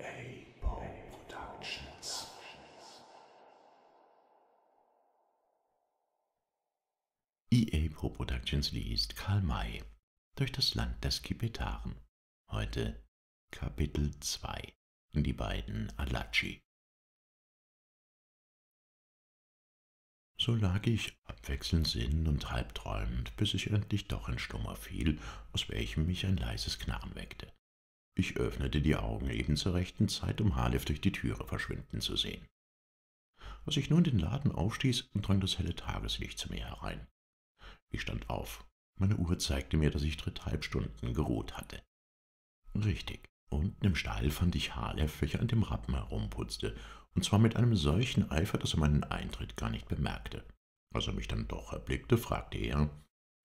EA Poe Productions. EA Pro Productions liest Karl May durch das Land der Skipetaren. Heute Kapitel 2 Die beiden Alachi. So lag ich abwechselnd sinnend und halb träumend, bis ich endlich doch in Stummer fiel, aus welchem mich ein leises Knarren weckte. Ich öffnete die Augen eben zur rechten Zeit, um Halef durch die Türe verschwinden zu sehen. Als ich nun den Laden aufstieß, drang das helle Tageslicht zu mir herein. Ich stand auf. Meine Uhr zeigte mir, dass ich dritthalb Stunden geruht hatte. Richtig. Unten im Stall fand ich Halef, welcher an dem Rappen herumputzte, und zwar mit einem solchen Eifer, dass er meinen Eintritt gar nicht bemerkte. Als er mich dann doch erblickte, fragte er,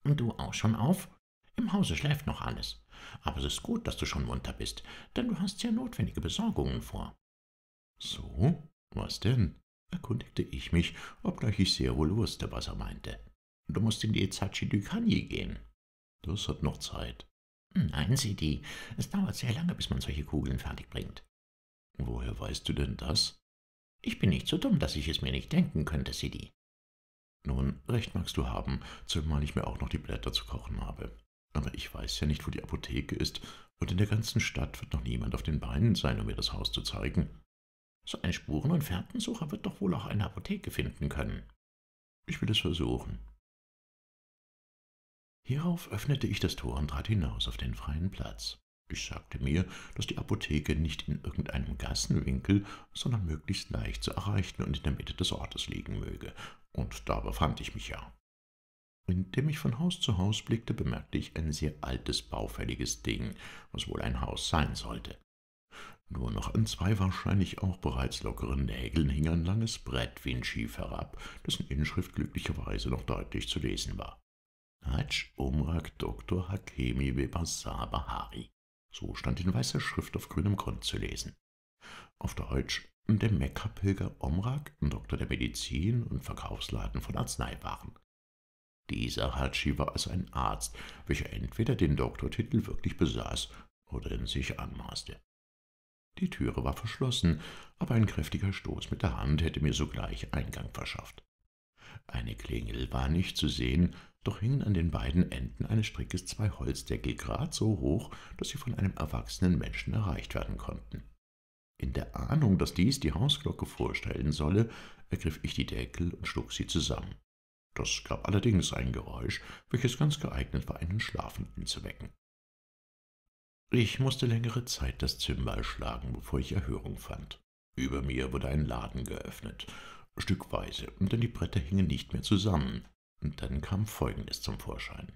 »Du auch schon auf? Im Hause schläft noch alles. Aber es ist gut, dass du schon munter bist, denn du hast sehr notwendige Besorgungen vor. So, was denn? erkundigte ich mich, obgleich ich sehr wohl wusste, was er meinte. Du musst in die Ezachi Dukani gehen. Das hat noch Zeit. Nein, Sidi, es dauert sehr lange, bis man solche Kugeln fertigbringt. Woher weißt du denn das? Ich bin nicht so dumm, dass ich es mir nicht denken könnte, Sidi. Nun, recht magst du haben, zumal ich mir auch noch die Blätter zu kochen habe. Aber ich weiß ja nicht, wo die Apotheke ist, und in der ganzen Stadt wird noch niemand auf den Beinen sein, um mir das Haus zu zeigen. So ein Spuren- und Fährtensucher wird doch wohl auch eine Apotheke finden können. Ich will es versuchen. Hierauf öffnete ich das Tor und trat hinaus auf den freien Platz. Ich sagte mir, dass die Apotheke nicht in irgendeinem Gassenwinkel, sondern möglichst leicht zu erreichen und in der Mitte des Ortes liegen möge, und da befand ich mich ja. Indem ich von Haus zu Haus blickte, bemerkte ich ein sehr altes, baufälliges Ding, was wohl ein Haus sein sollte. Nur noch an zwei wahrscheinlich auch bereits lockeren Nägeln hing ein langes Brett wie ein Schief herab, dessen Inschrift glücklicherweise noch deutlich zu lesen war. Hajj Umrak Dr. Hakemi Webasar Bahari. So stand in weißer Schrift auf grünem Grund zu lesen. Auf Deutsch der Mekka-Pilger Omrak, Doktor der Medizin und Verkaufsladen von Arzneiwaren. Dieser Hatschi war also ein Arzt, welcher entweder den Doktortitel wirklich besaß oder in sich anmaßte. Die Türe war verschlossen, aber ein kräftiger Stoß mit der Hand hätte mir sogleich Eingang verschafft. Eine Klingel war nicht zu sehen, doch hingen an den beiden Enden eines Strickes zwei Holzdeckel grad so hoch, dass sie von einem erwachsenen Menschen erreicht werden konnten. In der Ahnung, dass dies die Hausglocke vorstellen solle, ergriff ich die Deckel und schlug sie zusammen. Das gab allerdings ein Geräusch, welches ganz geeignet war, einen Schlafenden zu wecken. Ich musste längere Zeit das Zimbal schlagen, bevor ich Erhörung fand. Über mir wurde ein Laden geöffnet, stückweise, denn die Bretter hingen nicht mehr zusammen. Und dann kam Folgendes zum Vorschein.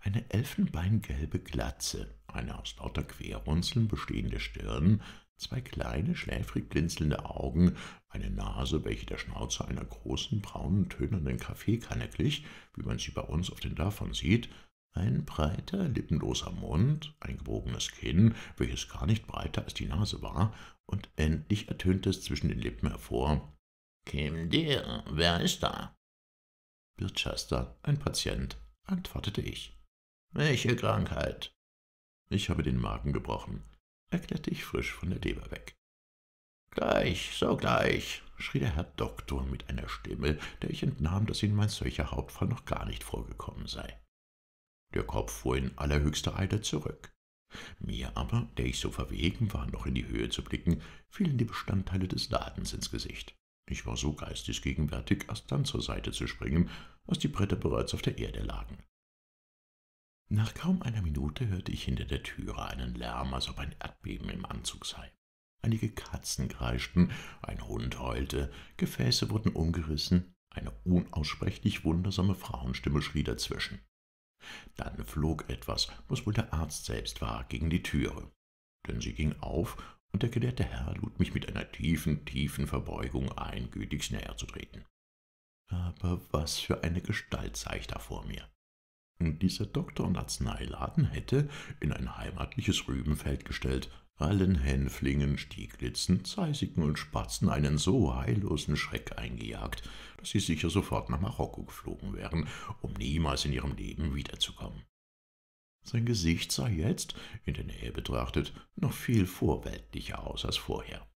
Eine elfenbeingelbe Glatze, eine aus lauter Querrunzeln bestehende Stirn, zwei kleine, schläfrig blinzelnde Augen, eine Nase, welche der Schnauze einer großen, braunen, tönernen Kaffeekanne glich, wie man sie bei uns auf den Dörfern sieht, ein breiter, lippenloser Mund, ein gebogenes Kinn, welches gar nicht breiter als die Nase war, und endlich ertönte es zwischen den Lippen hervor. Kim dir, wer ist da? Birchester, ein Patient, antwortete ich. Welche Krankheit? Ich habe den Magen gebrochen erklärte ich frisch von der Leber weg. Gleich, so gleich, schrie der Herr Doktor mit einer Stimme, der ich entnahm, dass ihm mein solcher Hauptfall noch gar nicht vorgekommen sei. Der Kopf fuhr in allerhöchster Eile zurück. Mir aber, der ich so verwegen war, noch in die Höhe zu blicken, fielen die Bestandteile des Ladens ins Gesicht. Ich war so geistesgegenwärtig, erst dann zur Seite zu springen, als die Bretter bereits auf der Erde lagen. Nach kaum einer Minute hörte ich hinter der Türe einen Lärm, als ob ein Erdbeben im Anzug sei. Einige Katzen kreischten, ein Hund heulte, Gefäße wurden umgerissen, eine unaussprechlich wundersame Frauenstimme schrie dazwischen. Dann flog etwas, was wohl der Arzt selbst war, gegen die Türe. Denn sie ging auf, und der gelehrte Herr lud mich mit einer tiefen, tiefen Verbeugung ein, gütigst näher zu treten. Aber was für eine Gestalt sah ich da vor mir. Dieser Doktor und Arzneiladen hätte, in ein heimatliches Rübenfeld gestellt, allen Hänflingen, Stieglitzen, Zeisigen und Spatzen einen so heillosen Schreck eingejagt, dass sie sicher sofort nach Marokko geflogen wären, um niemals in ihrem Leben wiederzukommen. Sein Gesicht sah jetzt, in der Nähe betrachtet, noch viel vorweltlicher aus als vorher.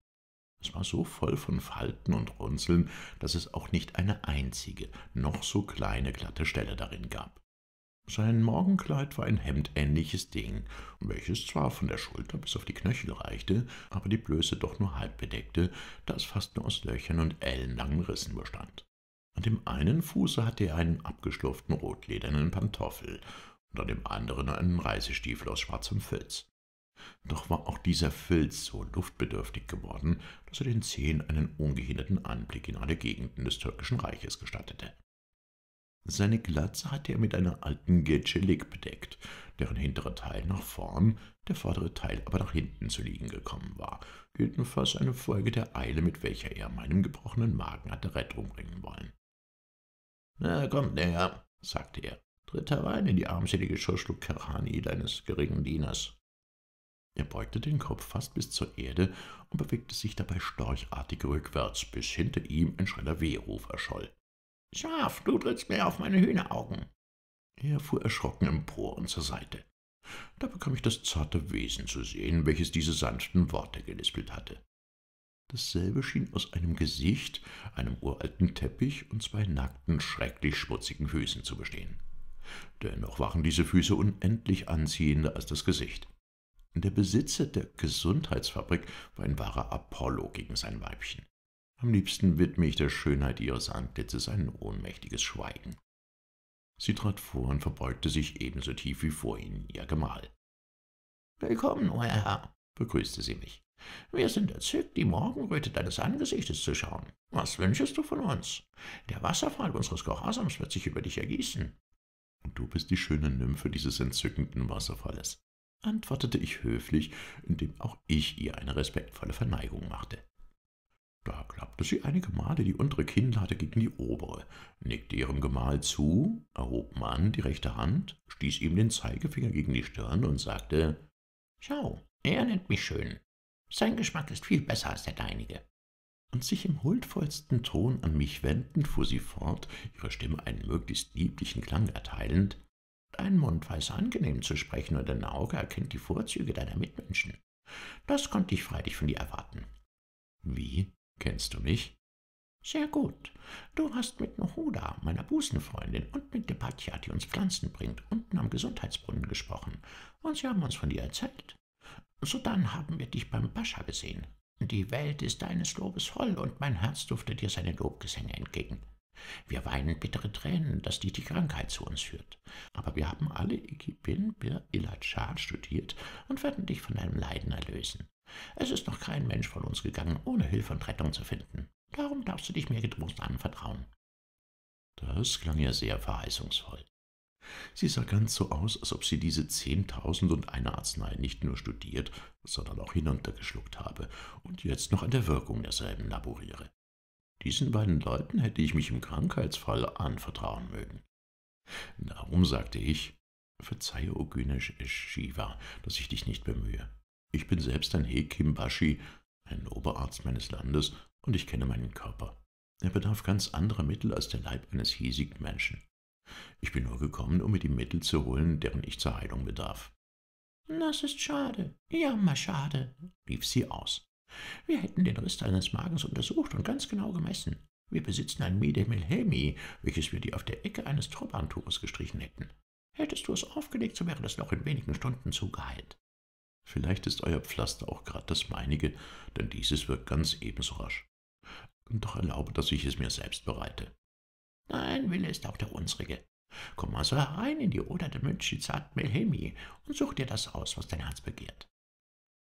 Es war so voll von Falten und Runzeln, dass es auch nicht eine einzige, noch so kleine glatte Stelle darin gab. Sein Morgenkleid war ein hemdähnliches Ding, welches zwar von der Schulter bis auf die Knöchel reichte, aber die Blöße doch nur halb bedeckte, da es fast nur aus Löchern und ellenlangen Rissen bestand. An dem einen Fuße hatte er einen abgeschlurften rotledernen Pantoffel und an dem anderen einen Reisestiefel aus schwarzem Filz. Doch war auch dieser Filz so luftbedürftig geworden, dass er den Zehen einen ungehinderten Anblick in alle Gegenden des türkischen Reiches gestattete. Seine Glatze hatte er mit einer alten Gecelik bedeckt, deren hinterer Teil nach vorn, der vordere Teil aber nach hinten zu liegen gekommen war, jedenfalls eine Folge der Eile, mit welcher er meinem gebrochenen Magen hatte Rettung bringen wollen. »Na, kommt näher«, sagte er, »tritt herein in die armselige Schurschluk Kerhani deines geringen Dieners.« Er beugte den Kopf fast bis zur Erde und bewegte sich dabei storchartig rückwärts, bis hinter ihm ein schreller Wehruf erscholl. Schaf, du trittst mir auf meine Hühneraugen. Er fuhr erschrocken empor und zur Seite. Da bekam ich das zarte Wesen zu sehen, welches diese sanften Worte gelispelt hatte. Dasselbe schien aus einem Gesicht, einem uralten Teppich und zwei nackten, schrecklich schmutzigen Füßen zu bestehen. Dennoch waren diese Füße unendlich anziehender als das Gesicht. Der Besitzer der Gesundheitsfabrik war ein wahrer Apollo gegen sein Weibchen. Am liebsten widme ich der Schönheit ihres Antlitzes ein ohnmächtiges Schweigen. Sie trat vor und verbeugte sich ebenso tief wie vorhin ihr Gemahl. Willkommen, euer Herr, begrüßte sie mich. Wir sind entzückt, die Morgenröte deines Angesichtes zu schauen. Was wünschest du von uns? Der Wasserfall unseres Gehorsams wird sich über dich ergießen. Und du bist die schöne Nymphe dieses entzückenden Wasserfalles, antwortete ich höflich, indem auch ich ihr eine respektvolle Verneigung machte. Da klappte sie einige Male die untere Kinnlade gegen die obere, nickte ihrem Gemahl zu, erhob Mann die rechte Hand, stieß ihm den Zeigefinger gegen die Stirn und sagte, »Schau, er nennt mich schön. Sein Geschmack ist viel besser als der deinige.« Und sich im huldvollsten Ton an mich wendend, fuhr sie fort, ihrer Stimme einen möglichst lieblichen Klang erteilend, »Dein Mund weiß angenehm zu sprechen und dein Auge erkennt die Vorzüge deiner Mitmenschen. Das konnte ich freilich von dir erwarten.« »Wie?« Kennst du mich? Sehr gut. Du hast mit Nohuda, meiner Busenfreundin, und mit Depatja, die uns Pflanzen bringt, unten am Gesundheitsbrunnen gesprochen, und sie haben uns von dir erzählt. Sodann haben wir dich beim Pascha gesehen. Die Welt ist deines Lobes voll, und mein Herz duftet dir seine Lobgesänge entgegen. Wir weinen bittere Tränen, dass dich die Krankheit zu uns führt. Aber wir haben alle Ikibin Bir Ilachar studiert und werden dich von deinem Leiden erlösen. Es ist noch kein Mensch von uns gegangen, ohne Hilfe und Rettung zu finden. Darum darfst du dich mir getrost anvertrauen. Das klang ja sehr verheißungsvoll. Sie sah ganz so aus, als ob sie diese zehntausend und eine Arznei nicht nur studiert, sondern auch hinuntergeschluckt habe und jetzt noch an der Wirkung derselben laboriere. Diesen beiden Leuten hätte ich mich im Krankheitsfall anvertrauen mögen. Darum sagte ich, verzeihe, O Günesh Shiva, dass ich dich nicht bemühe. Ich bin selbst ein Hekimbashi, ein Oberarzt meines Landes, und ich kenne meinen Körper. Er bedarf ganz anderer Mittel als der Leib eines hiesigen Menschen. Ich bin nur gekommen, um mir die Mittel zu holen, deren ich zur Heilung bedarf. Das ist schade, jammer schade, rief sie aus. Wir hätten den Riss deines Magens untersucht und ganz genau gemessen. Wir besitzen ein Mide Milhemi, welches wir dir auf der Ecke eines Turbantuches gestrichen hätten. Hättest du es aufgelegt, so wäre das Loch in wenigen Stunden zugeheilt. Vielleicht ist euer Pflaster auch gerade das meinige, denn dieses wirkt ganz ebenso rasch. Doch erlaube, dass ich es mir selbst bereite. Dein Wille ist auch der unsrige. Komm also herein in die Oder der Mönchizat Melhemi und such dir das aus, was dein Herz begehrt.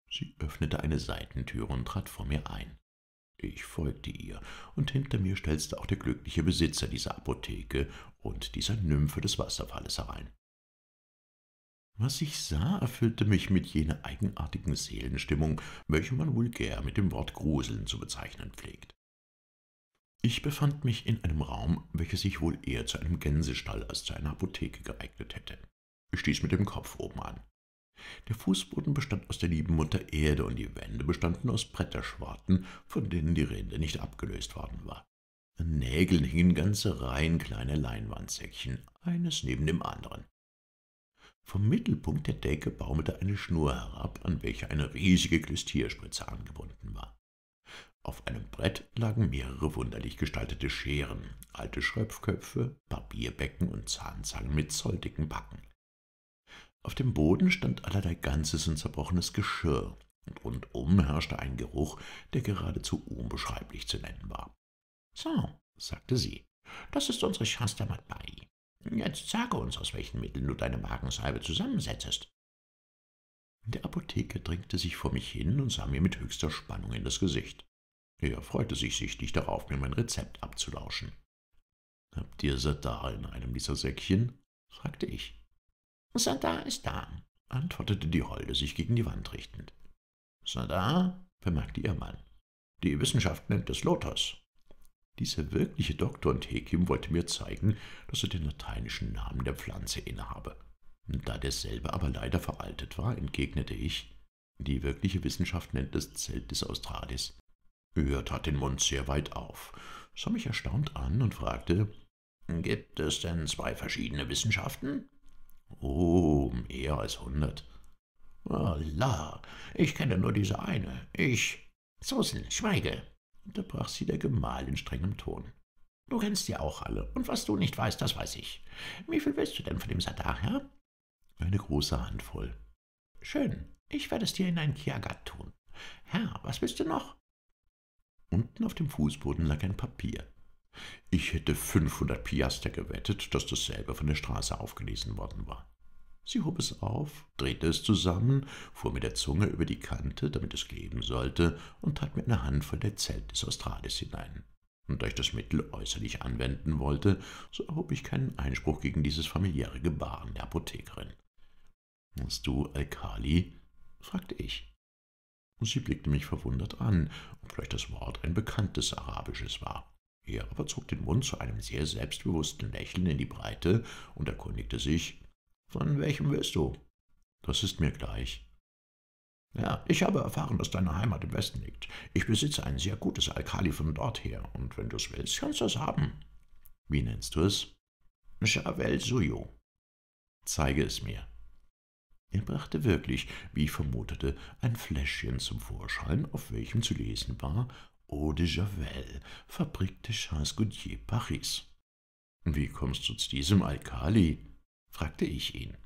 Sie öffnete eine Seitentür und trat vor mir ein. Ich folgte ihr, und hinter mir stelzte auch der glückliche Besitzer dieser Apotheke und dieser Nymphe des Wasserfalles herein. Was ich sah, erfüllte mich mit jener eigenartigen Seelenstimmung, welche man vulgär mit dem Wort Gruseln zu bezeichnen pflegt. Ich befand mich in einem Raum, welcher sich wohl eher zu einem Gänsestall als zu einer Apotheke geeignet hätte. Ich stieß mit dem Kopf oben an. Der Fußboden bestand aus der lieben Mutter Erde und die Wände bestanden aus Bretterschwarten, von denen die Rinde nicht abgelöst worden war. An Nägeln hingen ganze Reihen kleiner Leinwandsäckchen, eines neben dem anderen. Vom Mittelpunkt der Decke baumelte eine Schnur herab, an welcher eine riesige Klistierspritze angebunden war. Auf einem Brett lagen mehrere wunderlich gestaltete Scheren, alte Schröpfköpfe, Papierbecken und Zahnzangen mit zolldicken Backen. Auf dem Boden stand allerlei ganzes und zerbrochenes Geschirr, und rundum herrschte ein Geruch, der geradezu unbeschreiblich zu nennen war. »So«, sagte sie, »das ist unsere Shasta Matbai. Jetzt sage uns, aus welchen Mitteln du deine Magensalbe zusammensetzest.« Der Apotheker drängte sich vor mich hin und sah mir mit höchster Spannung in das Gesicht. Er freute sich sichtlich darauf, mir mein Rezept abzulauschen. »Habt ihr Sadar in einem dieser Säckchen?« fragte ich. »Sadar ist da«, antwortete die Holde, sich gegen die Wand richtend. »Sadar«, bemerkte ihr Mann, »die Wissenschaft nennt es Lotus.« Dieser wirkliche Doktor und Hekim wollte mir zeigen, dass er den lateinischen Namen der Pflanze innehabe. Da derselbe aber leider veraltet war, entgegnete ich, die wirkliche Wissenschaft nennt es Celtis Australis. Er tat den Mund sehr weit auf, sah mich erstaunt an und fragte, »Gibt es denn zwei verschiedene Wissenschaften?« »Oh, mehr als hundert.« »Allah, ich kenne nur diese eine. Ich...« »Susan, schweige!« Unterbrach sie der Gemahl in strengem Ton. »Du kennst die auch alle, und was du nicht weißt, das weiß ich. Wie viel willst du denn von dem Sadar, Herr?« »Eine große Handvoll.« »Schön, ich werde es dir in ein Kiagat tun. Herr, was willst du noch?« Unten auf dem Fußboden lag ein Papier. Ich hätte fünfhundert Piaster gewettet, dass dasselbe von der Straße aufgelesen worden war. Sie hob es auf, drehte es zusammen, fuhr mit der Zunge über die Kante, damit es kleben sollte, und tat mir eine Handvoll der Zelt des Australis hinein. Und da ich das Mittel äußerlich anwenden wollte, so erhob ich keinen Einspruch gegen dieses familiäre Gebaren der Apothekerin. »Hast du Alkali?« fragte ich. Sie blickte mich verwundert an, obgleich das Wort ein bekanntes arabisches war. Er aber zog den Mund zu einem sehr selbstbewussten Lächeln in die Breite und erkundigte sich, »Von welchem willst du?« »Das ist mir gleich.« »Ja, ich habe erfahren, dass deine Heimat im Westen liegt. Ich besitze ein sehr gutes Alkali von dort her, und wenn du es willst, kannst du es haben.« »Wie nennst du es?« »Javel Suyo.« »Zeige es mir.« er brachte wirklich, wie ich vermutete, ein Fläschchen zum Vorschein, auf welchem zu lesen war Eau de Javel, Fabrik de Charles Goodyear, Paris. »Wie kommst du zu diesem Alkali?« Fragte ich ihn.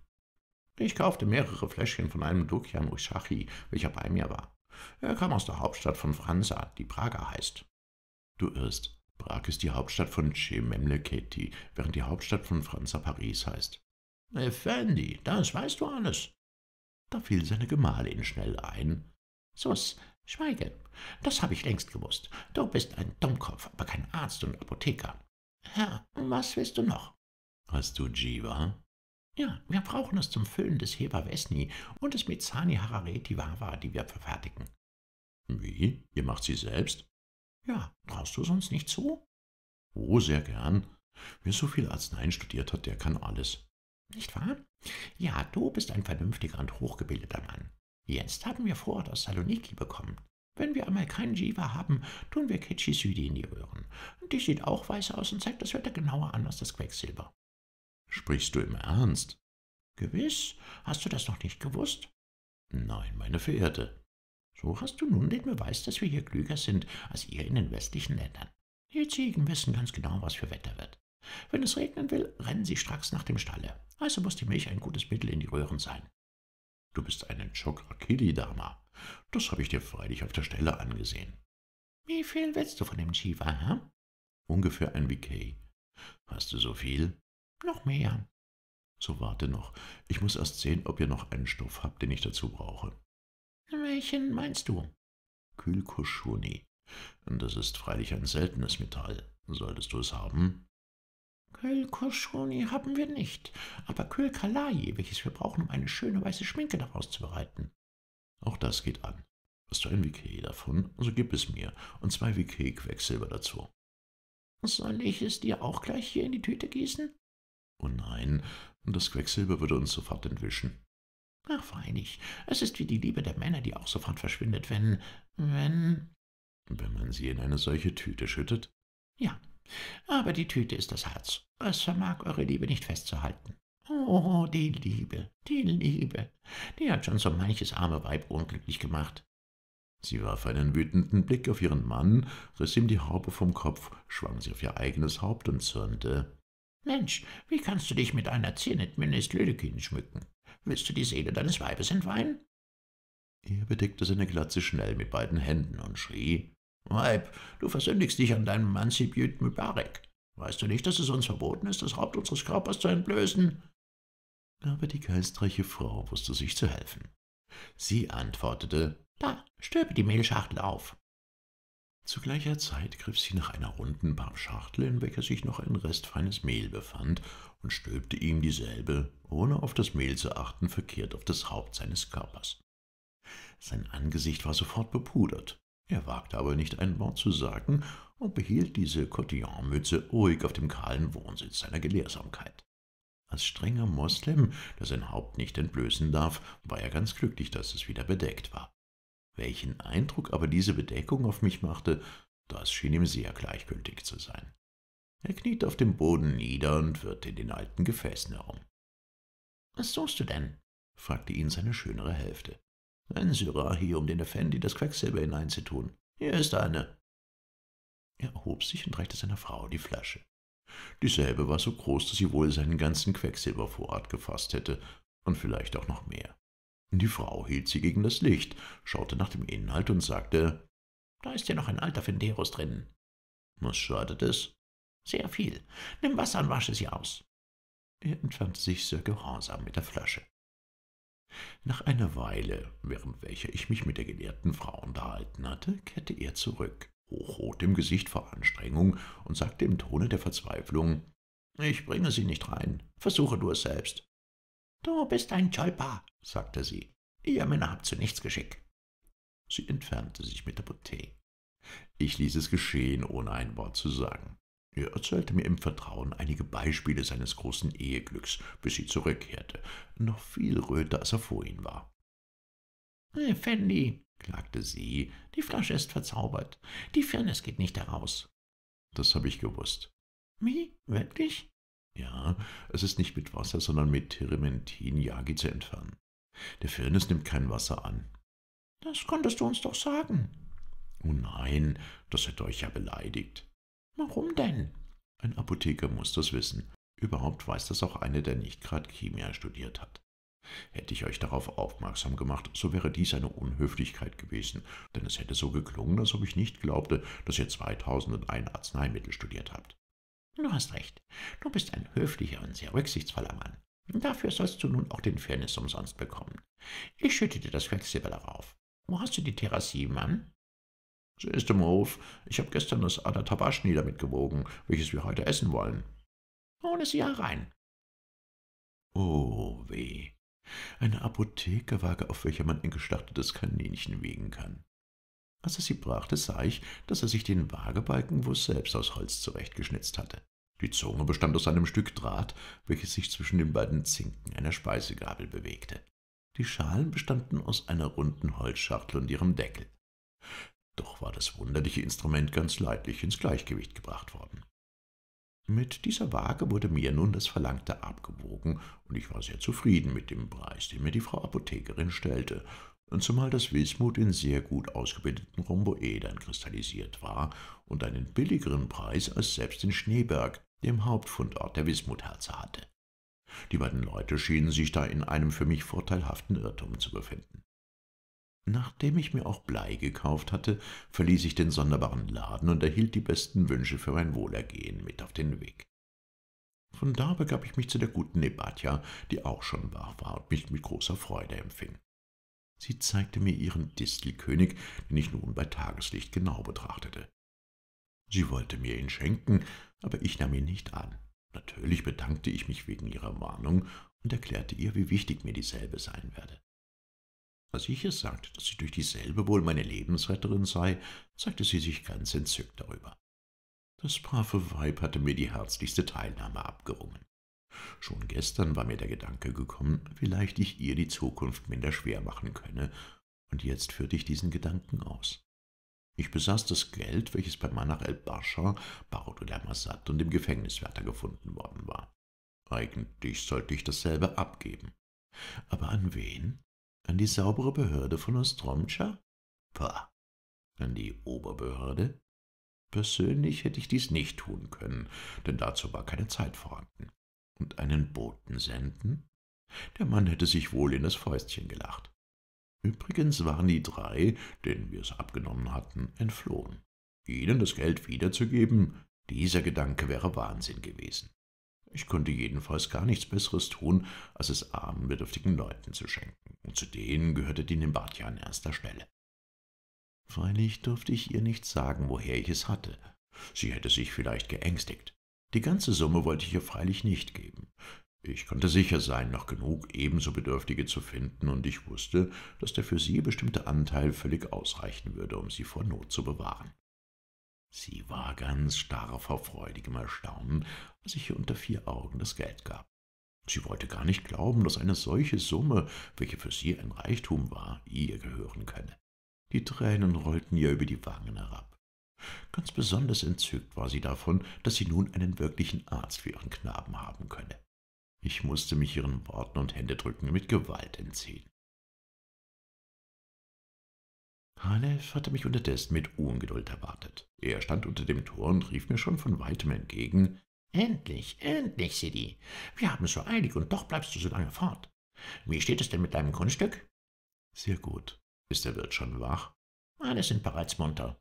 »Ich kaufte mehrere Fläschchen von einem Dukian Ushachi, welcher bei mir war. Er kam aus der Hauptstadt von Franza, die Praga heißt.« »Du irrst. Prag ist die Hauptstadt von Cememleketi, während die Hauptstadt von Franza Paris heißt.« »Effendi, das weißt du alles.« da fiel seine Gemahlin schnell ein. »Sus, schweige, das habe ich längst gewusst. Du bist ein Dummkopf, aber kein Arzt und Apotheker. Herr, was willst du noch?« »Hast du Jiva?« »Ja, wir brauchen es zum Füllen des Heva Vesni und des Mizani Harareti Wawa, die wir verfertigen.« »Wie? Ihr macht sie selbst?« »Ja, traust du es uns nicht zu?« »Oh, sehr gern. Wer so viel Arzneien studiert hat, der kann alles.« »Nicht wahr? Ja, du bist ein vernünftiger und hochgebildeter Mann. Jetzt haben wir Vorrat aus Saloniki bekommen. Wenn wir einmal keinen Jiva haben, tun wir Kichisüdi in die Röhren. Die sieht auch weiß aus und zeigt das Wetter genauer an als das Quecksilber. Sprichst du im Ernst? Gewiss. Hast du das noch nicht gewusst? Nein, meine Verehrte. So hast du nun den Beweis, dass wir hier klüger sind als ihr in den westlichen Ländern. Die Ziegen wissen ganz genau, was für Wetter wird. Wenn es regnen will, rennen sie stracks nach dem Stalle. Also muss die Milch ein gutes Mittel in die Röhren sein. Du bist eine Chokrakili-Dama. Das habe ich dir freilich auf der Stelle angesehen. Wie viel willst du von dem Chiva, hä? Ungefähr ein VK. Hast du so viel? Noch mehr. So warte noch. Ich muss erst sehen, ob ihr noch einen Stoff habt, den ich dazu brauche. Welchen meinst du? Kühlkuschuni. Das ist freilich ein seltenes Metall. Solltest du es haben? Kühlkoschoni haben wir nicht, aber Kühlkalai, welches wir brauchen, um eine schöne weiße Schminke daraus zu bereiten. Auch das geht an. Hast du ein VK davon, so gib es mir und zwei VK Quecksilber dazu. Soll ich es dir auch gleich hier in die Tüte gießen? Oh nein, das Quecksilber würde uns sofort entwischen. Ach, freilich, es ist wie die Liebe der Männer, die auch sofort verschwindet, wenn, wenn... Wenn man sie in eine solche Tüte schüttet? Ja, aber die Tüte ist das Herz. Es vermag eure Liebe nicht festzuhalten. Oh, die Liebe, die Liebe, die hat schon so manches arme Weib unglücklich gemacht. Sie warf einen wütenden Blick auf ihren Mann, riss ihm die Haube vom Kopf, schwang sie auf ihr eigenes Haupt und zürnte. Mensch, wie kannst du dich mit einer Ziernet Lödekin schmücken? Willst du die Seele deines Weibes entweihen? Er bedeckte seine Glatze schnell mit beiden Händen und schrie, Weib, du versündigst dich an deinem Mann Sibyut Mübarek. Weißt du nicht, dass es uns verboten ist, das Haupt unseres Körpers zu entblößen? Aber die geistreiche Frau wusste sich zu helfen. Sie antwortete, da, stülpe die Mehlschachtel auf. Zu gleicher Zeit griff sie nach einer runden Pappschachtel, in welcher sich noch ein Rest feines Mehl befand, und stülpte ihm dieselbe, ohne auf das Mehl zu achten, verkehrt auf das Haupt seines Körpers. Sein Angesicht war sofort bepudert, er wagte aber nicht ein Wort zu sagen und behielt diese Cotillon-Mütze ruhig auf dem kahlen Wohnsitz seiner Gelehrsamkeit. Als strenger Moslem, der sein Haupt nicht entblößen darf, war er ganz glücklich, dass es wieder bedeckt war. Welchen Eindruck aber diese Bedeckung auf mich machte, das schien ihm sehr gleichgültig zu sein. Er kniete auf dem Boden nieder und wirrte in den alten Gefäßen herum. »Was suchst du denn?« fragte ihn seine schönere Hälfte. »Ein Syrah hier, um den Effendi das Quecksilber hineinzutun. Hier ist eine.« Er erhob sich und reichte seiner Frau die Flasche. Dieselbe war so groß, dass sie wohl seinen ganzen Quecksilbervorrat gefasst hätte und vielleicht auch noch mehr. Die Frau hielt sie gegen das Licht, schaute nach dem Inhalt und sagte, »Da ist ja noch ein alter Fenderos drin.« »Was schadet es?« »Sehr viel. Nimm Wasser und wasche sie aus.« Er entfernte sich sehr gehorsam mit der Flasche. Nach einer Weile, während welcher ich mich mit der gelehrten Frau unterhalten hatte, kehrte er zurück, hochrot im Gesicht vor Anstrengung, und sagte im Tone der Verzweiflung, »Ich bringe sie nicht rein. Versuche du es selbst.« »Du bist ein Cholpa«, sagte sie. »Ihr Männer habt zu nichts Geschick.« Sie entfernte sich mit der Bouteille. Ich ließ es geschehen, ohne ein Wort zu sagen. Er erzählte mir im Vertrauen einige Beispiele seines großen Eheglücks, bis sie zurückkehrte, noch viel röter, als er vor ihm war. »Fendi«, klagte sie, »die Flasche ist verzaubert. Die Firnis geht nicht heraus.« »Das habe ich gewusst.« »Wie? Wirklich?« »Ja, es ist nicht mit Wasser, sondern mit Terementin Yagi zu entfernen. Der Firnis nimmt kein Wasser an.« »Das konntest du uns doch sagen.« »Oh nein, das hätte euch ja beleidigt.« »Warum denn?« »Ein Apotheker muss das wissen. Überhaupt weiß das auch einer, der nicht gerade Chemia studiert hat. Hätte ich euch darauf aufmerksam gemacht, so wäre dies eine Unhöflichkeit gewesen, denn es hätte so geklungen, als ob ich nicht glaubte, dass ihr 2001 Arzneimittel studiert habt. Du hast recht. Du bist ein höflicher und sehr rücksichtsvoller Mann. Dafür sollst du nun auch den Fairness umsonst bekommen. Ich schütte dir das Quecksilber darauf. Wo hast du die Terrasse, Mann? Sie ist im Hof. Ich habe gestern das Adatabaschni damit gewogen, welches wir heute essen wollen. Ohne sie herein. Oh weh. Eine Apothekerwaage, auf welcher man ein gestartetes Kaninchen wiegen kann. Als er sie brachte, sah ich, dass er sich den Waagebalkenwurst selbst aus Holz zurechtgeschnitzt hatte. Die Zunge bestand aus einem Stück Draht, welches sich zwischen den beiden Zinken einer Speisegabel bewegte. Die Schalen bestanden aus einer runden Holzschachtel und ihrem Deckel. Doch war das wunderliche Instrument ganz leidlich ins Gleichgewicht gebracht worden. Mit dieser Waage wurde mir nun das Verlangte abgewogen, und ich war sehr zufrieden mit dem Preis, den mir die Frau Apothekerin stellte, zumal das Wismut in sehr gut ausgebildeten Rhomboedern kristallisiert war und einen billigeren Preis als selbst in Schneeberg, dem Hauptfundort der Wismutherze hatte. Die beiden Leute schienen sich da in einem für mich vorteilhaften Irrtum zu befinden. Nachdem ich mir auch Blei gekauft hatte, verließ ich den sonderbaren Laden und erhielt die besten Wünsche für mein Wohlergehen mit auf den Weg. Von da begab ich mich zu der guten Nebatja, die auch schon wach war und mich mit großer Freude empfing. Sie zeigte mir ihren Distelkönig, den ich nun bei Tageslicht genau betrachtete. Sie wollte mir ihn schenken, aber ich nahm ihn nicht an. Natürlich bedankte ich mich wegen ihrer Warnung und erklärte ihr, wie wichtig mir dieselbe sein werde. Als ich ihr sagte, dass sie durch dieselbe wohl meine Lebensretterin sei, zeigte sie sich ganz entzückt darüber. Das brave Weib hatte mir die herzlichste Teilnahme abgerungen. Schon gestern war mir der Gedanke gekommen, vielleicht ich ihr die Zukunft minder schwer machen könne, und jetzt führte ich diesen Gedanken aus. Ich besaß das Geld, welches bei Manach el-Bascha, Barodo der Massad und dem Gefängniswärter gefunden worden war. Eigentlich sollte ich dasselbe abgeben. Aber an wen? An die saubere Behörde von Ostromcha? Pah. An die Oberbehörde? Persönlich hätte ich dies nicht tun können, denn dazu war keine Zeit vorhanden. Und einen Boten senden? Der Mann hätte sich wohl in das Fäustchen gelacht. Übrigens waren die drei, denen wir es abgenommen hatten, entflohen. Ihnen das Geld wiederzugeben, dieser Gedanke wäre Wahnsinn gewesen. Ich konnte jedenfalls gar nichts Besseres tun, als es armen, bedürftigen Leuten zu schenken, und zu denen gehörte die Nimbatja an erster Stelle. Freilich durfte ich ihr nicht sagen, woher ich es hatte. Sie hätte sich vielleicht geängstigt. Die ganze Summe wollte ich ihr freilich nicht geben. Ich konnte sicher sein, noch genug ebenso Bedürftige zu finden, und ich wusste, dass der für sie bestimmte Anteil völlig ausreichen würde, um sie vor Not zu bewahren. Sie war ganz starr vor freudigem Erstaunen, als ich ihr unter vier Augen das Geld gab. Sie wollte gar nicht glauben, dass eine solche Summe, welche für sie ein Reichtum war, ihr gehören könne. Die Tränen rollten ihr über die Wangen herab. Ganz besonders entzückt war sie davon, dass sie nun einen wirklichen Arzt für ihren Knaben haben könne. Ich musste mich ihren Worten und Händedrücken mit Gewalt entziehen. Halef hatte mich unterdessen mit Ungeduld erwartet. Er stand unter dem Tor und rief mir schon von weitem entgegen, »Endlich, endlich, Sidi. Wir haben es so eilig und doch bleibst du so lange fort. Wie steht es denn mit deinem Grundstück?« »Sehr gut. Ist der Wirt schon wach?« »Alle sind bereits munter.«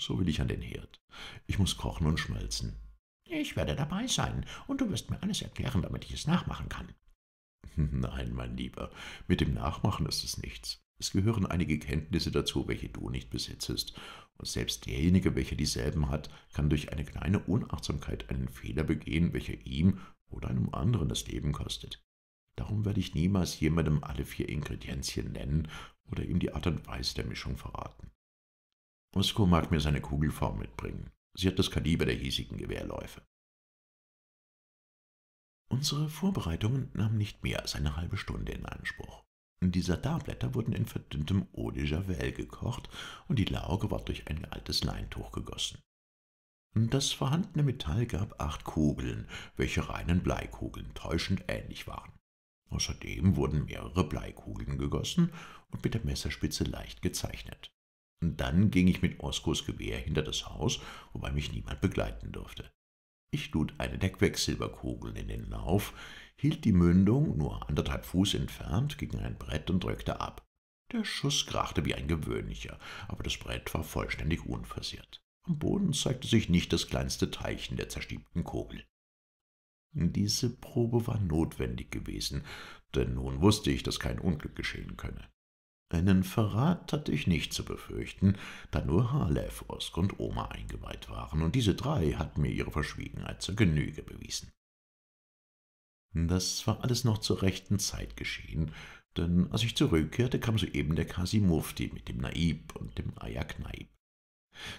»So will ich an den Herd. Ich muss kochen und schmelzen.« ich werde dabei sein, und du wirst mir alles erklären, damit ich es nachmachen kann. Nein, mein Lieber, mit dem Nachmachen ist es nichts. Es gehören einige Kenntnisse dazu, welche du nicht besitzest, und selbst derjenige, welcher dieselben hat, kann durch eine kleine Unachtsamkeit einen Fehler begehen, welcher ihm oder einem anderen das Leben kostet. Darum werde ich niemals jemandem alle vier Ingredienzien nennen oder ihm die Art und Weise der Mischung verraten. Osko mag mir seine Kugelform mitbringen. Sie hat das Kaliber der hiesigen Gewehrläufe. Unsere Vorbereitungen nahmen nicht mehr als eine halbe Stunde in Anspruch. Die Sardarblätter wurden in verdünntem Eau de Javel gekocht und die Lauge war durch ein altes Leintuch gegossen. Das vorhandene Metall gab acht Kugeln, welche reinen Bleikugeln täuschend ähnlich waren. Außerdem wurden mehrere Bleikugeln gegossen und mit der Messerspitze leicht gezeichnet. Dann ging ich mit Oskos Gewehr hinter das Haus, wobei mich niemand begleiten durfte. Ich lud eine der Quecksilberkugeln in den Lauf, hielt die Mündung nur anderthalb Fuß entfernt gegen ein Brett und drückte ab. Der Schuss krachte wie ein gewöhnlicher, aber das Brett war vollständig unversehrt. Am Boden zeigte sich nicht das kleinste Teilchen der zerstiebten Kugel. Diese Probe war notwendig gewesen, denn nun wusste ich, dass kein Unglück geschehen könne. Einen Verrat hatte ich nicht zu befürchten, da nur Halef, Osk und Oma eingeweiht waren, und diese drei hatten mir ihre Verschwiegenheit zur Genüge bewiesen. Das war alles noch zur rechten Zeit geschehen, denn als ich zurückkehrte, kam soeben der Kasi Mufti mit dem Naib und dem Ayak Naib.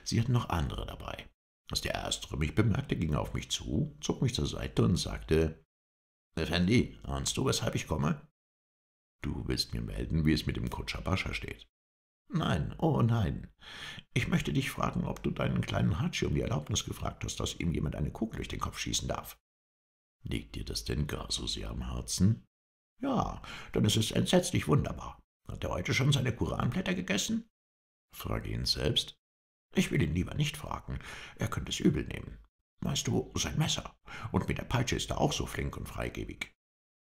Sie hatten noch andere dabei. Als der Erstere mich bemerkte, ging er auf mich zu, zog mich zur Seite und sagte, Effendi, ahnst du, weshalb ich komme? Du willst mir melden, wie es mit dem Kutscher Bascha steht. Nein, oh nein. Ich möchte dich fragen, ob du deinen kleinen Hatschi um die Erlaubnis gefragt hast, dass ihm jemand eine Kugel durch den Kopf schießen darf. Liegt dir das denn gar so sehr am Herzen? Ja, denn es ist entsetzlich wunderbar. Hat er heute schon seine Kuranblätter gegessen? Frage ihn selbst. Ich will ihn lieber nicht fragen. Er könnte es übel nehmen. Weißt du, sein Messer. Und mit der Peitsche ist er auch so flink und freigebig.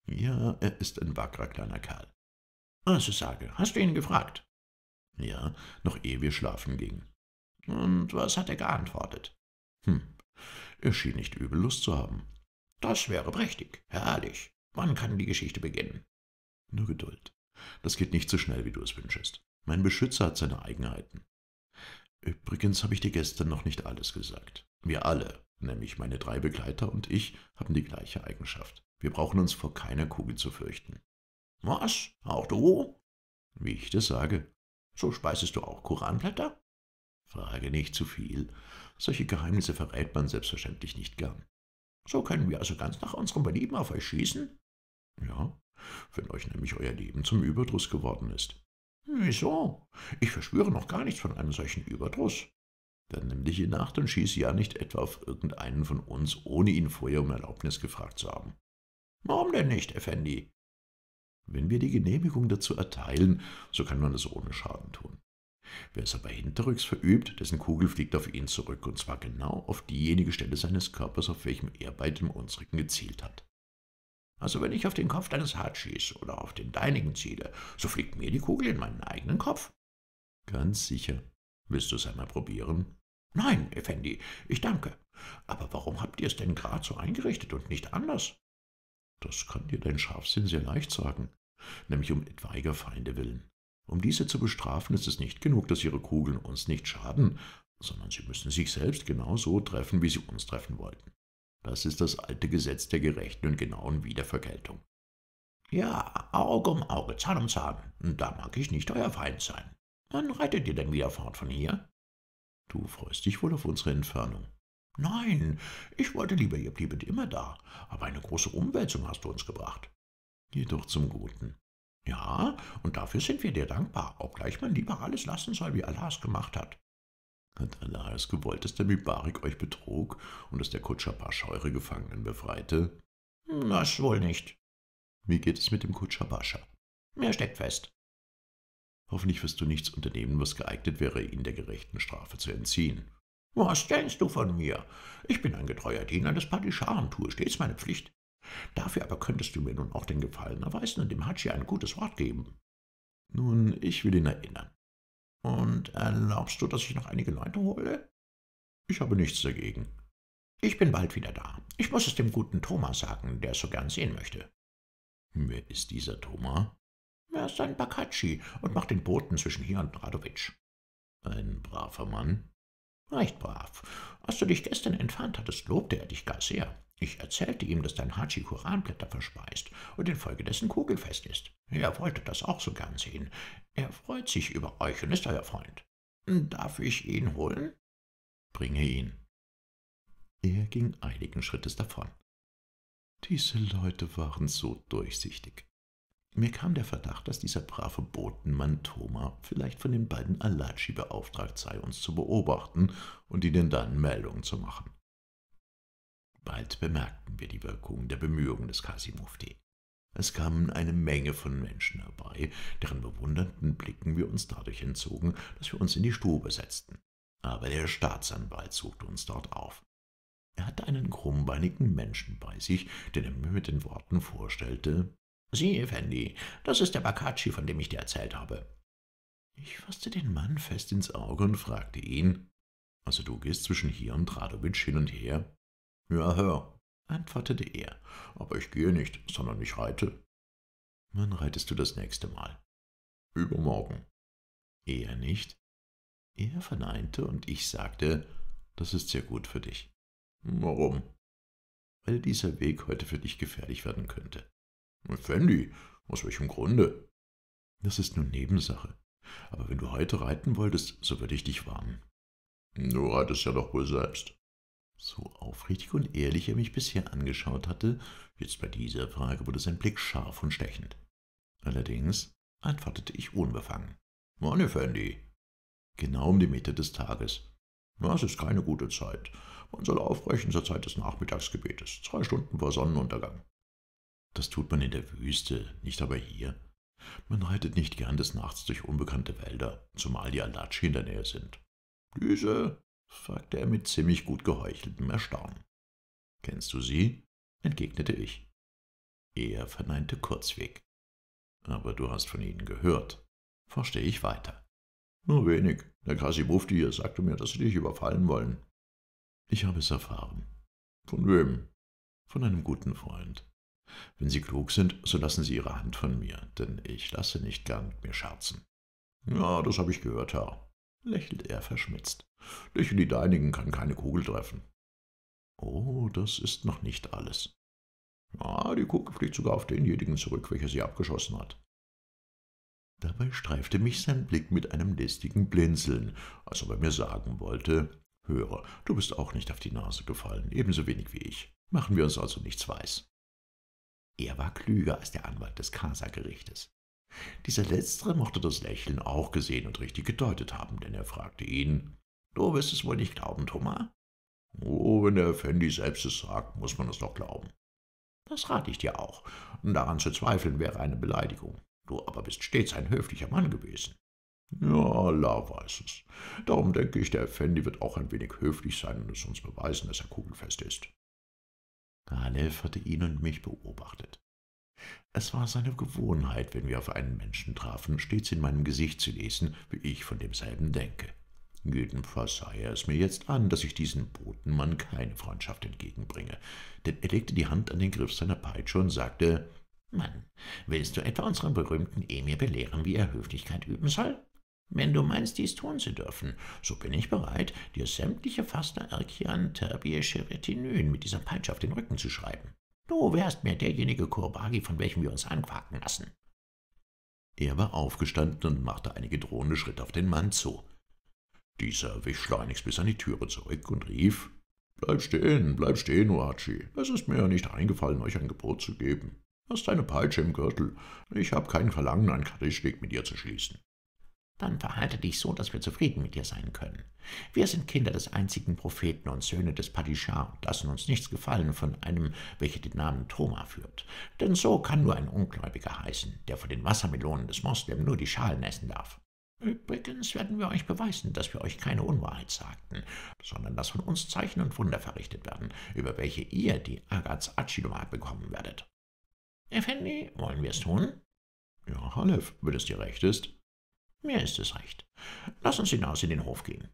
Ja, er ist ein wackerer kleiner Kerl. Also sage, hast du ihn gefragt? Ja, noch ehe wir schlafen gingen. Und was hat er geantwortet? Hm, er schien nicht übel Lust zu haben. Das wäre prächtig, herrlich. Wann kann die Geschichte beginnen? Nur Geduld. Das geht nicht so schnell, wie du es wünschest. Mein Beschützer hat seine Eigenheiten. Übrigens habe ich dir gestern noch nicht alles gesagt. Wir alle, nämlich meine drei Begleiter und ich, haben die gleiche Eigenschaft. Wir brauchen uns vor keiner Kugel zu fürchten. Was? Auch du? Wie ich das sage. So speisest du auch Koranblätter? Frage nicht zu viel. Solche Geheimnisse verrät man selbstverständlich nicht gern. So können wir also ganz nach unserem Belieben auf euch schießen? Ja, wenn euch nämlich euer Leben zum Überdruss geworden ist. Wieso? Ich verspüre noch gar nichts von einem solchen Überdruss. Dann nimm dich in Acht und schieß ja nicht etwa auf irgendeinen von uns, ohne ihn vorher um Erlaubnis gefragt zu haben. Warum denn nicht, Effendi? Wenn wir die Genehmigung dazu erteilen, so kann man es ohne Schaden tun. Wer es aber hinterrücks verübt, dessen Kugel fliegt auf ihn zurück, und zwar genau auf diejenige Stelle seines Körpers, auf welchem er bei dem unsrigen gezielt hat. Also wenn ich auf den Kopf deines Hachis oder auf den deinigen ziele, so fliegt mir die Kugel in meinen eigenen Kopf. Ganz sicher. Willst du es einmal probieren? Nein, Effendi, ich danke. Aber warum habt ihr es denn gerade so eingerichtet und nicht anders? Das kann dir dein Scharfsinn sehr leicht sagen, nämlich um etwaiger Feinde willen. Um diese zu bestrafen, ist es nicht genug, dass ihre Kugeln uns nicht schaden, sondern sie müssen sich selbst genau so treffen, wie sie uns treffen wollten. Das ist das alte Gesetz der gerechten und genauen Wiedervergeltung. Ja, Auge um Auge, Zahn um Zahn, da mag ich nicht euer Feind sein. Wann reitet ihr denn wieder fort von hier? Du freust dich wohl auf unsere Entfernung. Nein, ich wollte lieber, ihr bliebet immer da, aber eine große Umwälzung hast du uns gebracht. Jedoch zum Guten. Ja, und dafür sind wir dir dankbar, obgleich man lieber alles lassen soll, wie Allah es gemacht hat. Hat Allah es gewollt, dass der Mibarik euch betrog und dass der Kutscher Pascha eure Gefangenen befreite? Das wohl nicht. Wie geht es mit dem Kutscher Pascha? Er steckt fest. Hoffentlich wirst du nichts unternehmen, was geeignet wäre, ihn der gerechten Strafe zu entziehen. Was denkst du von mir? Ich bin ein getreuer Diener des Padishah und tue stets meine Pflicht. Dafür aber könntest du mir nun auch den Gefallen erweisen und dem Hatschi ein gutes Wort geben. Nun, ich will ihn erinnern. Und erlaubst du, dass ich noch einige Leute hole? Ich habe nichts dagegen. Ich bin bald wieder da. Ich muss es dem guten Thomas sagen, der es so gern sehen möchte. Wer ist dieser Thomas? Er ist ein Bakatschi und macht den Boten zwischen hier und Radowitsch. Ein braver Mann? Recht brav. Als du dich gestern entfernt hattest, lobte er dich gar sehr. Ich erzählte ihm, dass dein Haji Koranblätter verspeist und infolgedessen kugelfest ist. Er wollte das auch so gern sehen. Er freut sich über euch und ist euer Freund. Darf ich ihn holen? Bringe ihn. Er ging einigen Schrittes davon. Diese Leute waren so durchsichtig. Mir kam der Verdacht, dass dieser brave Botenmann Thoma vielleicht von den beiden Alatschi beauftragt sei, uns zu beobachten und ihnen dann Meldungen zu machen. Bald bemerkten wir die Wirkung der Bemühungen des Kasimufti. Es kamen eine Menge von Menschen herbei, deren bewundernden Blicken wir uns dadurch entzogen, dass wir uns in die Stube setzten. Aber der Staatsanwalt suchte uns dort auf. Er hatte einen krummbeinigen Menschen bei sich, den er mir mit den Worten vorstellte, Sie, Effendi, das ist der Bakatschi, von dem ich dir erzählt habe. Ich fasste den Mann fest ins Auge und fragte ihn, also du gehst zwischen hier und Radowitsch hin und her? Ja, hör, antwortete er, aber ich gehe nicht, sondern ich reite. Wann reitest du das nächste Mal? Übermorgen. Er nicht? Er verneinte und ich sagte, das ist sehr gut für dich. Warum? Weil dieser Weg heute für dich gefährlich werden könnte. Effendi, aus welchem Grunde? Das ist nun Nebensache. Aber wenn du heute reiten wolltest, so würde ich dich warnen. Du reitest ja doch wohl selbst. So aufrichtig und ehrlich er mich bisher angeschaut hatte, jetzt bei dieser Frage wurde sein Blick scharf und stechend. Allerdings antwortete ich unbefangen. Mann, Effendi. Genau um die Mitte des Tages. Das ist keine gute Zeit. Man soll aufbrechen zur Zeit des Nachmittagsgebetes, zwei Stunden vor Sonnenuntergang. Das tut man in der Wüste, nicht aber hier. Man reitet nicht gern des Nachts durch unbekannte Wälder, zumal die Alatschi in der Nähe sind. Diese? fragte er mit ziemlich gut geheucheltem Erstaunen. Kennst du sie? entgegnete ich. Er verneinte kurzweg. Aber du hast von ihnen gehört, forschte ich weiter. Nur wenig. Der Kasimufti hier sagte mir, dass sie dich überfallen wollen. Ich habe es erfahren. Von wem? Von einem guten Freund. Wenn Sie klug sind, so lassen Sie Ihre Hand von mir, denn ich lasse nicht gern mit mir scherzen. Ja, das habe ich gehört, Herr, lächelt er verschmitzt. Und die Deinigen kann keine Kugel treffen. Oh, das ist noch nicht alles. Ja, die Kugel fliegt sogar auf denjenigen zurück, welcher sie abgeschossen hat. Dabei streifte mich sein Blick mit einem listigen Blinzeln, als ob er mir sagen wollte, höre, du bist auch nicht auf die Nase gefallen, ebenso wenig wie ich. Machen wir uns also nichts weiß. Er war klüger als der Anwalt des Kasa-Gerichtes. Dieser Letztere mochte das Lächeln auch gesehen und richtig gedeutet haben, denn er fragte ihn, »Du wirst es wohl nicht glauben, Thomas?« »Oh, wenn der Effendi selbst es sagt, muss man es doch glauben.« Das rate ich dir auch. Daran zu zweifeln wäre eine Beleidigung. Du aber bist stets ein höflicher Mann gewesen. Ja, Allah weiß es. Darum denke ich, der Effendi wird auch ein wenig höflich sein und es uns beweisen, dass er kugelfest ist. Aleph hatte ihn und mich beobachtet. Es war seine Gewohnheit, wenn wir auf einen Menschen trafen, stets in meinem Gesicht zu lesen, wie ich von demselben denke. Jedenfalls sah er es mir jetzt an, dass ich diesem Botenmann keine Freundschaft entgegenbringe, denn er legte die Hand an den Griff seiner Peitsche und sagte, »Mann, willst du etwa unseren berühmten Emir belehren, wie er Höflichkeit üben soll? Wenn du meinst, dies tun zu dürfen, so bin ich bereit, dir sämtliche Fasta Erkian Terbiye Sheretinyn mit dieser Peitsche auf den Rücken zu schreiben. Du wärst mir derjenige Kurbagi, von welchem wir uns anquaken lassen.« Er war aufgestanden und machte einige drohende Schritte auf den Mann zu. Dieser wich schleunigst bis an die Türe zurück und rief, »Bleib stehen, bleib stehen, Oachi. Es ist mir ja nicht eingefallen, euch ein Gebot zu geben. Hast eine Peitsche im Gürtel. Ich habe kein Verlangen, ein Kadischweg mit dir zu schließen.« Dann verhalte dich so, dass wir zufrieden mit dir sein können. Wir sind Kinder des einzigen Propheten und Söhne des Padishah und lassen uns nichts gefallen von einem, welcher den Namen Thoma führt. Denn so kann nur ein Ungläubiger heißen, der von den Wassermelonen des Moslem nur die Schalen essen darf. Übrigens werden wir euch beweisen, dass wir euch keine Unwahrheit sagten, sondern dass von uns Zeichen und Wunder verrichtet werden, über welche ihr die Agats Achiloma bekommen werdet. Effendi, wollen wir es tun? Ja, Halef, wenn es dir recht ist. Mir ist es recht. Lass uns hinaus in den Hof gehen.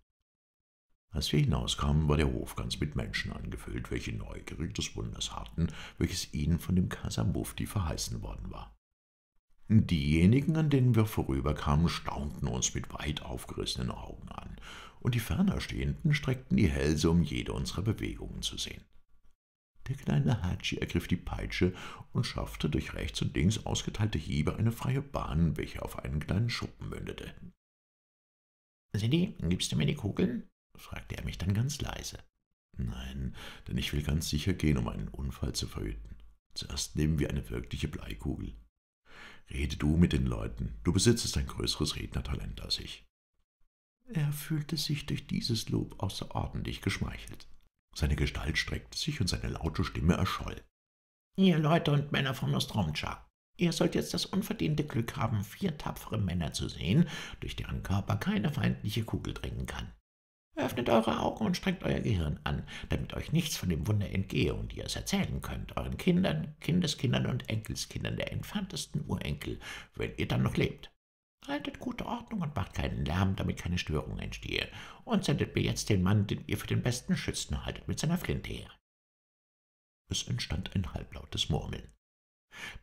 Als wir hinauskamen, war der Hof ganz mit Menschen angefüllt, welche neugierig des Wunders harrten, welches ihnen von dem Kaiser Mufti verheißen worden war. Diejenigen, an denen wir vorüberkamen, staunten uns mit weit aufgerissenen Augen an, und die ferner Stehenden streckten die Hälse, um jede unserer Bewegungen zu sehen. Der kleine Hatschi ergriff die Peitsche und schaffte durch rechts und links ausgeteilte Hiebe eine freie Bahn, welche auf einen kleinen Schuppen mündete. »Sidi, gibst du mir die Kugeln?« fragte er mich dann ganz leise. »Nein, denn ich will ganz sicher gehen, um einen Unfall zu verhüten. Zuerst nehmen wir eine wirkliche Bleikugel. Rede du mit den Leuten, du besitzest ein größeres Rednertalent als ich.« Er fühlte sich durch dieses Lob außerordentlich geschmeichelt. Seine Gestalt streckte sich und seine laute Stimme erscholl. Ihr Leute und Männer von Nostromcha, ihr sollt jetzt das unverdiente Glück haben, vier tapfere Männer zu sehen, durch deren Körper keine feindliche Kugel dringen kann. Öffnet eure Augen und streckt euer Gehirn an, damit euch nichts von dem Wunder entgehe und ihr es erzählen könnt, euren Kindern, Kindeskindern und Enkelskindern der entferntesten Urenkel, wenn ihr dann noch lebt. Haltet gute Ordnung und macht keinen Lärm, damit keine Störung entstehe, und sendet mir jetzt den Mann, den ihr für den besten Schützen haltet, mit seiner Flinte her. Es entstand ein halblautes Murmeln.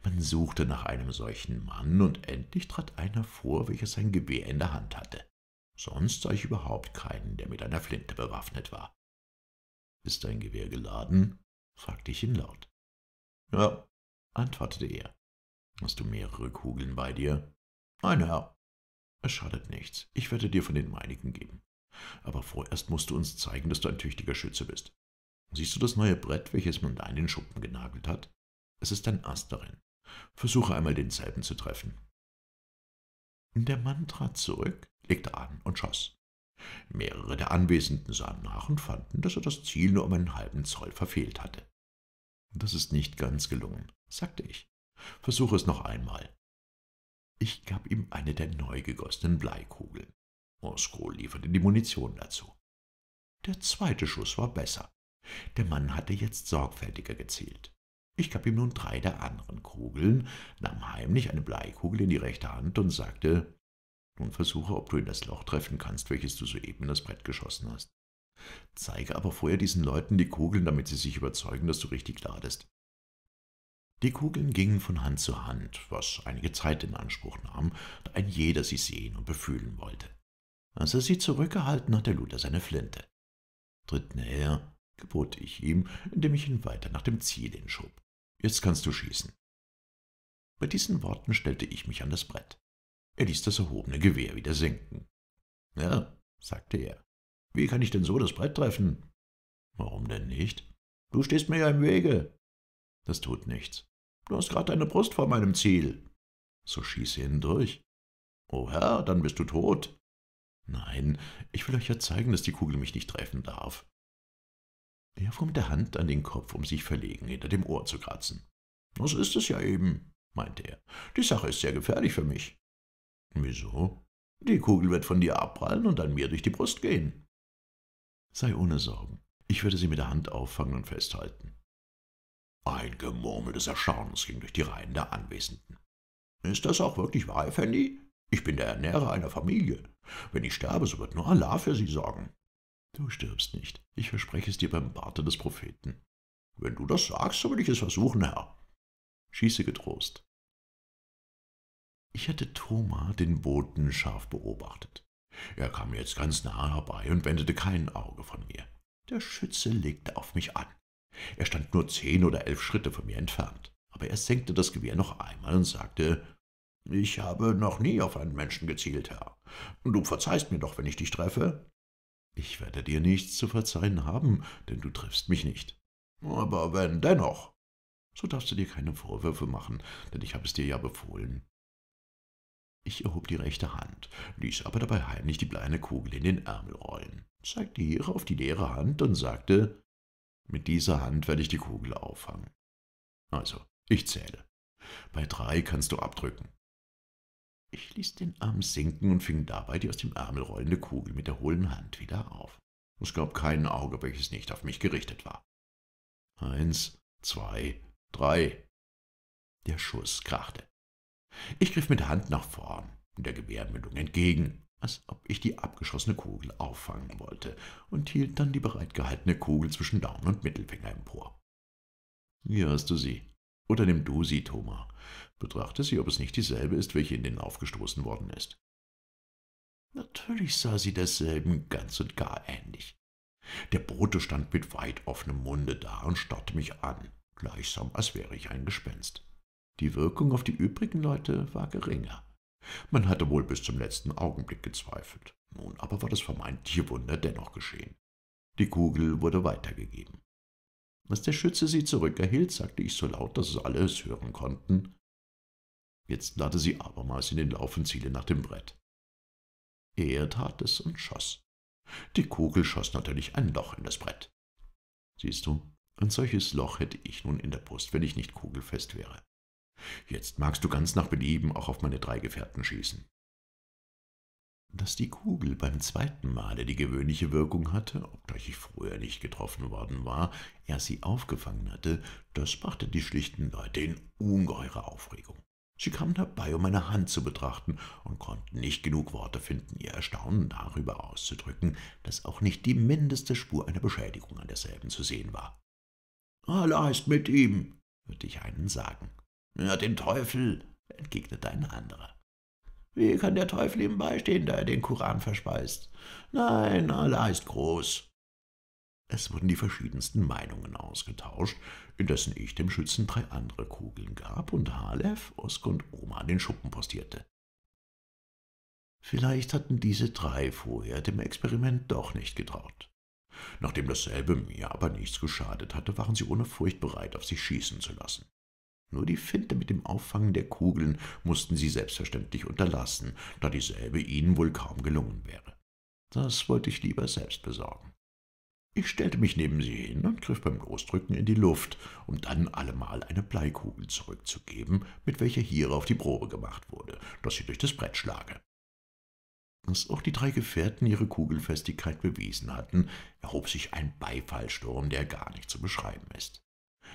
Man suchte nach einem solchen Mann, und endlich trat einer vor, welcher sein Gewehr in der Hand hatte. Sonst sah ich überhaupt keinen, der mit einer Flinte bewaffnet war. »Ist dein Gewehr geladen?« fragte ich ihn laut. »Ja«, antwortete er. »Hast du mehrere Kugeln bei dir?« »Nein, Herr.« »Es schadet nichts. Ich werde dir von den meinigen geben. Aber vorerst musst du uns zeigen, dass du ein tüchtiger Schütze bist. Siehst du das neue Brett, welches man da in den Schuppen genagelt hat? Es ist ein Ast darin. Versuche einmal denselben zu treffen.« Der Mann trat zurück, legte an und schoss. Mehrere der Anwesenden sahen nach und fanden, dass er das Ziel nur um einen halben Zoll verfehlt hatte. »Das ist nicht ganz gelungen«, sagte ich. »Versuche es noch einmal.« Ich gab ihm eine der neu gegossenen Bleikugeln. Osko lieferte die Munition dazu. Der zweite Schuss war besser. Der Mann hatte jetzt sorgfältiger gezielt. Ich gab ihm nun drei der anderen Kugeln, nahm heimlich eine Bleikugel in die rechte Hand und sagte, nun versuche, ob du in das Loch treffen kannst, welches du soeben in das Brett geschossen hast. Zeige aber vorher diesen Leuten die Kugeln, damit sie sich überzeugen, dass du richtig ladest. Die Kugeln gingen von Hand zu Hand, was einige Zeit in Anspruch nahm, da ein jeder sie sehen und befühlen wollte. Als er sie zurückgehalten hatte, lud er seine Flinte. Tritt näher, gebot ich ihm, indem ich ihn weiter nach dem Ziel hinschob. Jetzt kannst du schießen. Bei diesen Worten stellte ich mich an das Brett. Er ließ das erhobene Gewehr wieder sinken. Ja, sagte er. Wie kann ich denn so das Brett treffen? Warum denn nicht? Du stehst mir ja im Wege. Das tut nichts. Du hast gerade deine Brust vor meinem Ziel. So schieße hindurch. Oh Herr, dann bist du tot. Nein, ich will euch ja zeigen, dass die Kugel mich nicht treffen darf. Er fuhr mit der Hand an den Kopf, um sich verlegen hinter dem Ohr zu kratzen. Das ist es ja eben, meinte er. Die Sache ist sehr gefährlich für mich. Wieso? Die Kugel wird von dir abprallen und an mir durch die Brust gehen. Sei ohne Sorgen. Ich werde sie mit der Hand auffangen und festhalten. Ein Gemurmel des Erstaunens ging durch die Reihen der Anwesenden. Ist das auch wirklich wahr, Effendi? Ich bin der Ernährer einer Familie. Wenn ich sterbe, so wird nur Allah für Sie sorgen. Du stirbst nicht. Ich verspreche es dir beim Barte des Propheten. Wenn du das sagst, so will ich es versuchen, Herr. Schieße getrost. Ich hatte Thoma, den Boten, scharf beobachtet. Er kam jetzt ganz nahe herbei und wendete kein Auge von mir. Der Schütze legte auf mich an. Er stand nur zehn oder elf Schritte von mir entfernt, aber er senkte das Gewehr noch einmal und sagte, ich habe noch nie auf einen Menschen gezielt, Herr. Du verzeihst mir doch, wenn ich dich treffe. Ich werde dir nichts zu verzeihen haben, denn du triffst mich nicht. Aber wenn dennoch, so darfst du dir keine Vorwürfe machen, denn ich habe es dir ja befohlen. Ich erhob die rechte Hand, ließ aber dabei heimlich die bleine Kugel in den Ärmel rollen, zeigte ihre auf die leere Hand und sagte, mit dieser Hand werde ich die Kugel auffangen. Also, ich zähle. Bei drei kannst du abdrücken. Ich ließ den Arm sinken und fing dabei die aus dem Ärmel rollende Kugel mit der hohlen Hand wieder auf. Es gab kein Auge, welches nicht auf mich gerichtet war. Eins, zwei, drei. Der Schuss krachte. Ich griff mit der Hand nach vorn, der Gewehrmündung entgegen, als ob ich die abgeschossene Kugel auffangen wollte, und hielt dann die bereitgehaltene Kugel zwischen Daumen und Mittelfinger empor. Hier hast du sie. Oder nimm du sie, Thoma. Betrachte sie, ob es nicht dieselbe ist, welche in den aufgestoßen worden ist. Natürlich sah sie derselben ganz und gar ähnlich. Der Bote stand mit weit offenem Munde da und starrte mich an, gleichsam als wäre ich ein Gespenst. Die Wirkung auf die übrigen Leute war geringer. Man hatte wohl bis zum letzten Augenblick gezweifelt. Nun aber war das vermeintliche Wunder dennoch geschehen. Die Kugel wurde weitergegeben. Als der Schütze sie zurückerhielt, sagte ich so laut, dass es alle es hören konnten. Jetzt nahte sie abermals in den Lauf und ziele nach dem Brett. Er tat es und schoss. Die Kugel schoss natürlich ein Loch in das Brett. Siehst du, ein solches Loch hätte ich nun in der Brust, wenn ich nicht kugelfest wäre. Jetzt magst du ganz nach Belieben auch auf meine drei Gefährten schießen. Dass die Kugel beim zweiten Male die gewöhnliche Wirkung hatte, obgleich ich früher nicht getroffen worden war, er sie aufgefangen hatte, das brachte die schlichten Leute in ungeheure Aufregung. Sie kamen herbei, um meine Hand zu betrachten, und konnten nicht genug Worte finden, ihr Erstaunen darüber auszudrücken, dass auch nicht die mindeste Spur einer Beschädigung an derselben zu sehen war. Allah ist mit ihm, hörte ich einen sagen. Ja, den Teufel, entgegnete ein anderer. Wie kann der Teufel ihm beistehen, da er den Koran verspeist? Nein, Allah ist groß. Es wurden die verschiedensten Meinungen ausgetauscht, indessen ich dem Schützen drei andere Kugeln gab und Halef, Osk und Oma den Schuppen postierte. Vielleicht hatten diese drei vorher dem Experiment doch nicht getraut. Nachdem dasselbe mir aber nichts geschadet hatte, waren sie ohne Furcht bereit, auf sich schießen zu lassen. Nur die Finte mit dem Auffangen der Kugeln mussten sie selbstverständlich unterlassen, da dieselbe ihnen wohl kaum gelungen wäre. Das wollte ich lieber selbst besorgen. Ich stellte mich neben sie hin und griff beim Losdrücken in die Luft, um dann allemal eine Bleikugel zurückzugeben, mit welcher hierauf die Probe gemacht wurde, dass sie durch das Brett schlage. Als auch die drei Gefährten ihre Kugelfestigkeit bewiesen hatten, erhob sich ein Beifallsturm, der gar nicht zu beschreiben ist.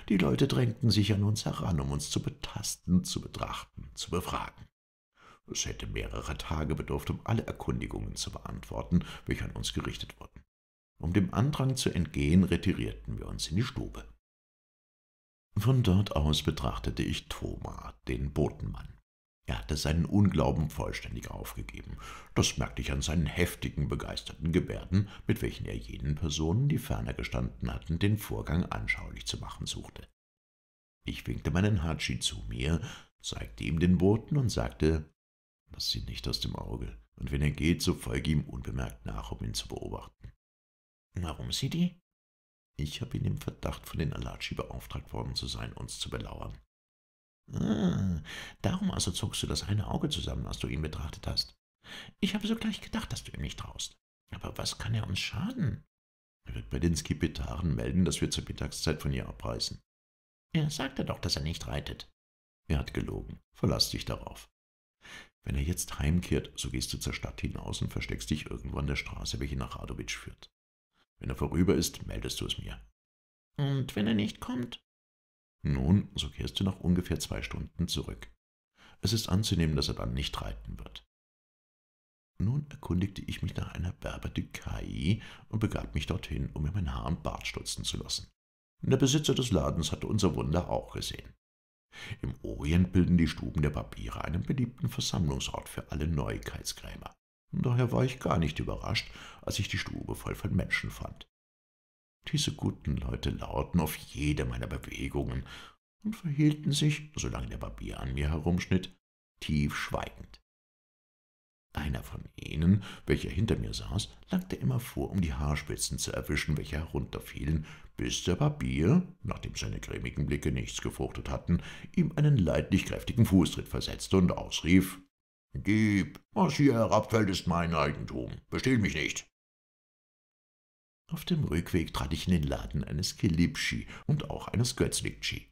Die Leute drängten sich an uns heran, um uns zu betasten, zu betrachten, zu befragen. Es hätte mehrere Tage bedurft, um alle Erkundigungen zu beantworten, welche an uns gerichtet wurden. Um dem Andrang zu entgehen, retirierten wir uns in die Stube. Von dort aus betrachtete ich Thoma, den Botenmann. Er hatte seinen Unglauben vollständig aufgegeben. Das merkte ich an seinen heftigen, begeisterten Gebärden, mit welchen er jenen Personen, die ferner gestanden hatten, den Vorgang anschaulich zu machen suchte. Ich winkte meinen Hatschi zu mir, zeigte ihm den Boten und sagte, lass sie nicht aus dem Auge, und wenn er geht, so folge ihm unbemerkt nach, um ihn zu beobachten. Warum, Sidi? Ich habe ihn im Verdacht, von den Alatschi beauftragt worden zu sein, uns zu belauern. Ah, darum also zuckst du das eine Auge zusammen, als du ihn betrachtet hast. Ich habe sogleich gedacht, dass du ihm nicht traust. Aber was kann er uns schaden? Er wird bei den Skipetaren melden, dass wir zur Mittagszeit von hier abreisen. Er sagte doch, dass er nicht reitet. Er hat gelogen. Verlass dich darauf. Wenn er jetzt heimkehrt, so gehst du zur Stadt hinaus und versteckst dich irgendwo an der Straße, welche nach Radowitsch führt. Wenn er vorüber ist, meldest du es mir. Und wenn er nicht kommt? Nun, so kehrst du nach ungefähr zwei Stunden zurück. Es ist anzunehmen, dass er dann nicht reiten wird. Nun erkundigte ich mich nach einer Berber de Cailly und begab mich dorthin, um mir mein Haar und Bart stutzen zu lassen. Der Besitzer des Ladens hatte unser Wunder auch gesehen. Im Orient bilden die Stuben der Barbiere einen beliebten Versammlungsort für alle Neuigkeitskrämer. Daher war ich gar nicht überrascht, als ich die Stube voll von Menschen fand. Diese guten Leute lauten auf jede meiner Bewegungen und verhielten sich, solange der Barbier an mir herumschnitt, tief schweigend. Einer von ihnen, welcher hinter mir saß, langte immer vor, um die Haarspitzen zu erwischen, welche herunterfielen, bis der Barbier, nachdem seine grämigen Blicke nichts gefruchtet hatten, ihm einen leidlich kräftigen Fußtritt versetzte und ausrief Gib, was hier herabfällt, ist mein Eigentum. Bestehl mich nicht. Auf dem Rückweg trat ich in den Laden eines Kilipschi und auch eines Götzlikschi.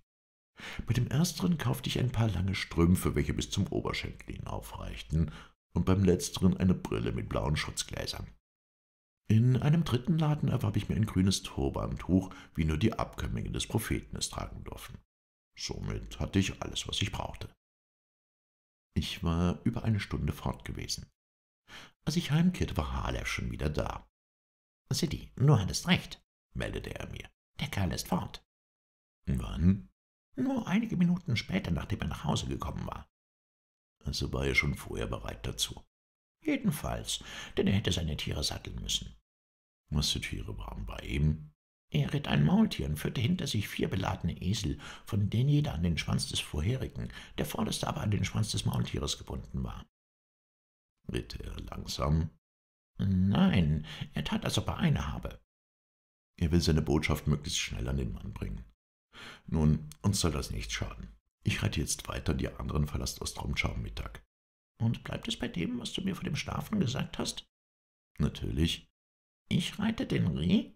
Mit dem ersteren kaufte ich ein paar lange Strümpfe, welche bis zum Oberschenkel hinaufreichten, und beim letzteren eine Brille mit blauen Schutzgläsern. In einem dritten Laden erwarb ich mir ein grünes Turbantuch, wie nur die Abkömmlinge des Propheten es tragen durften. Somit hatte ich alles, was ich brauchte. Ich war über eine Stunde fort gewesen. Als ich heimkehrte, war Halef schon wieder da. City, du hattest recht, meldete er mir. Der Kerl ist fort. Wann? Nur einige Minuten später, nachdem er nach Hause gekommen war. Also war er schon vorher bereit dazu. Jedenfalls, denn er hätte seine Tiere satteln müssen. Was für Tiere waren bei ihm? Er ritt ein Maultier und führte hinter sich vier beladene Esel, von denen jeder an den Schwanz des vorherigen, der vorderste aber an den Schwanz des Maultieres gebunden war. Ritt er langsam? Nein, er tat, als ob er eine habe. Er will seine Botschaft möglichst schnell an den Mann bringen. Nun, uns soll das nicht schaden. Ich reite jetzt weiter, die anderen verlasst Ostromtschau am Mittag. Und bleibt es bei dem, was du mir vor dem Schlafen gesagt hast? Natürlich. Ich reite den Reh?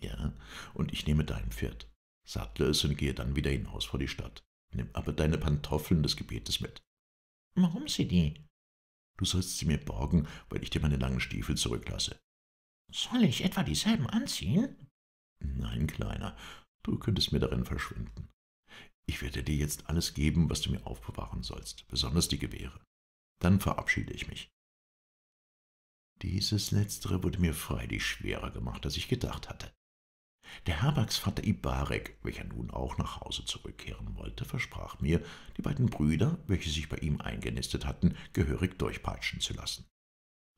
Ja, und ich nehme dein Pferd. Sattle es und gehe dann wieder hinaus vor die Stadt. Nimm aber deine Pantoffeln des Gebetes mit. Warum sie die? Du sollst sie mir borgen, weil ich dir meine langen Stiefel zurücklasse. Soll ich etwa dieselben anziehen? Nein, Kleiner, du könntest mir darin verschwinden. Ich werde dir jetzt alles geben, was du mir aufbewahren sollst, besonders die Gewehre. Dann verabschiede ich mich. Dieses Letztere wurde mir freilich schwerer gemacht, als ich gedacht hatte. Der Herbergsvater Ibarek, welcher nun auch nach Hause zurückkehren wollte, versprach mir, die beiden Brüder, welche sich bei ihm eingenistet hatten, gehörig durchpeitschen zu lassen.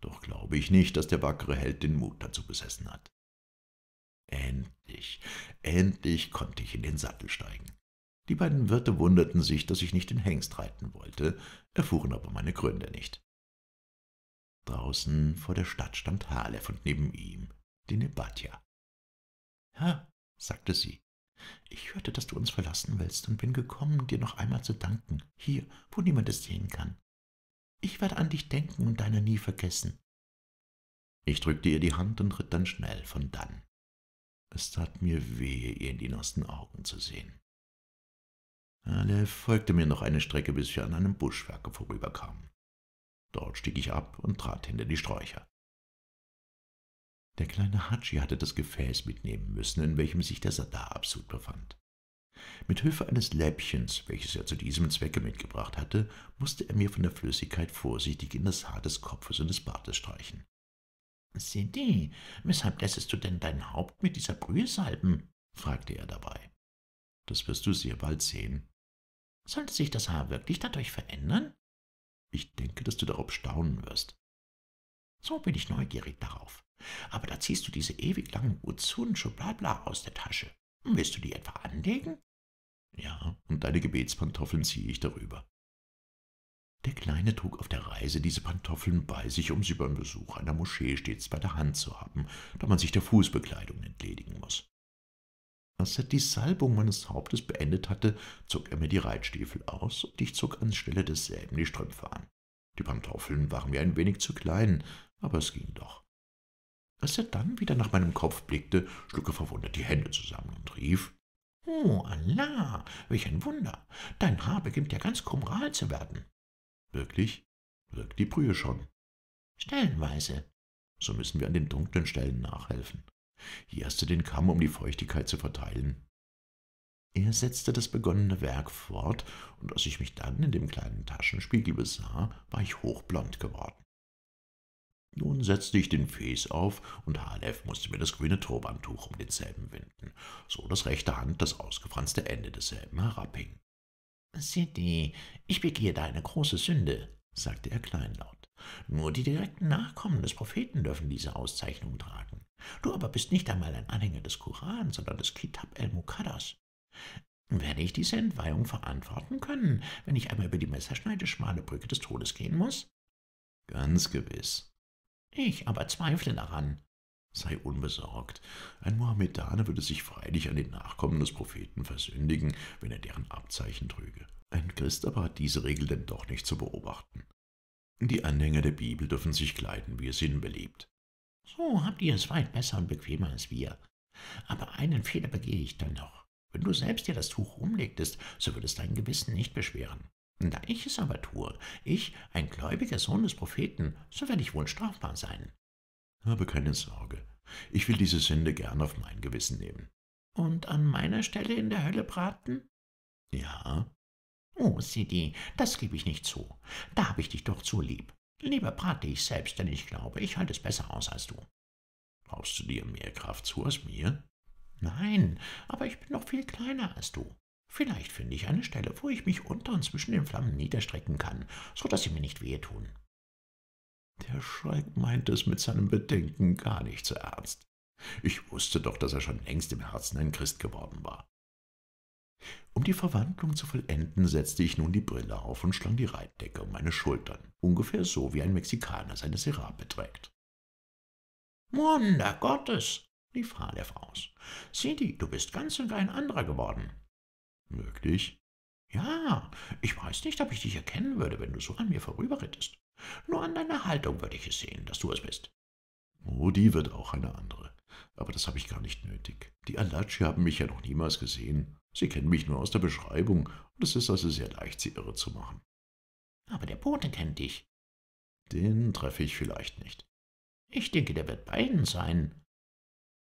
Doch glaube ich nicht, dass der wackere Held den Mut dazu besessen hat. Endlich, endlich konnte ich in den Sattel steigen. Die beiden Wirte wunderten sich, dass ich nicht den Hengst reiten wollte, erfuhren aber meine Gründe nicht. Draußen vor der Stadt stand Halef und neben ihm die Nebatja. Herr, sagte sie, ich hörte, dass du uns verlassen willst und bin gekommen, dir noch einmal zu danken, hier, wo niemand es sehen kann. Ich werde an dich denken und deiner nie vergessen. Ich drückte ihr die Hand und ritt dann schnell von dann. Es tat mir weh, ihr in die nassen Augen zu sehen. Aleph folgte mir noch eine Strecke, bis wir an einem Buschwerke vorüberkamen. Dort stieg ich ab und trat hinter die Sträucher. Der kleine Hatschi hatte das Gefäß mitnehmen müssen, in welchem sich der Sadarabsud befand. Mit Hilfe eines Läppchens, welches er zu diesem Zwecke mitgebracht hatte, musste er mir von der Flüssigkeit vorsichtig in das Haar des Kopfes und des Bartes streichen. Sidi, weshalb lässest du denn dein Haupt mit dieser Brühe salben? fragte er dabei. Das wirst du sehr bald sehen. Sollte sich das Haar wirklich dadurch verändern? Ich denke, dass du darauf staunen wirst. So bin ich neugierig darauf. Aber da ziehst du diese ewig langen Uzunschu Blabla aus der Tasche. Willst du die etwa anlegen? Ja, und deine Gebetspantoffeln ziehe ich darüber. Der Kleine trug auf der Reise diese Pantoffeln bei sich, um sie beim Besuch einer Moschee stets bei der Hand zu haben, da man sich der Fußbekleidung entledigen muss. Als er die Salbung meines Hauptes beendet hatte, zog er mir die Reitstiefel aus, und ich zog anstelle desselben die Strümpfe an. Die Pantoffeln waren mir ein wenig zu klein, aber es ging doch. Als er dann wieder nach meinem Kopf blickte, schlug er verwundert die Hände zusammen und rief Oh, Allah, welch ein Wunder. Dein Haar beginnt ja ganz krummral zu werden. Wirklich? Wirkt die Brühe schon? Stellenweise. So müssen wir an den dunklen Stellen nachhelfen. Hier hast du den Kamm, um die Feuchtigkeit zu verteilen. Er setzte das begonnene Werk fort, und als ich mich dann in dem kleinen Taschenspiegel besah, war ich hochblond geworden. Nun setzte ich den Fes auf, und Halef musste mir das grüne Turbantuch um denselben winden, so dass rechte Hand das ausgefranste Ende desselben herabhing. Sidi, ich begehe da eine große Sünde, sagte er kleinlaut. Nur die direkten Nachkommen des Propheten dürfen diese Auszeichnung tragen. Du aber bist nicht einmal ein Anhänger des Koran, sondern des Kitab el-Mukaddas. Werde ich diese Entweihung verantworten können, wenn ich einmal über die messerschneideschmale Brücke des Todes gehen muss? Ganz gewiss. Ich aber zweifle daran. Sei unbesorgt. Ein Mohammedaner würde sich freilich an den Nachkommen des Propheten versündigen, wenn er deren Abzeichen trüge. Ein Christ aber hat diese Regel denn doch nicht zu beobachten. Die Anhänger der Bibel dürfen sich kleiden, wie es ihnen beliebt. So habt ihr es weit besser und bequemer als wir. Aber einen Fehler begehe ich dann noch. Wenn du selbst dir das Tuch umlegtest, so würde es dein Gewissen nicht beschweren. Da ich es aber tue, ich, ein gläubiger Sohn des Propheten, so werde ich wohl strafbar sein. Habe keine Sorge. Ich will diese Sünde gern auf mein Gewissen nehmen. Und an meiner Stelle in der Hölle braten? Ja. Oh, Sidi, das gebe ich nicht zu. Da habe ich dich doch zu lieb. Lieber brate ich selbst, denn ich glaube, ich halte es besser aus als du. Brauchst du dir mehr Kraft zu als mir? Nein, aber ich bin noch viel kleiner als du. Vielleicht finde ich eine Stelle, wo ich mich unter und zwischen den Flammen niederstrecken kann, so dass sie mir nicht wehtun. Der Schreck meinte es mit seinem Bedenken gar nicht so ernst. Ich wusste doch, dass er schon längst im Herzen ein Christ geworden war. Um die Verwandlung zu vollenden, setzte ich nun die Brille auf und schlang die Reitdecke um meine Schultern, ungefähr so wie ein Mexikaner seine Serape trägt. Wunder Gottes, rief Halef aus. Sidi, du bist ganz und gar ein anderer geworden. Wirklich? Ja, ich weiß nicht, ob ich dich erkennen würde, wenn du so an mir vorüberrittest. Nur an deiner Haltung würde ich es sehen, dass du es bist. Oh, die wird auch eine andere. Aber das habe ich gar nicht nötig. Die Alatschi haben mich ja noch niemals gesehen. Sie kennen mich nur aus der Beschreibung, und es ist also sehr leicht, sie irre zu machen. Aber der Bote kennt dich. Den treffe ich vielleicht nicht. Ich denke, der wird bei Ihnen sein.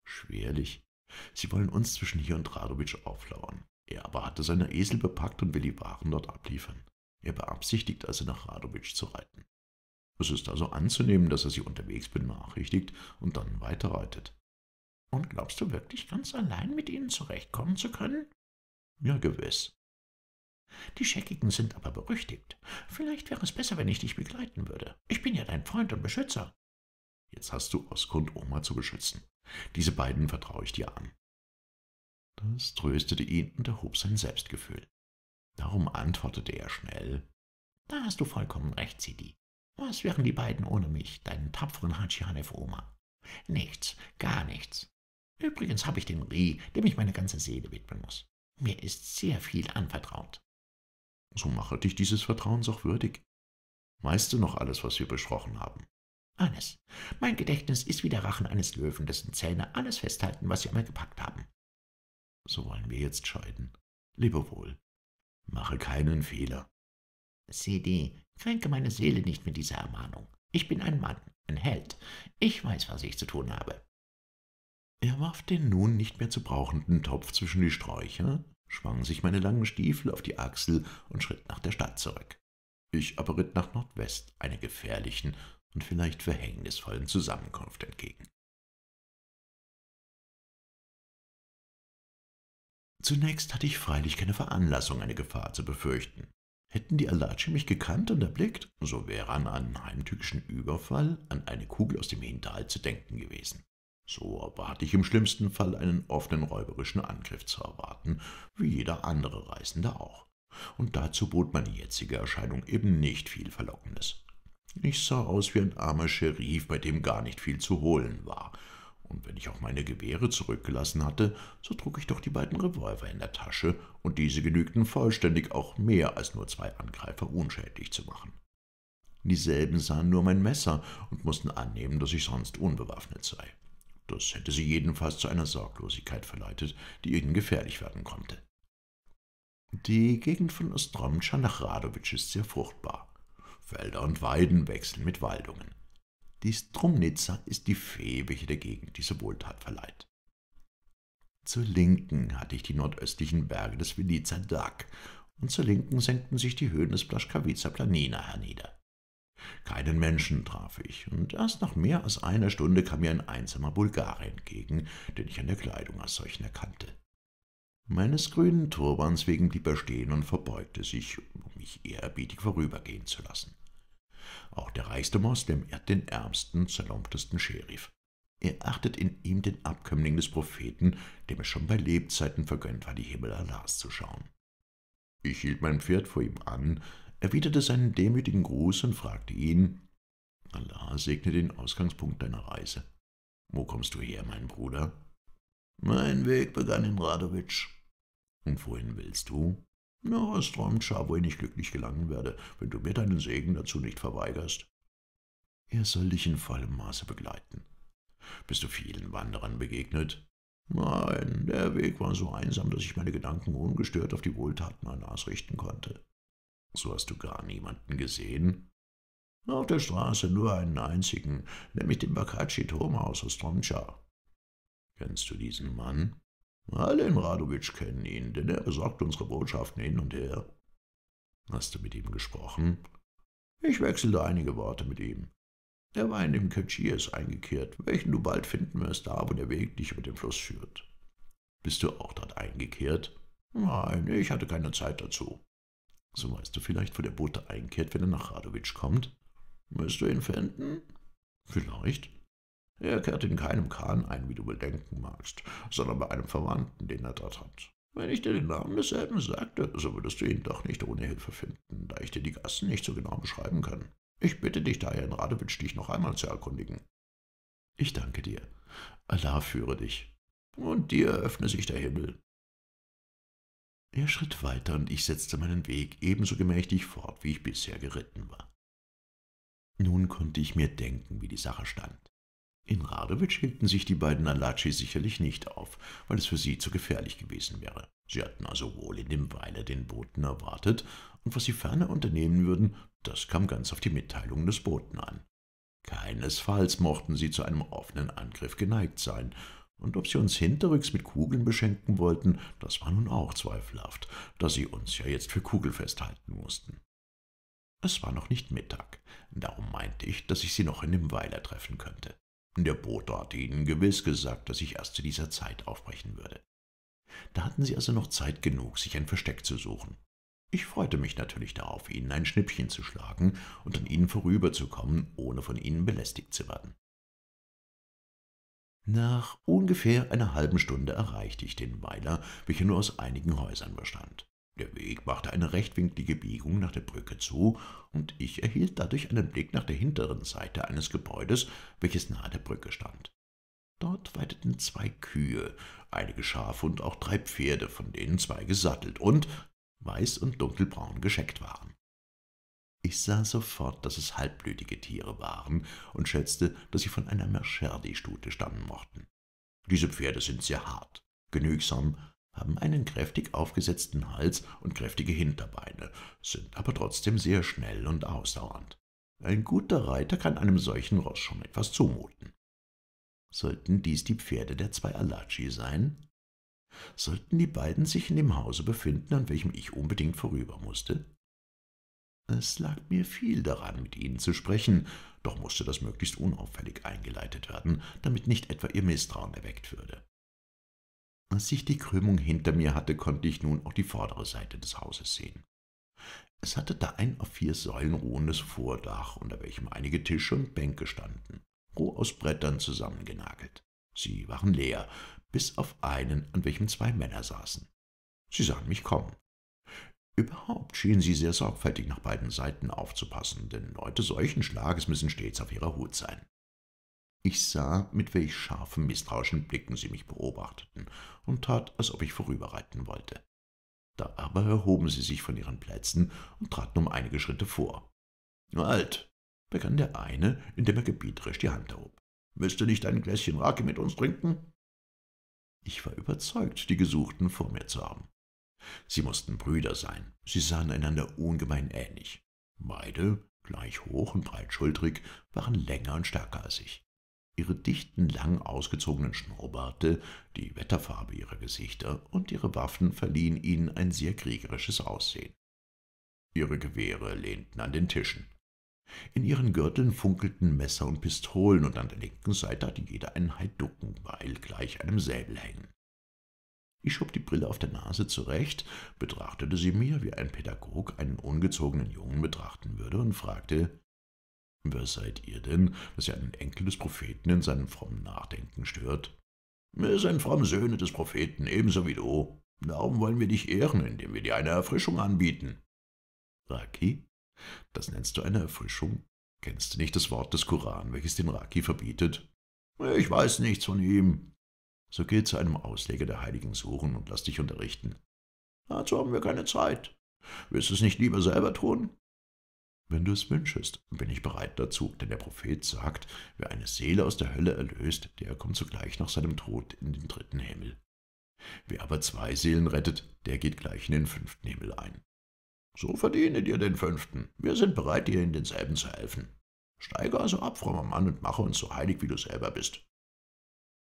Schwerlich. Sie wollen uns zwischen hier und Radowitsch auflauern. Er aber hatte seine Esel bepackt und will die Waren dort abliefern. Er beabsichtigt also nach Radowitsch zu reiten. Es ist also anzunehmen, dass er sie unterwegs benachrichtigt und dann weiterreitet. Und glaubst du wirklich ganz allein mit ihnen zurechtkommen zu können? Ja, gewiss. Die Scheckigen sind aber berüchtigt. Vielleicht wäre es besser, wenn ich dich begleiten würde. Ich bin ja dein Freund und Beschützer. Jetzt hast du Osko und Oma zu beschützen. Diese beiden vertraue ich dir an. Das tröstete ihn und erhob sein Selbstgefühl. Darum antwortete er schnell. Da hast du vollkommen recht, Sidi. Was wären die beiden ohne mich, deinen tapferen Hatschihanef Oma? Nichts, gar nichts. Übrigens habe ich den Ri, dem ich meine ganze Seele widmen muss. Mir ist sehr viel anvertraut. So mache dich dieses Vertrauens auch würdig. Weißt du noch alles, was wir besprochen haben? Alles. Mein Gedächtnis ist wie der Rachen eines Löwen, dessen Zähne alles festhalten, was sie einmal gepackt haben. So wollen wir jetzt scheiden. Lebe wohl. Mache keinen Fehler. CD, kränke meine Seele nicht mit dieser Ermahnung. Ich bin ein Mann, ein Held. Ich weiß, was ich zu tun habe. Er warf den nun nicht mehr zu brauchenden Topf zwischen die Sträucher, schwang sich meine langen Stiefel auf die Achsel und schritt nach der Stadt zurück. Ich aber ritt nach Nordwest, einer gefährlichen und vielleicht verhängnisvollen Zusammenkunft entgegen. Zunächst hatte ich freilich keine Veranlassung, eine Gefahr zu befürchten. Hätten die Alatschi mich gekannt und erblickt, so wäre an einen heimtückischen Überfall, an eine Kugel aus dem Hinterhalt zu denken gewesen. So aber hatte ich im schlimmsten Fall einen offenen räuberischen Angriff zu erwarten, wie jeder andere Reisende auch. Und dazu bot meine jetzige Erscheinung eben nicht viel Verlockendes. Ich sah aus wie ein armer Scherif, bei dem gar nicht viel zu holen war, und wenn ich auch meine Gewehre zurückgelassen hatte, so trug ich doch die beiden Revolver in der Tasche, und diese genügten vollständig auch mehr als nur zwei Angreifer unschädlich zu machen. Dieselben sahen nur mein Messer und mussten annehmen, dass ich sonst unbewaffnet sei. Das hätte sie jedenfalls zu einer Sorglosigkeit verleitet, die ihnen gefährlich werden konnte. Die Gegend von Ostromtscha nach Radowitsch ist sehr fruchtbar. Felder und Weiden wechseln mit Waldungen. Die Strumnitza ist die Fee, welche der Gegend diese Wohltat verleiht. Zur Linken hatte ich die nordöstlichen Berge des Velica Dak und zur Linken senkten sich die Höhen des Blaschkawica Planina hernieder. Keinen Menschen traf ich, und erst nach mehr als einer Stunde kam mir ein einsamer Bulgare entgegen, den ich an der Kleidung als solchen erkannte. Meines grünen Turbans wegen blieb er stehen und verbeugte sich, um mich ehrerbietig vorübergehen zu lassen. Auch der reichste Moslem ehrt den ärmsten, zerlumptesten Scherif. Er achtet in ihm den Abkömmling des Propheten, dem es schon bei Lebzeiten vergönnt war, die Himmel Allahs zu schauen. Ich hielt mein Pferd vor ihm an, erwiderte seinen demütigen Gruß und fragte ihn, Allah segne den Ausgangspunkt deiner Reise. Wo kommst du her, mein Bruder? Mein Weg begann in Radowitsch. Und wohin willst du? Nach Ostromtscha, wohin ich glücklich gelangen werde, wenn du mir deinen Segen dazu nicht verweigerst. Er soll dich in vollem Maße begleiten. Bist du vielen Wanderern begegnet? Nein, der Weg war so einsam, dass ich meine Gedanken ungestört auf die Wohltaten Allahs richten konnte. So hast du gar niemanden gesehen? Auf der Straße nur einen einzigen, nämlich den Bakaci Thomas aus Ostroncha. Kennst du diesen Mann? Alle in Radowitsch kennen ihn, denn er besorgt unsere Botschaften hin und her. Hast du mit ihm gesprochen? Ich wechselte einige Worte mit ihm. Er war in dem Katschiers eingekehrt, welchen du bald finden wirst, da wo der Weg dich über den Fluss führt. Bist du auch dort eingekehrt? Nein, ich hatte keine Zeit dazu. So weißt du vielleicht, wo der Bote einkehrt, wenn er nach Radowitsch kommt? Wirst du ihn finden? Vielleicht. Er kehrt in keinem Kahn ein, wie du wohl denken magst, sondern bei einem Verwandten, den er dort hat. Wenn ich dir den Namen desselben sagte, so würdest du ihn doch nicht ohne Hilfe finden, da ich dir die Gassen nicht so genau beschreiben kann. Ich bitte dich daher in Radowitsch, dich noch einmal zu erkundigen. Ich danke dir. Allah führe dich. Und dir öffne sich der Himmel. Er schritt weiter und ich setzte meinen Weg ebenso gemächlich fort, wie ich bisher geritten war. Nun konnte ich mir denken, wie die Sache stand. In Radowitsch hielten sich die beiden Alaci sicherlich nicht auf, weil es für sie zu gefährlich gewesen wäre. Sie hatten also wohl in dem Weiler den Boten erwartet, und was sie ferner unternehmen würden, das kam ganz auf die Mitteilung des Boten an. Keinesfalls mochten sie zu einem offenen Angriff geneigt sein, und ob sie uns hinterrücks mit Kugeln beschenken wollten, das war nun auch zweifelhaft, da sie uns ja jetzt für kugelfest halten mussten. Es war noch nicht Mittag, darum meinte ich, dass ich sie noch in dem Weiler treffen könnte. Der Bote hatte ihnen gewiss gesagt, dass ich erst zu dieser Zeit aufbrechen würde. Da hatten sie also noch Zeit genug, sich ein Versteck zu suchen. Ich freute mich natürlich darauf, ihnen ein Schnippchen zu schlagen und an ihnen vorüberzukommen, ohne von ihnen belästigt zu werden. Nach ungefähr einer halben Stunde erreichte ich den Weiler, welcher nur aus einigen Häusern bestand. Der Weg machte eine rechtwinklige Biegung nach der Brücke zu, und ich erhielt dadurch einen Blick nach der hinteren Seite eines Gebäudes, welches nahe der Brücke stand. Dort weideten zwei Kühe, einige Schafe und auch drei Pferde, von denen zwei gesattelt und weiß und dunkelbraun gescheckt waren. Ich sah sofort, dass es halbblütige Tiere waren und schätzte, dass sie von einer Merscherdi-Stute stammen mochten. Diese Pferde sind sehr hart, genügsam, haben einen kräftig aufgesetzten Hals und kräftige Hinterbeine, sind aber trotzdem sehr schnell und ausdauernd. Ein guter Reiter kann einem solchen Ross schon etwas zumuten. Sollten dies die Pferde der zwei Alachi sein? Sollten die beiden sich in dem Hause befinden, an welchem ich unbedingt vorüber musste? Es lag mir viel daran, mit ihnen zu sprechen, doch musste das möglichst unauffällig eingeleitet werden, damit nicht etwa ihr Misstrauen erweckt würde. Als ich die Krümmung hinter mir hatte, konnte ich nun auch die vordere Seite des Hauses sehen. Es hatte da ein auf vier Säulen ruhendes Vordach, unter welchem einige Tische und Bänke standen, roh aus Brettern zusammengenagelt. Sie waren leer, bis auf einen, an welchem zwei Männer saßen. Sie sahen mich kommen. Überhaupt schienen sie sehr sorgfältig nach beiden Seiten aufzupassen, denn Leute solchen Schlages müssen stets auf ihrer Hut sein. Ich sah, mit welch scharfen, misstrauischen Blicken sie mich beobachteten und tat, als ob ich vorüberreiten wollte. Da aber erhoben sie sich von ihren Plätzen und traten um einige Schritte vor. Alt, begann der eine, indem er gebieterisch die Hand erhob. Willst du nicht ein Gläschen Raki mit uns trinken? Ich war überzeugt, die Gesuchten vor mir zu haben. Sie mussten Brüder sein, sie sahen einander ungemein ähnlich. Beide, gleich hoch und breitschultrig, waren länger und stärker als ich. Ihre dichten, lang ausgezogenen Schnurrbarte, die Wetterfarbe ihrer Gesichter und ihre Waffen verliehen ihnen ein sehr kriegerisches Aussehen. Ihre Gewehre lehnten an den Tischen. In ihren Gürteln funkelten Messer und Pistolen, und an der linken Seite hatte jeder einen Heiduckenbeil gleich einem Säbel hängen. Ich schob die Brille auf der Nase zurecht, betrachtete sie mir, wie ein Pädagog einen ungezogenen Jungen betrachten würde, und fragte, »Wer seid ihr denn, dass ihr einen Enkel des Propheten in seinem frommen Nachdenken stört?« »Wir sind fromme Söhne des Propheten, ebenso wie du. Darum wollen wir dich ehren, indem wir dir eine Erfrischung anbieten.« »Raki? Das nennst du eine Erfrischung? Kennst du nicht das Wort des Koran, welches den Raki verbietet?« »Ich weiß nichts von ihm.« so geh zu einem Ausleger der Heiligen suchen und lass dich unterrichten. Dazu haben wir keine Zeit. Willst du es nicht lieber selber tun? Wenn du es wünschest, bin ich bereit dazu, denn der Prophet sagt, wer eine Seele aus der Hölle erlöst, der kommt sogleich nach seinem Tod in den dritten Himmel. Wer aber zwei Seelen rettet, der geht gleich in den fünften Himmel ein. So verdiene dir den fünften. Wir sind bereit, dir in denselben zu helfen. Steige also ab, frommer Mann, und mache uns so heilig, wie du selber bist.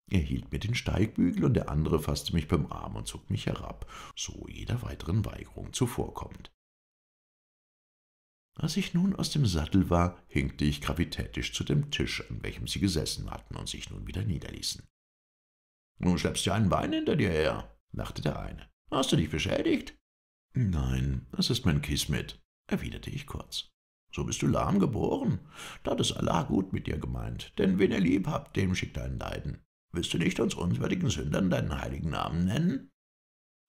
Er hielt mir den Steigbügel und der andere fasste mich beim Arm und zog mich herab, so jeder weiteren Weigerung zuvorkommend. Als ich nun aus dem Sattel war, hinkte ich gravitätisch zu dem Tisch, an welchem sie gesessen hatten und sich nun wieder niederließen. »Du schleppst ja ein Bein hinter dir her«, lachte der eine. »Hast du dich beschädigt?« »Nein, das ist mein Kismet«, erwiderte ich kurz. »So bist du lahm geboren. Da hat es Allah gut mit dir gemeint, denn wen er lieb habt, dem schickt ein Leiden. Willst du nicht uns unwürdigen Sündern deinen heiligen Namen nennen?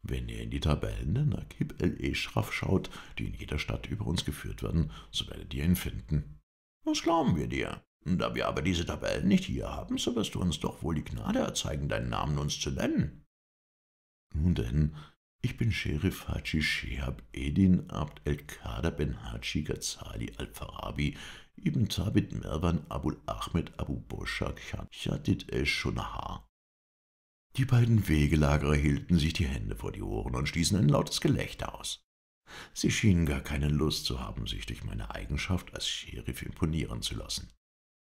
Wenn ihr in die Tabellen der Nakib el-Eschraf schaut, die in jeder Stadt über uns geführt werden, so werdet ihr ihn finden. Was glauben wir dir? Da wir aber diese Tabellen nicht hier haben, so wirst du uns doch wohl die Gnade erzeigen, deinen Namen uns zu nennen. Nun denn, ich bin Sheriff Haji Shehab Edin Abd el-Kader ben Haji Ghazali al-Farabi ibn Thabit Merwan Abul Ahmed Abu Boshak Shadid el-Shunahar. Die beiden Wegelagerer hielten sich die Hände vor die Ohren und stießen ein lautes Gelächter aus. Sie schienen gar keine Lust zu haben, sich durch meine Eigenschaft als Sheriff imponieren zu lassen.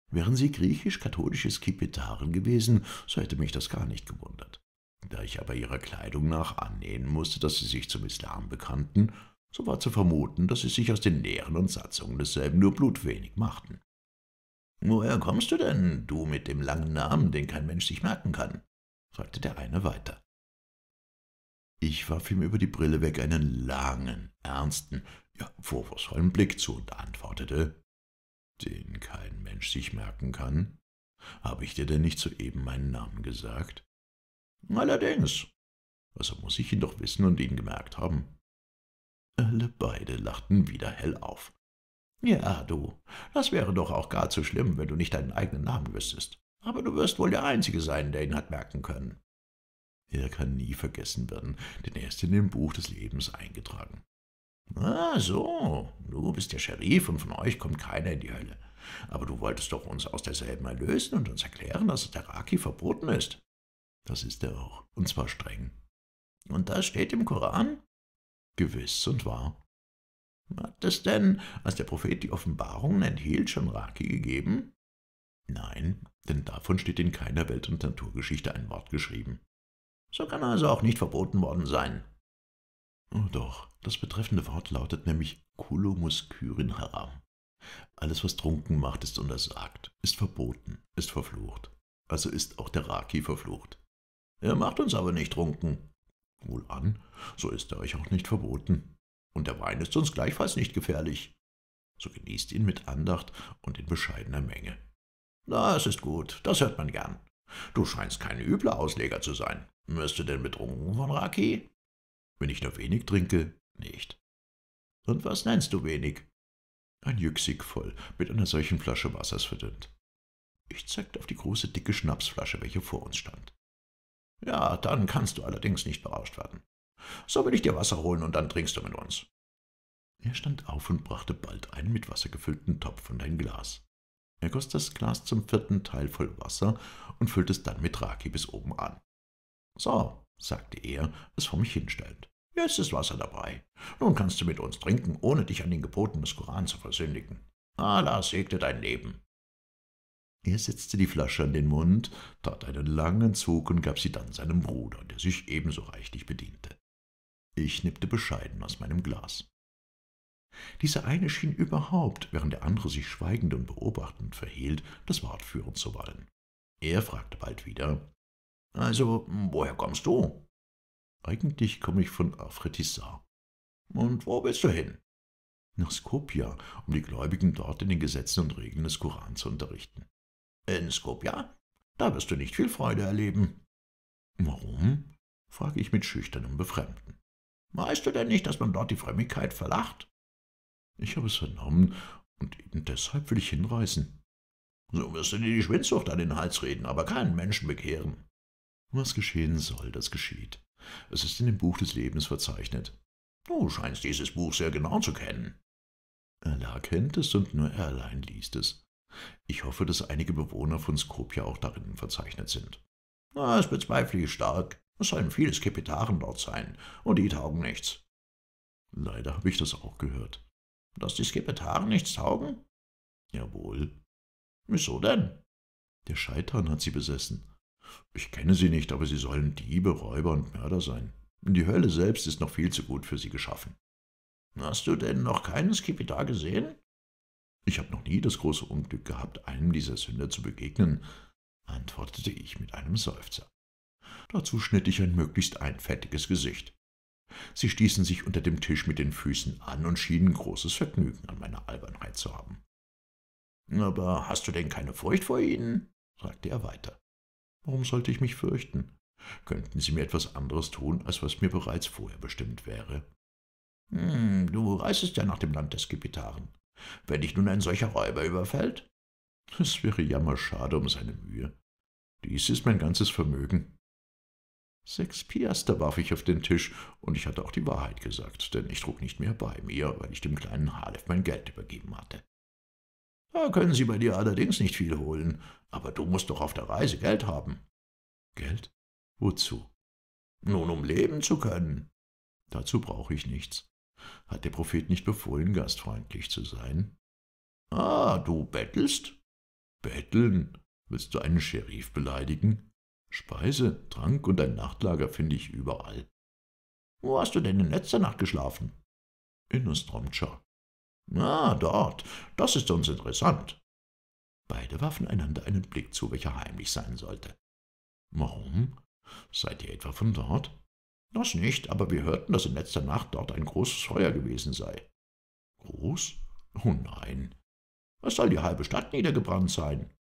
Wären sie griechisch-katholische Skipetaren gewesen, so hätte mich das gar nicht gewundert. Da ich aber ihrer Kleidung nach annehmen musste, dass sie sich zum Islam bekannten, so war zu vermuten, dass sie sich aus den Lehren und Satzungen desselben nur blutwenig machten. Woher kommst du denn, du mit dem langen Namen, den kein Mensch sich merken kann? Fragte der eine weiter. Ich warf ihm über die Brille weg einen langen, ernsten, ja, vorwurfsvollen Blick zu und antwortete, den kein Mensch sich merken kann. Habe ich dir denn nicht soeben meinen Namen gesagt? Allerdings. Also muss ich ihn doch wissen und ihn gemerkt haben. Alle beide lachten wieder hell auf. Ja, du, das wäre doch auch gar zu schlimm, wenn du nicht deinen eigenen Namen wüsstest. Aber du wirst wohl der Einzige sein, der ihn hat merken können. Er kann nie vergessen werden, denn er ist in dem Buch des Lebens eingetragen. Ah, so, du bist der Scherif und von euch kommt keiner in die Hölle. Aber du wolltest doch uns aus derselben erlösen und uns erklären, dass der Raki verboten ist. Das ist er auch, und zwar streng. Und das steht im Koran? Gewiss und wahr. Hat es denn, als der Prophet die Offenbarungen enthielt, schon Raki gegeben? Nein, denn davon steht in keiner Welt- und Naturgeschichte ein Wort geschrieben. So kann er also auch nicht verboten worden sein. Oh doch, das betreffende Wort lautet nämlich Kulumuskyrin haram. Alles, was trunken macht, ist untersagt, ist verboten, ist verflucht. Also ist auch der Raki verflucht. Er macht uns aber nicht trunken. Wohlan, so ist er euch auch nicht verboten. Und der Wein ist uns gleichfalls nicht gefährlich. So genießt ihn mit Andacht und in bescheidener Menge. Das ist gut, das hört man gern. Du scheinst kein übler Ausleger zu sein. Wirst du denn betrunken von Raki? Wenn ich nur wenig trinke, nicht. Und was nennst du wenig? Ein Yüksig voll, mit einer solchen Flasche Wassers verdünnt. Ich zeigte auf die große dicke Schnapsflasche, welche vor uns stand. Ja, dann kannst du allerdings nicht berauscht werden. So will ich dir Wasser holen und dann trinkst du mit uns. Er stand auf und brachte bald einen mit Wasser gefüllten Topf und ein Glas. Er goss das Glas zum vierten Teil voll Wasser und füllte es dann mit Raki bis oben an. So, sagte er, es vor mich hinstellend. Jetzt ist Wasser dabei. Nun kannst du mit uns trinken, ohne dich an den Geboten des Koran zu versündigen. Allah segne dein Leben. Er setzte die Flasche an den Mund, tat einen langen Zug und gab sie dann seinem Bruder, der sich ebenso reichlich bediente. Ich nippte bescheiden aus meinem Glas. Dieser eine schien überhaupt, während der andere sich schweigend und beobachtend verhielt, das Wort führen zu wollen. Er fragte bald wieder, »Also, woher kommst du?« »Eigentlich komme ich von Afretissar.« »Und wo willst du hin?« »Nach Skopja, um die Gläubigen dort in den Gesetzen und Regeln des Koran zu unterrichten.« »In Skopja? Da wirst du nicht viel Freude erleben.« »Warum?« frage ich mit schüchternem Befremden. »Weißt du denn nicht, dass man dort die Frömmigkeit verlacht?« »Ich habe es vernommen, und eben deshalb will ich hinreisen.« »So wirst du dir die Schwindsucht an den Hals reden, aber keinen Menschen bekehren.« »Was geschehen soll, das geschieht. Es ist in dem Buch des Lebens verzeichnet.« »Du scheinst dieses Buch sehr genau zu kennen.« Allah kennt es und nur er allein liest es. Ich hoffe, dass einige Bewohner von Skopje auch darin verzeichnet sind. Na, das bezweifle ich stark. Es sollen viele Skepetaren dort sein, und die taugen nichts. Leider habe ich das auch gehört. Dass die Skepetaren nichts taugen? Jawohl. Wieso denn? Der Scheitan hat sie besessen. Ich kenne sie nicht, aber sie sollen Diebe, Räuber und Mörder sein. Die Hölle selbst ist noch viel zu gut für sie geschaffen. Hast du denn noch keinen Skipitar gesehen? Ich habe noch nie das große Unglück gehabt, einem dieser Sünder zu begegnen, antwortete ich mit einem Seufzer. Dazu schnitt ich ein möglichst einfältiges Gesicht. Sie stießen sich unter dem Tisch mit den Füßen an und schienen großes Vergnügen an meiner Albernheit zu haben. Aber hast du denn keine Furcht vor ihnen? fragte er weiter. Warum sollte ich mich fürchten? Könnten Sie mir etwas anderes tun, als was mir bereits vorher bestimmt wäre? Hm, du reisest ja nach dem Land der Skipetaren. Wenn dich nun ein solcher Räuber überfällt? Es wäre jammerschade um seine Mühe. Dies ist mein ganzes Vermögen. Sechs Piaster warf ich auf den Tisch, und ich hatte auch die Wahrheit gesagt, denn ich trug nicht mehr bei mir, weil ich dem kleinen Halef mein Geld übergeben hatte. Da können Sie bei dir allerdings nicht viel holen, aber du musst doch auf der Reise Geld haben. Geld? Wozu? Nun, um leben zu können. Dazu brauche ich nichts. Hat der Prophet nicht befohlen, gastfreundlich zu sein? Ah, du bettelst? Betteln? Willst du einen Scherif beleidigen? Speise, Trank und ein Nachtlager finde ich überall. Wo hast du denn in letzter Nacht geschlafen? In Ostromtscha. Ah, dort. Das ist uns interessant. Beide warfen einander einen Blick zu, welcher heimlich sein sollte. Warum? Seid ihr etwa von dort? Das nicht, aber wir hörten, dass in letzter Nacht dort ein großes Feuer gewesen sei. Groß? Oh nein. Es soll die halbe Stadt niedergebrannt sein.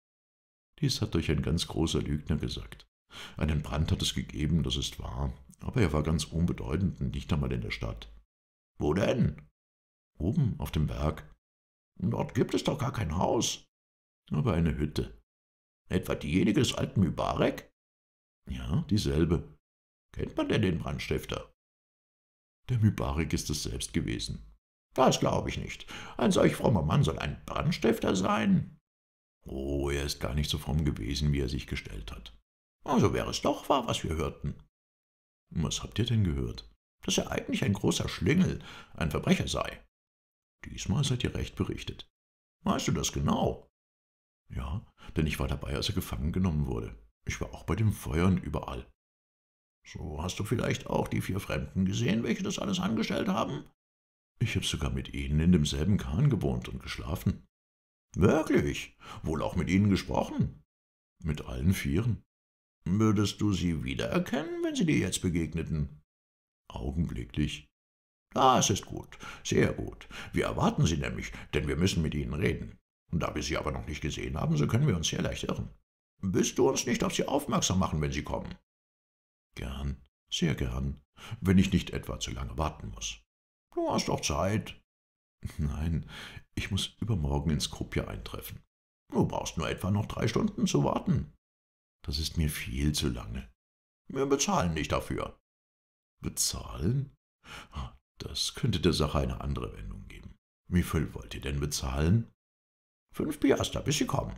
Dies hat euch ein ganz großer Lügner gesagt. Einen Brand hat es gegeben, das ist wahr, aber er war ganz unbedeutend und nicht einmal in der Stadt. Wo denn? Oben auf dem Berg. Dort gibt es doch gar kein Haus. Aber eine Hütte. Etwa diejenige des alten Mübarek? Ja, dieselbe. Kennt man denn den Brandstifter? Der Mübarek ist es selbst gewesen. Das glaube ich nicht. Ein solch frommer Mann soll ein Brandstifter sein. Oh, er ist gar nicht so fromm gewesen, wie er sich gestellt hat. Also wäre es doch wahr, was wir hörten. Was habt ihr denn gehört? Dass er eigentlich ein großer Schlingel, ein Verbrecher sei. Diesmal seid ihr recht berichtet. Weißt du das genau? Ja, denn ich war dabei, als er gefangen genommen wurde. Ich war auch bei dem Feuer und überall. So hast du vielleicht auch die vier Fremden gesehen, welche das alles angestellt haben? Ich habe sogar mit ihnen in demselben Kahn gewohnt und geschlafen. Wirklich? Wohl auch mit ihnen gesprochen? Mit allen Vieren. Würdest du sie wiedererkennen, wenn sie dir jetzt begegneten? Augenblicklich. Das ist gut, sehr gut. Wir erwarten sie nämlich, denn wir müssen mit ihnen reden. Da wir sie aber noch nicht gesehen haben, so können wir uns sehr leicht irren. Willst du uns nicht auf sie aufmerksam machen, wenn sie kommen? Gern, sehr gern, wenn ich nicht etwa zu lange warten muss. Du hast doch Zeit. Nein, ich muss übermorgen ins Skopje eintreffen. Du brauchst nur etwa noch drei Stunden zu warten. Das ist mir viel zu lange. Wir bezahlen nicht dafür. Bezahlen? Das könnte der Sache eine andere Wendung geben. Wie viel wollt ihr denn bezahlen? Fünf Piaster, bis Sie kommen.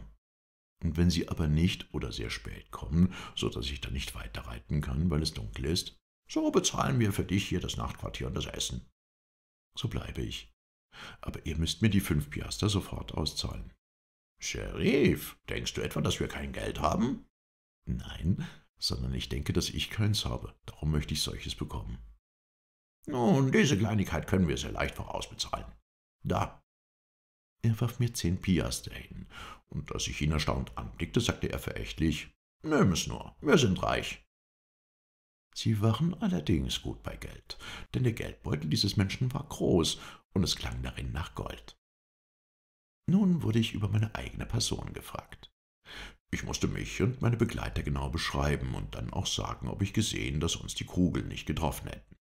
Und wenn Sie aber nicht oder sehr spät kommen, so dass ich dann nicht weiterreiten kann, weil es dunkel ist, so bezahlen wir für dich hier das Nachtquartier und das Essen. So bleibe ich. Aber ihr müsst mir die fünf Piaster sofort auszahlen. Sheriff, denkst du etwa, dass wir kein Geld haben? Nein, sondern ich denke, dass ich keins habe. Darum möchte ich solches bekommen. Nun, diese Kleinigkeit können wir sehr leicht vorausbezahlen. Da. Er warf mir zehn Piaster hin, und als ich ihn erstaunt anblickte, sagte er verächtlich, Nimm es nur, wir sind reich. Sie waren allerdings gut bei Geld, denn der Geldbeutel dieses Menschen war groß, und es klang darin nach Gold. Nun wurde ich über meine eigene Person gefragt. Ich musste mich und meine Begleiter genau beschreiben und dann auch sagen, ob ich gesehen, dass uns die Kugeln nicht getroffen hätten.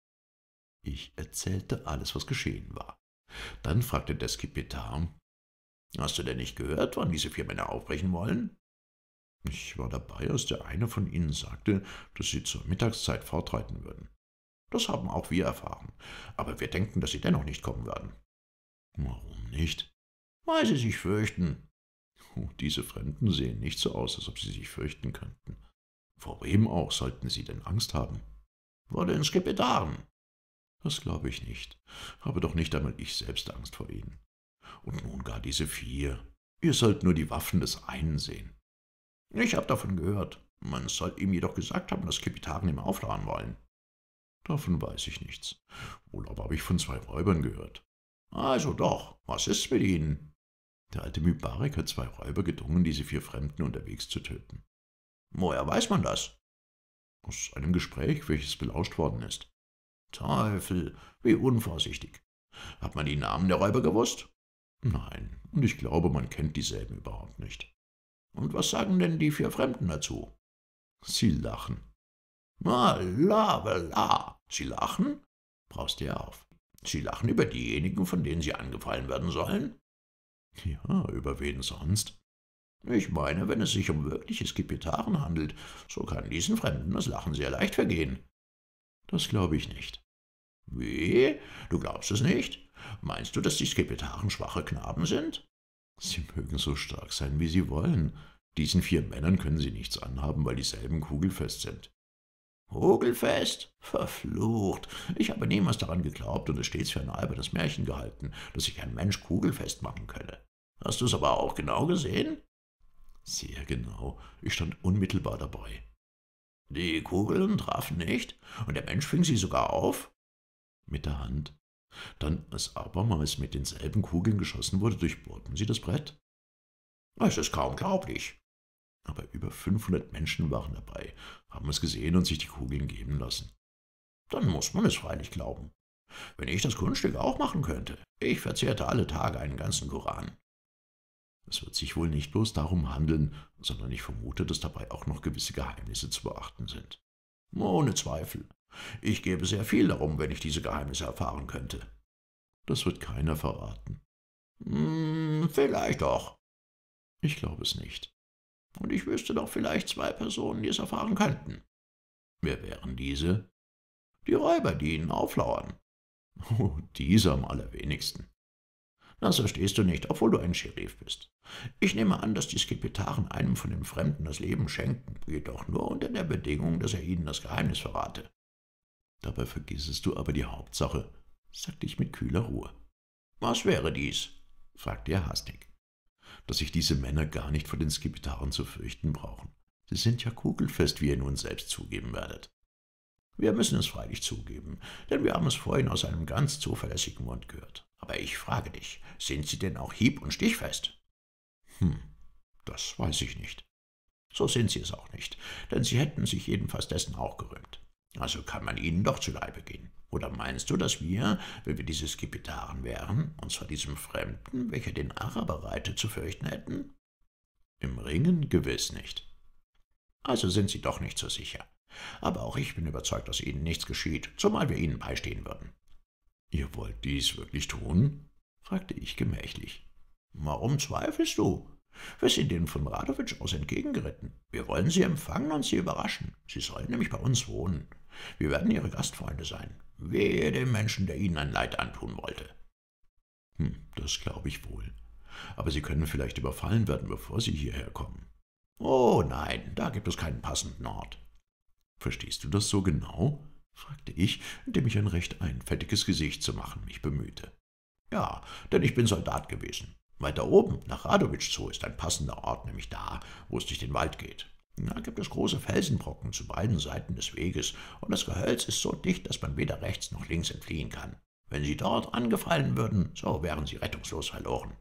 Ich erzählte alles, was geschehen war. Dann fragte der Skipitar, »Hast du denn nicht gehört, wann diese vier Männer aufbrechen wollen?« Ich war dabei, als der eine von ihnen sagte, dass sie zur Mittagszeit fortreiten würden. »Das haben auch wir erfahren, aber wir denken, dass sie dennoch nicht kommen werden.« »Warum nicht?« »Weil sie sich fürchten.« oh, »Diese Fremden sehen nicht so aus, als ob sie sich fürchten könnten. Vor wem auch sollten sie denn Angst haben?« »Vor den Skipetaren.« das glaube ich nicht, habe doch nicht einmal ich selbst Angst vor ihnen. Und nun gar diese vier. Ihr sollt nur die Waffen des einen sehen. Ich habe davon gehört. Man soll ihm jedoch gesagt haben, dass Kipitaren ihm auflauern wollen. Davon weiß ich nichts. Wohl aber habe ich von zwei Räubern gehört. Also doch, was ist's mit ihnen? Der alte Mübarek hat zwei Räuber gedrungen, diese vier Fremden unterwegs zu töten. Woher weiß man das? Aus einem Gespräch, welches belauscht worden ist. Teufel, wie unvorsichtig. Hat man die Namen der Räuber gewusst? Nein, und ich glaube, man kennt dieselben überhaupt nicht. Und was sagen denn die vier Fremden dazu? Sie lachen. Allah, Allah, Sie lachen? brauste er auf. Sie lachen über diejenigen, von denen Sie angefallen werden sollen? Ja, über wen sonst? Ich meine, wenn es sich um wirkliche Skipetaren handelt, so kann diesen Fremden das Lachen sehr leicht vergehen. Das glaube ich nicht. Wie? Du glaubst es nicht? Meinst du, dass die Skepetaren schwache Knaben sind? Sie mögen so stark sein, wie sie wollen. Diesen vier Männern können sie nichts anhaben, weil dieselben kugelfest sind. Kugelfest? Verflucht. Ich habe niemals daran geglaubt und es stets für ein albernes Märchen gehalten, dass sich ein Mensch kugelfest machen könne. Hast du es aber auch genau gesehen? Sehr genau. Ich stand unmittelbar dabei. Die Kugeln trafen nicht, und der Mensch fing sie sogar auf? Mit der Hand. Dann, als abermals mit denselben Kugeln geschossen wurde, durchbohrten sie das Brett. Es ist kaum glaublich. Aber über 500 Menschen waren dabei, haben es gesehen und sich die Kugeln geben lassen. Dann muss man es freilich glauben. Wenn ich das Kunststück auch machen könnte, ich verzehrte alle Tage einen ganzen Koran. Es wird sich wohl nicht bloß darum handeln, sondern ich vermute, dass dabei auch noch gewisse Geheimnisse zu beachten sind. Ohne Zweifel. Ich gebe sehr viel darum, wenn ich diese Geheimnisse erfahren könnte. Das wird keiner verraten. Hm, vielleicht doch. Ich glaube es nicht. Und ich wüsste doch vielleicht zwei Personen, die es erfahren könnten. Wer wären diese? Die Räuber, die ihnen auflauern. Oh, diese am allerwenigsten. Das verstehst du nicht, obwohl du ein Sheriff bist. Ich nehme an, dass die Skipetaren einem von den Fremden das Leben schenken, jedoch nur unter der Bedingung, dass er ihnen das Geheimnis verrate. Dabei vergissest du aber die Hauptsache, sagte ich mit kühler Ruhe. Was wäre dies? fragte er hastig. Dass sich diese Männer gar nicht vor den Skipetaren zu fürchten brauchen. Sie sind ja kugelfest, wie ihr nun selbst zugeben werdet. Wir müssen es freilich zugeben, denn wir haben es vorhin aus einem ganz zuverlässigen Mund gehört. Aber ich frage dich, sind sie denn auch hieb- und stichfest? Hm, das weiß ich nicht. So sind sie es auch nicht, denn sie hätten sich jedenfalls dessen auch gerühmt. Also kann man ihnen doch zu Leibe gehen. Oder meinst du, dass wir, wenn wir diese Skipetaren wären, uns vor diesem Fremden, welcher den Araber reitet, zu fürchten hätten? Im Ringen gewiss nicht. Also sind sie doch nicht so sicher. Aber auch ich bin überzeugt, dass ihnen nichts geschieht, zumal wir ihnen beistehen würden. Ihr wollt dies wirklich tun? fragte ich gemächlich. Warum zweifelst du? Wir sind ihnen von Radowitsch aus entgegengeritten. Wir wollen sie empfangen und sie überraschen. Sie sollen nämlich bei uns wohnen. Wir werden ihre Gastfreunde sein. Wehe dem Menschen, der ihnen ein Leid antun wollte. Hm, das glaube ich wohl. aber Sie können vielleicht überfallen werden, bevor Sie hierher kommen. Oh nein, da gibt es keinen passenden Ort. Verstehst du das so genau? Fragte ich, indem ich ein recht einfältiges Gesicht zu machen mich bemühte. Ja, denn ich bin Soldat gewesen. Weiter oben, nach Radowitsch zu, ist ein passender Ort, nämlich da, wo es durch den Wald geht. Da gibt es große Felsenbrocken zu beiden Seiten des Weges, und das Gehölz ist so dicht, dass man weder rechts noch links entfliehen kann. Wenn Sie dort angefallen würden, so wären Sie rettungslos verloren.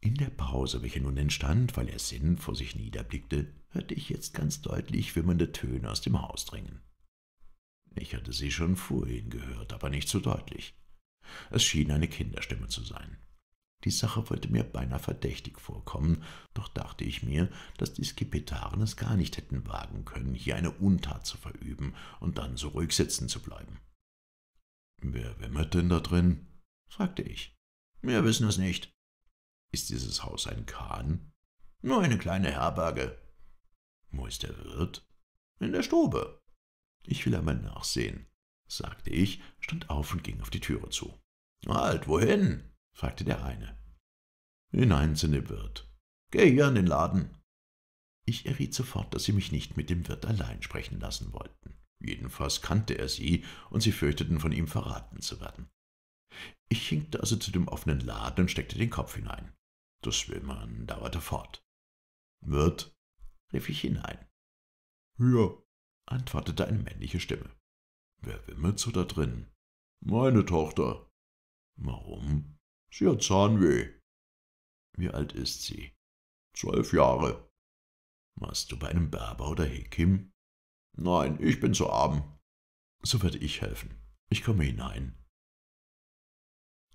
In der Pause, welche nun entstand, weil er Sinn vor sich niederblickte, hörte ich jetzt ganz deutlich wimmernde Töne aus dem Haus dringen. Ich hatte sie schon vorhin gehört, aber nicht so deutlich. Es schien eine Kinderstimme zu sein. Die Sache wollte mir beinahe verdächtig vorkommen, doch dachte ich mir, dass die Skipetaren es gar nicht hätten wagen können, hier eine Untat zu verüben und dann so ruhig sitzen zu bleiben. »Wer wimmert denn da drin?« fragte ich. »Wir wissen es nicht.« »Ist dieses Haus ein Kahn?« »Nur eine kleine Herberge.« »Wo ist der Wirt?« »In der Stube.« »Ich will einmal nachsehen«, sagte ich, stand auf und ging auf die Türe zu. »Halt, wohin?« fragte der eine. Hinein zu dem Wirt. Geh hier in den Laden. Ich erriet sofort, dass sie mich nicht mit dem Wirt allein sprechen lassen wollten. Jedenfalls kannte er sie, und sie fürchteten, von ihm verraten zu werden. Ich hinkte also zu dem offenen Laden und steckte den Kopf hinein. Das Wimmern dauerte fort. Wirt, rief ich hinein. Ja, antwortete eine männliche Stimme. Wer wimmert so da drin? Meine Tochter. Warum? Sie hat Zahnweh. Wie alt ist sie? Zwölf Jahre. Warst du bei einem Berber oder Hekim? Nein, ich bin zu arm. So werde ich helfen. Ich komme hinein.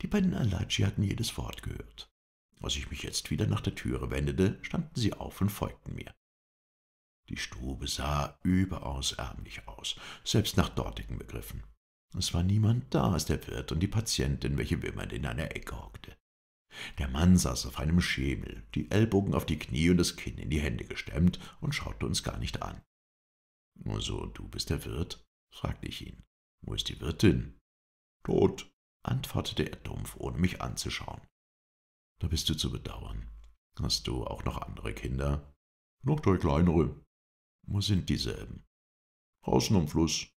Die beiden Alaji hatten jedes Wort gehört. Als ich mich jetzt wieder nach der Türe wendete, standen sie auf und folgten mir. Die Stube sah überaus ärmlich aus, selbst nach dortigen Begriffen. Es war niemand da als der Wirt und die Patientin, welche wimmernd in einer Ecke hockte. Der Mann saß auf einem Schemel, die Ellbogen auf die Knie und das Kinn in die Hände gestemmt und schaute uns gar nicht an. »Also, du bist der Wirt?« fragte ich ihn. »Wo ist die Wirtin?« »Tot«, antwortete er dumpf, ohne mich anzuschauen. »Da bist du zu bedauern. Hast du auch noch andere Kinder?« »Noch drei kleinere.« »Wo sind dieselben?« »Draußen am Fluss.«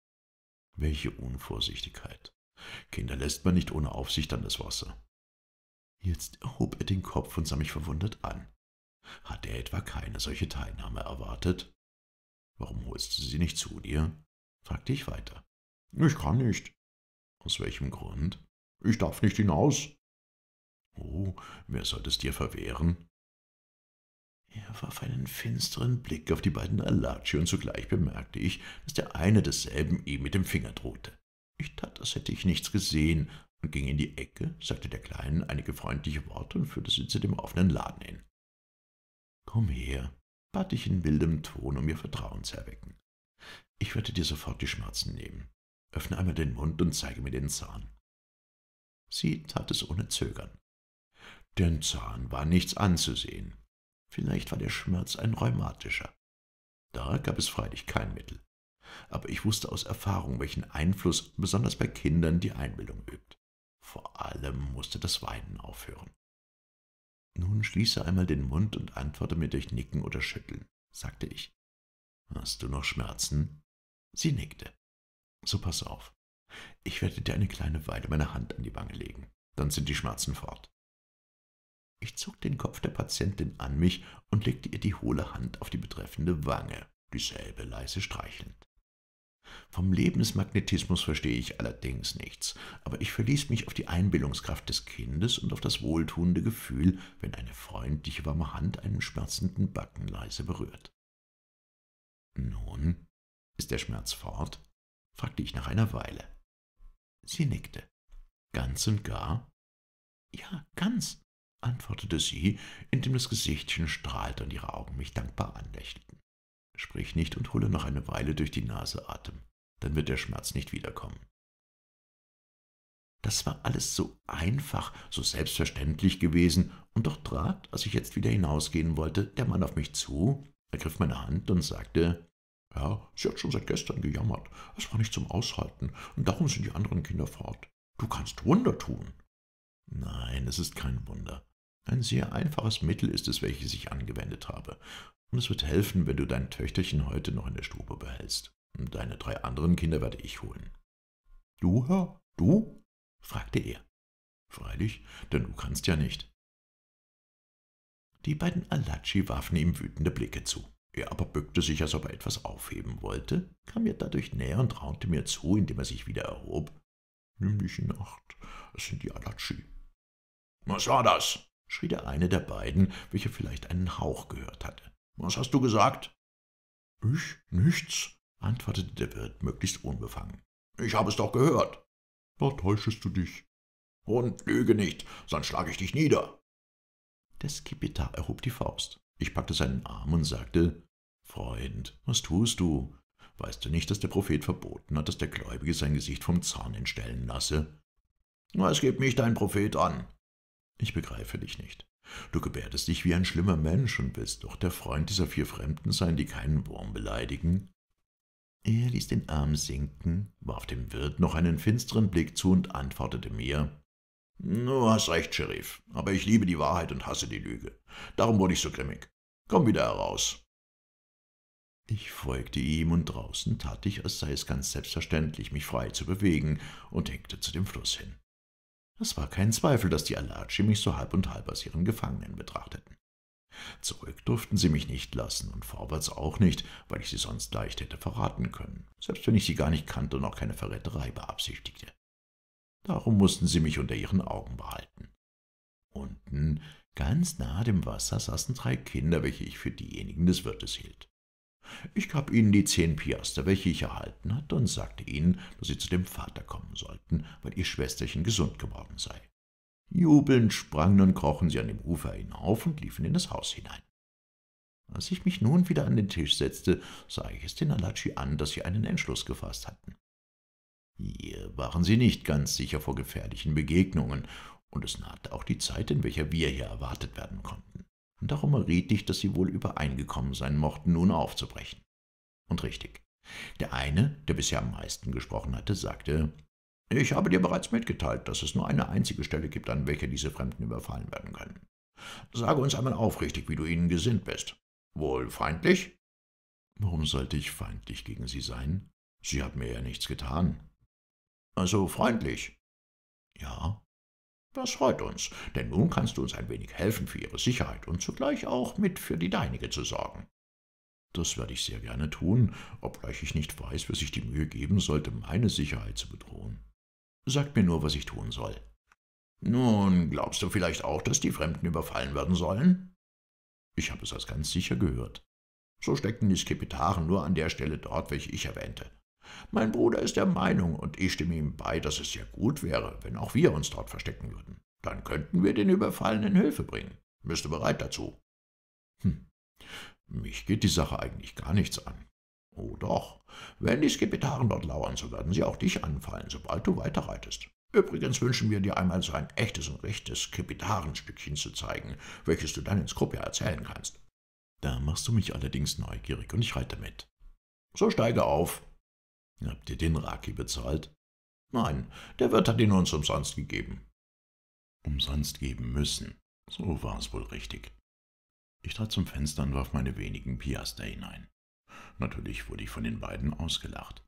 welche Unvorsichtigkeit. Kinder lässt man nicht ohne Aufsicht an das Wasser. Jetzt erhob er den Kopf und sah mich verwundert an. Hat er etwa keine solche Teilnahme erwartet? Warum holst du sie nicht zu dir? fragte ich weiter. Ich kann nicht. Aus welchem Grund? Ich darf nicht hinaus. Oh, wer sollte es dir verwehren? Er warf einen finsteren Blick auf die beiden Alaci, und zugleich bemerkte ich, dass der eine desselben ihm mit dem Finger drohte. Ich tat, als hätte ich nichts gesehen, und ging in die Ecke, sagte der Kleinen einige freundliche Worte und führte sie zu dem offenen Laden hin. Komm her, bat ich in wildem Ton, um ihr Vertrauen zu erwecken. Ich werde dir sofort die Schmerzen nehmen. Öffne einmal den Mund und zeige mir den Zahn. Sie tat es ohne Zögern. Den Zahn war nichts anzusehen. Vielleicht war der Schmerz ein rheumatischer. Da gab es freilich kein Mittel. Aber ich wusste aus Erfahrung, welchen Einfluss besonders bei Kindern die Einbildung übt. Vor allem musste das Weinen aufhören. Nun schließe einmal den Mund und antworte mir durch Nicken oder Schütteln, sagte ich. Hast du noch Schmerzen? Sie nickte. So pass auf. Ich werde dir eine kleine Weile meine Hand an die Wange legen. Dann sind die Schmerzen fort. Ich zog den Kopf der Patientin an mich und legte ihr die hohle Hand auf die betreffende Wange, dieselbe leise streichelnd. Vom Lebensmagnetismus verstehe ich allerdings nichts, aber ich verließ mich auf die Einbildungskraft des Kindes und auf das wohltuende Gefühl, wenn eine freundliche, warme Hand einen schmerzenden Backen leise berührt. Nun, ist der Schmerz fort? fragte ich nach einer Weile. Sie nickte. Ganz und gar? Ja, ganz, antwortete sie, indem das Gesichtchen strahlte und ihre Augen mich dankbar anlächelten. Sprich nicht und hole noch eine Weile durch die Nase Atem, dann wird der Schmerz nicht wiederkommen. Das war alles so einfach, so selbstverständlich gewesen, und doch trat, als ich jetzt wieder hinausgehen wollte, der Mann auf mich zu, ergriff meine Hand und sagte, ja, sie hat schon seit gestern gejammert. Es war nicht zum Aushalten, und darum sind die anderen Kinder fort. Du kannst Wunder tun. Nein, es ist kein Wunder. Ein sehr einfaches Mittel ist es, welches ich angewendet habe, und es wird helfen, wenn du dein Töchterchen heute noch in der Stube behältst. Deine drei anderen Kinder werde ich holen. Du, Herr, du? fragte er. Freilich, denn du kannst ja nicht. Die beiden Alachi warfen ihm wütende Blicke zu. Er aber bückte sich, als ob er etwas aufheben wollte, kam mir dadurch näher und raunte mir zu, indem er sich wieder erhob. Nimm dich in Acht, es sind die Alachi. Was war das? schrie der eine der beiden, welcher vielleicht einen Hauch gehört hatte. Was hast du gesagt? Ich? Nichts, antwortete der Wirt möglichst unbefangen. Ich habe es doch gehört. Da täuschest du dich. Und lüge nicht, sonst schlage ich dich nieder. Der Skipitar erhob die Faust. Ich packte seinen Arm und sagte, Freund, was tust du? Weißt du nicht, dass der Prophet verboten hat, dass der Gläubige sein Gesicht vom Zorn entstellen lasse? Es geht mich dein Prophet an. Ich begreife dich nicht. Du gebärdest dich wie ein schlimmer Mensch und willst doch der Freund dieser vier Fremden sein, die keinen Wurm beleidigen. Er ließ den Arm sinken, warf dem Wirt noch einen finsteren Blick zu und antwortete mir Du hast recht, Sheriff, aber ich liebe die Wahrheit und hasse die Lüge. Darum wurde ich so grimmig. Komm wieder heraus. Ich folgte ihm, und draußen tat ich, als sei es ganz selbstverständlich, mich frei zu bewegen, und hinkte zu dem Fluss hin. Es war kein Zweifel, dass die Alatschi mich so halb und halb als ihren Gefangenen betrachteten. Zurück durften sie mich nicht lassen und vorwärts auch nicht, weil ich sie sonst leicht hätte verraten können, selbst wenn ich sie gar nicht kannte und auch keine Verräterei beabsichtigte. Darum mussten sie mich unter ihren Augen behalten. Unten, ganz nahe dem Wasser, saßen drei Kinder, welche ich für diejenigen des Wirtes hielt. Ich gab ihnen die zehn Piaster, welche ich erhalten hatte, und sagte ihnen, dass sie zu dem Vater kommen sollten, weil ihr Schwesterchen gesund geworden sei. Jubelnd sprangen und krochen sie an dem Ufer hinauf und liefen in das Haus hinein. Als ich mich nun wieder an den Tisch setzte, sah ich es den Alachi an, dass sie einen Entschluss gefasst hatten. Hier waren sie nicht ganz sicher vor gefährlichen Begegnungen, und es nahte auch die Zeit, in welcher wir hier erwartet werden konnten und darum erriet ich, dass sie wohl übereingekommen sein mochten, nun aufzubrechen. Und richtig. Der eine, der bisher am meisten gesprochen hatte, sagte, ich habe dir bereits mitgeteilt, dass es nur eine einzige Stelle gibt, an welcher diese Fremden überfallen werden können. Sage uns einmal aufrichtig, wie du ihnen gesinnt bist. Wohl feindlich? Warum sollte ich feindlich gegen sie sein? Sie haben mir ja nichts getan. Also freundlich. Ja, das freut uns, denn nun kannst du uns ein wenig helfen für ihre Sicherheit und zugleich auch mit für die deinige zu sorgen. Das werde ich sehr gerne tun, obgleich ich nicht weiß, wer sich die Mühe geben sollte, meine Sicherheit zu bedrohen. Sagt mir nur, was ich tun soll. Nun, glaubst du vielleicht auch, dass die Fremden überfallen werden sollen? Ich habe es als ganz sicher gehört. So steckten die Skepetaren nur an der Stelle dort, welche ich erwähnte. Mein Bruder ist der Meinung, und ich stimme ihm bei, dass es sehr gut wäre, wenn auch wir uns dort verstecken würden. Dann könnten wir den Überfallenen Hilfe bringen. Bist du bereit dazu? Hm. Mich geht die Sache eigentlich gar nichts an. Oh doch, wenn die Skepetaren dort lauern, so werden sie auch dich anfallen, sobald du weiterreitest. Übrigens wünschen wir dir einmal so ein echtes und rechtes Skepetarenstückchen zu zeigen, welches du dann in Skopje erzählen kannst. Da machst du mich allerdings neugierig und ich reite mit. So steige auf, Habt ihr den Raki bezahlt? Nein, der Wirt hat ihn uns umsonst gegeben. Umsonst geben müssen. So war es wohl richtig. Ich trat zum Fenster und warf meine wenigen Piaster hinein. Natürlich wurde ich von den beiden ausgelacht.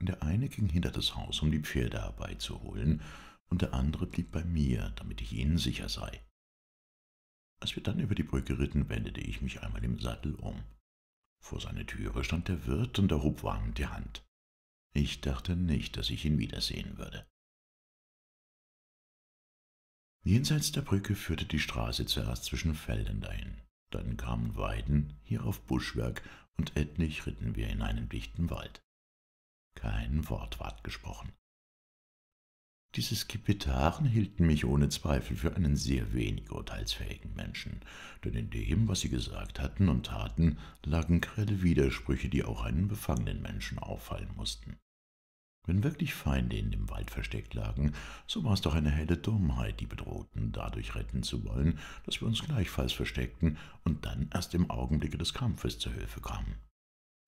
Der eine ging hinter das Haus, um die Pferde herbeizuholen, und der andere blieb bei mir, damit ich ihnen sicher sei. Als wir dann über die Brücke ritten, wendete ich mich einmal im Sattel um. Vor seiner Türe stand der Wirt und erhob warnend die Hand. Ich dachte nicht, dass ich ihn wiedersehen würde. Jenseits der Brücke führte die Straße zuerst zwischen Feldern dahin. Dann kamen Weiden, hierauf Buschwerk, und endlich ritten wir in einen dichten Wald. Kein Wort ward gesprochen. Diese Skipetaren hielten mich ohne Zweifel für einen sehr wenig urteilsfähigen Menschen, denn in dem, was sie gesagt hatten und taten, lagen grelle Widersprüche, die auch einen befangenen Menschen auffallen mussten. Wenn wirklich Feinde in dem Wald versteckt lagen, so war es doch eine helle Dummheit, die Bedrohten dadurch retten zu wollen, dass wir uns gleichfalls versteckten und dann erst im Augenblicke des Kampfes zur Hilfe kamen.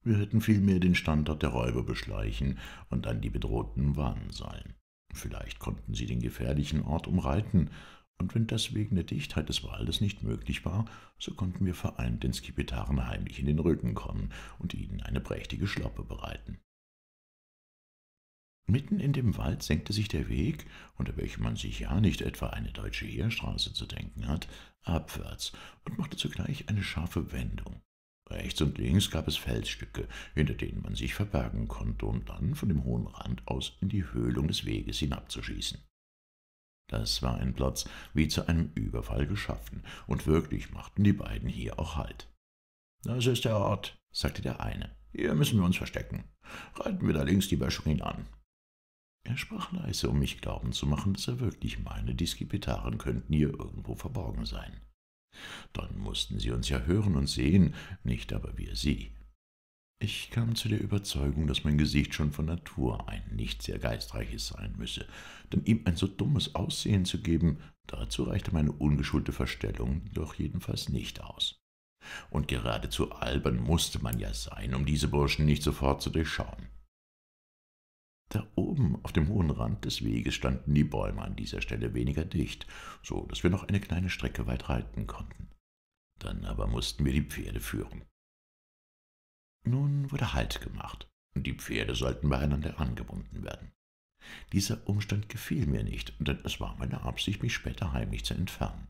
Wir hätten vielmehr den Standort der Räuber beschleichen und dann die Bedrohten warnen sollen. Vielleicht konnten sie den gefährlichen Ort umreiten, und wenn das wegen der Dichtheit des Waldes nicht möglich war, so konnten wir vereint den Skipetaren heimlich in den Rücken kommen und ihnen eine prächtige Schloppe bereiten. Mitten in dem Wald senkte sich der Weg, unter welchem man sich ja nicht etwa eine deutsche Heerstraße zu denken hat, abwärts und machte zugleich eine scharfe Wendung. Rechts und links gab es Felsstücke, hinter denen man sich verbergen konnte, um dann von dem hohen Rand aus in die Höhlung des Weges hinabzuschießen. Das war ein Platz wie zu einem Überfall geschaffen, und wirklich machten die beiden hier auch Halt. Das ist der Ort, sagte der eine. Hier müssen wir uns verstecken. Reiten wir da links die Böschung an. Er sprach leise, um mich glauben zu machen, dass er wirklich meine, die Skipetaren könnten hier irgendwo verborgen sein. Dann mussten sie uns ja hören und sehen, nicht aber wir sie. Ich kam zu der Überzeugung, dass mein Gesicht schon von Natur ein nicht sehr geistreiches sein müsse, denn ihm ein so dummes Aussehen zu geben, dazu reichte meine ungeschulte Verstellung doch jedenfalls nicht aus. Und geradezu albern musste man ja sein, um diese Burschen nicht sofort zu durchschauen. Da oben auf dem hohen Rand des Weges standen die Bäume an dieser Stelle weniger dicht, so dass wir noch eine kleine Strecke weit reiten konnten. Dann aber mussten wir die Pferde führen. Nun wurde Halt gemacht, und die Pferde sollten beieinander angebunden werden. Dieser Umstand gefiel mir nicht, denn es war meine Absicht, mich später heimlich zu entfernen.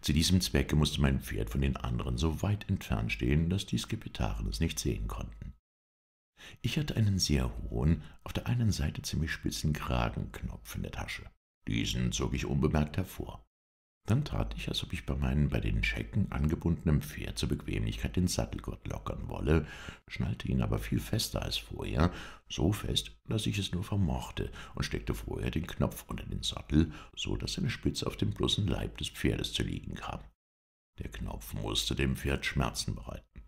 Zu diesem Zwecke musste mein Pferd von den anderen so weit entfernt stehen, dass die Skipetaren es nicht sehen konnten. Ich hatte einen sehr hohen, auf der einen Seite ziemlich spitzen Kragenknopf in der Tasche. Diesen zog ich unbemerkt hervor. Dann tat ich, als ob ich bei meinem bei den Schecken angebundenen Pferd zur Bequemlichkeit den Sattelgurt lockern wolle, schnallte ihn aber viel fester als vorher, so fest, dass ich es nur vermochte, und steckte vorher den Knopf unter den Sattel, so dass seine Spitze auf dem bloßen Leib des Pferdes zu liegen kam. Der Knopf musste dem Pferd Schmerzen bereiten.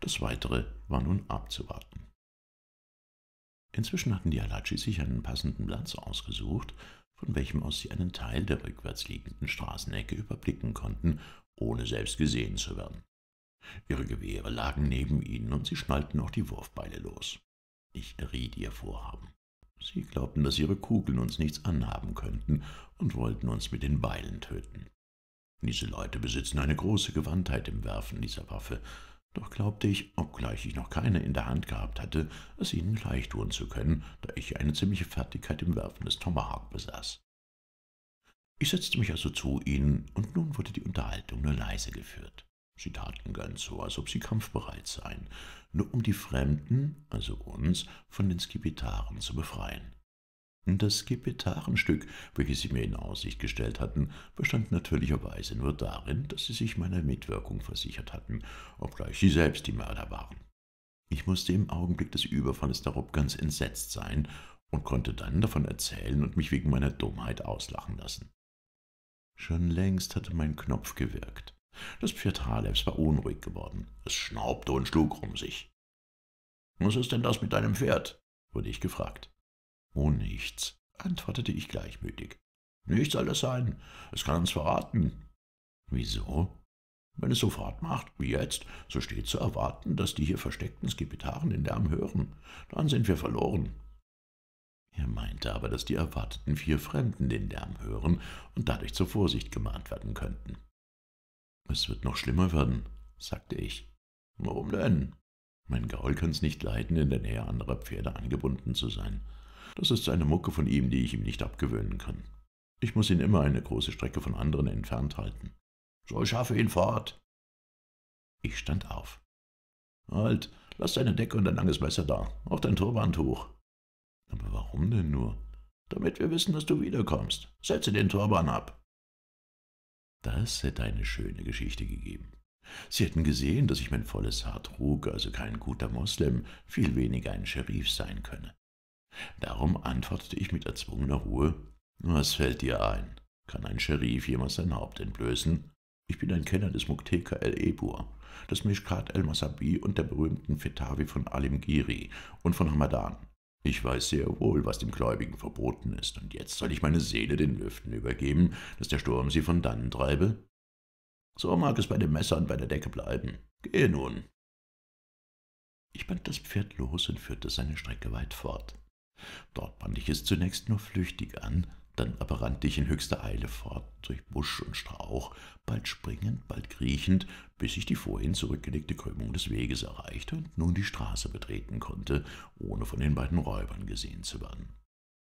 Das Weitere war nun abzuwarten. Inzwischen hatten die Alatschis sich einen passenden Platz ausgesucht, von welchem aus sie einen Teil der rückwärts liegenden Straßenecke überblicken konnten, ohne selbst gesehen zu werden. Ihre Gewehre lagen neben ihnen und sie schnallten auch die Wurfbeile los. Ich erriet ihr Vorhaben. Sie glaubten, dass ihre Kugeln uns nichts anhaben könnten und wollten uns mit den Beilen töten. Diese Leute besitzen eine große Gewandtheit im Werfen dieser Waffe, doch glaubte ich, obgleich ich noch keine in der Hand gehabt hatte, es ihnen gleich tun zu können, da ich eine ziemliche Fertigkeit im Werfen des Tomahawk besaß. Ich setzte mich also zu ihnen, und nun wurde die Unterhaltung nur leise geführt. Sie taten ganz so, als ob sie kampfbereit seien, nur um die Fremden, also uns, von den Skipetaren zu befreien. Das Skipetarenstück, welches sie mir in Aussicht gestellt hatten, bestand natürlicherweise nur darin, dass sie sich meiner Mitwirkung versichert hatten, obgleich sie selbst die Mörder waren. Ich musste im Augenblick des Überfalles darob ganz entsetzt sein und konnte dann davon erzählen und mich wegen meiner Dummheit auslachen lassen. Schon längst hatte mein Knopf gewirkt. Das Pferd Halefs war unruhig geworden. Es schnaubte und schlug um sich. »Was ist denn das mit deinem Pferd?« wurde ich gefragt. »Oh, nichts«, antwortete ich gleichmütig. »Nichts soll das sein. Es kann uns verraten.« »Wieso?« »Wenn es sofort macht, wie jetzt, so steht zu erwarten, dass die hier versteckten Skipetaren den Lärm hören. Dann sind wir verloren.« Er meinte aber, dass die erwarteten vier Fremden den Lärm hören und dadurch zur Vorsicht gemahnt werden könnten. »Es wird noch schlimmer werden«, sagte ich. »Warum denn?« »Mein Gaul kann's nicht leiden, in der Nähe anderer Pferde angebunden zu sein. Das ist eine Mucke von ihm, die ich ihm nicht abgewöhnen kann. Ich muss ihn immer eine große Strecke von anderen entfernt halten. So schaffe ihn fort. Ich stand auf. Halt, lass deine Decke und dein langes Messer da, auch dein Turbantuch. Aber warum denn nur? Damit wir wissen, dass du wiederkommst. Setze den Turban ab. Das hätte eine schöne Geschichte gegeben. Sie hätten gesehen, dass ich mein volles Haar trug, also kein guter Moslem, viel weniger ein Scherif sein könne. Darum antwortete ich mit erzwungener Ruhe, »Was fällt dir ein? Kann ein Scherif jemals sein Haupt entblößen? Ich bin ein Kenner des Mukteka el-Ebur, des Mishkat el-Masabi und der berühmten Fetawi von Alimgiri und von Hamadan. Ich weiß sehr wohl, was dem Gläubigen verboten ist, und jetzt soll ich meine Seele den Lüften übergeben, dass der Sturm sie von dannen treibe? So mag es bei dem Messer und bei der Decke bleiben. Gehe nun!« Ich band das Pferd los und führte seine Strecke weit fort. Dort band ich es zunächst nur flüchtig an, Dann aber rannte ich in höchster Eile fort, durch Busch und Strauch, bald springend, bald kriechend, bis ich die vorhin zurückgelegte Krümmung des Weges erreichte und nun die Straße betreten konnte, ohne von den beiden Räubern gesehen zu werden.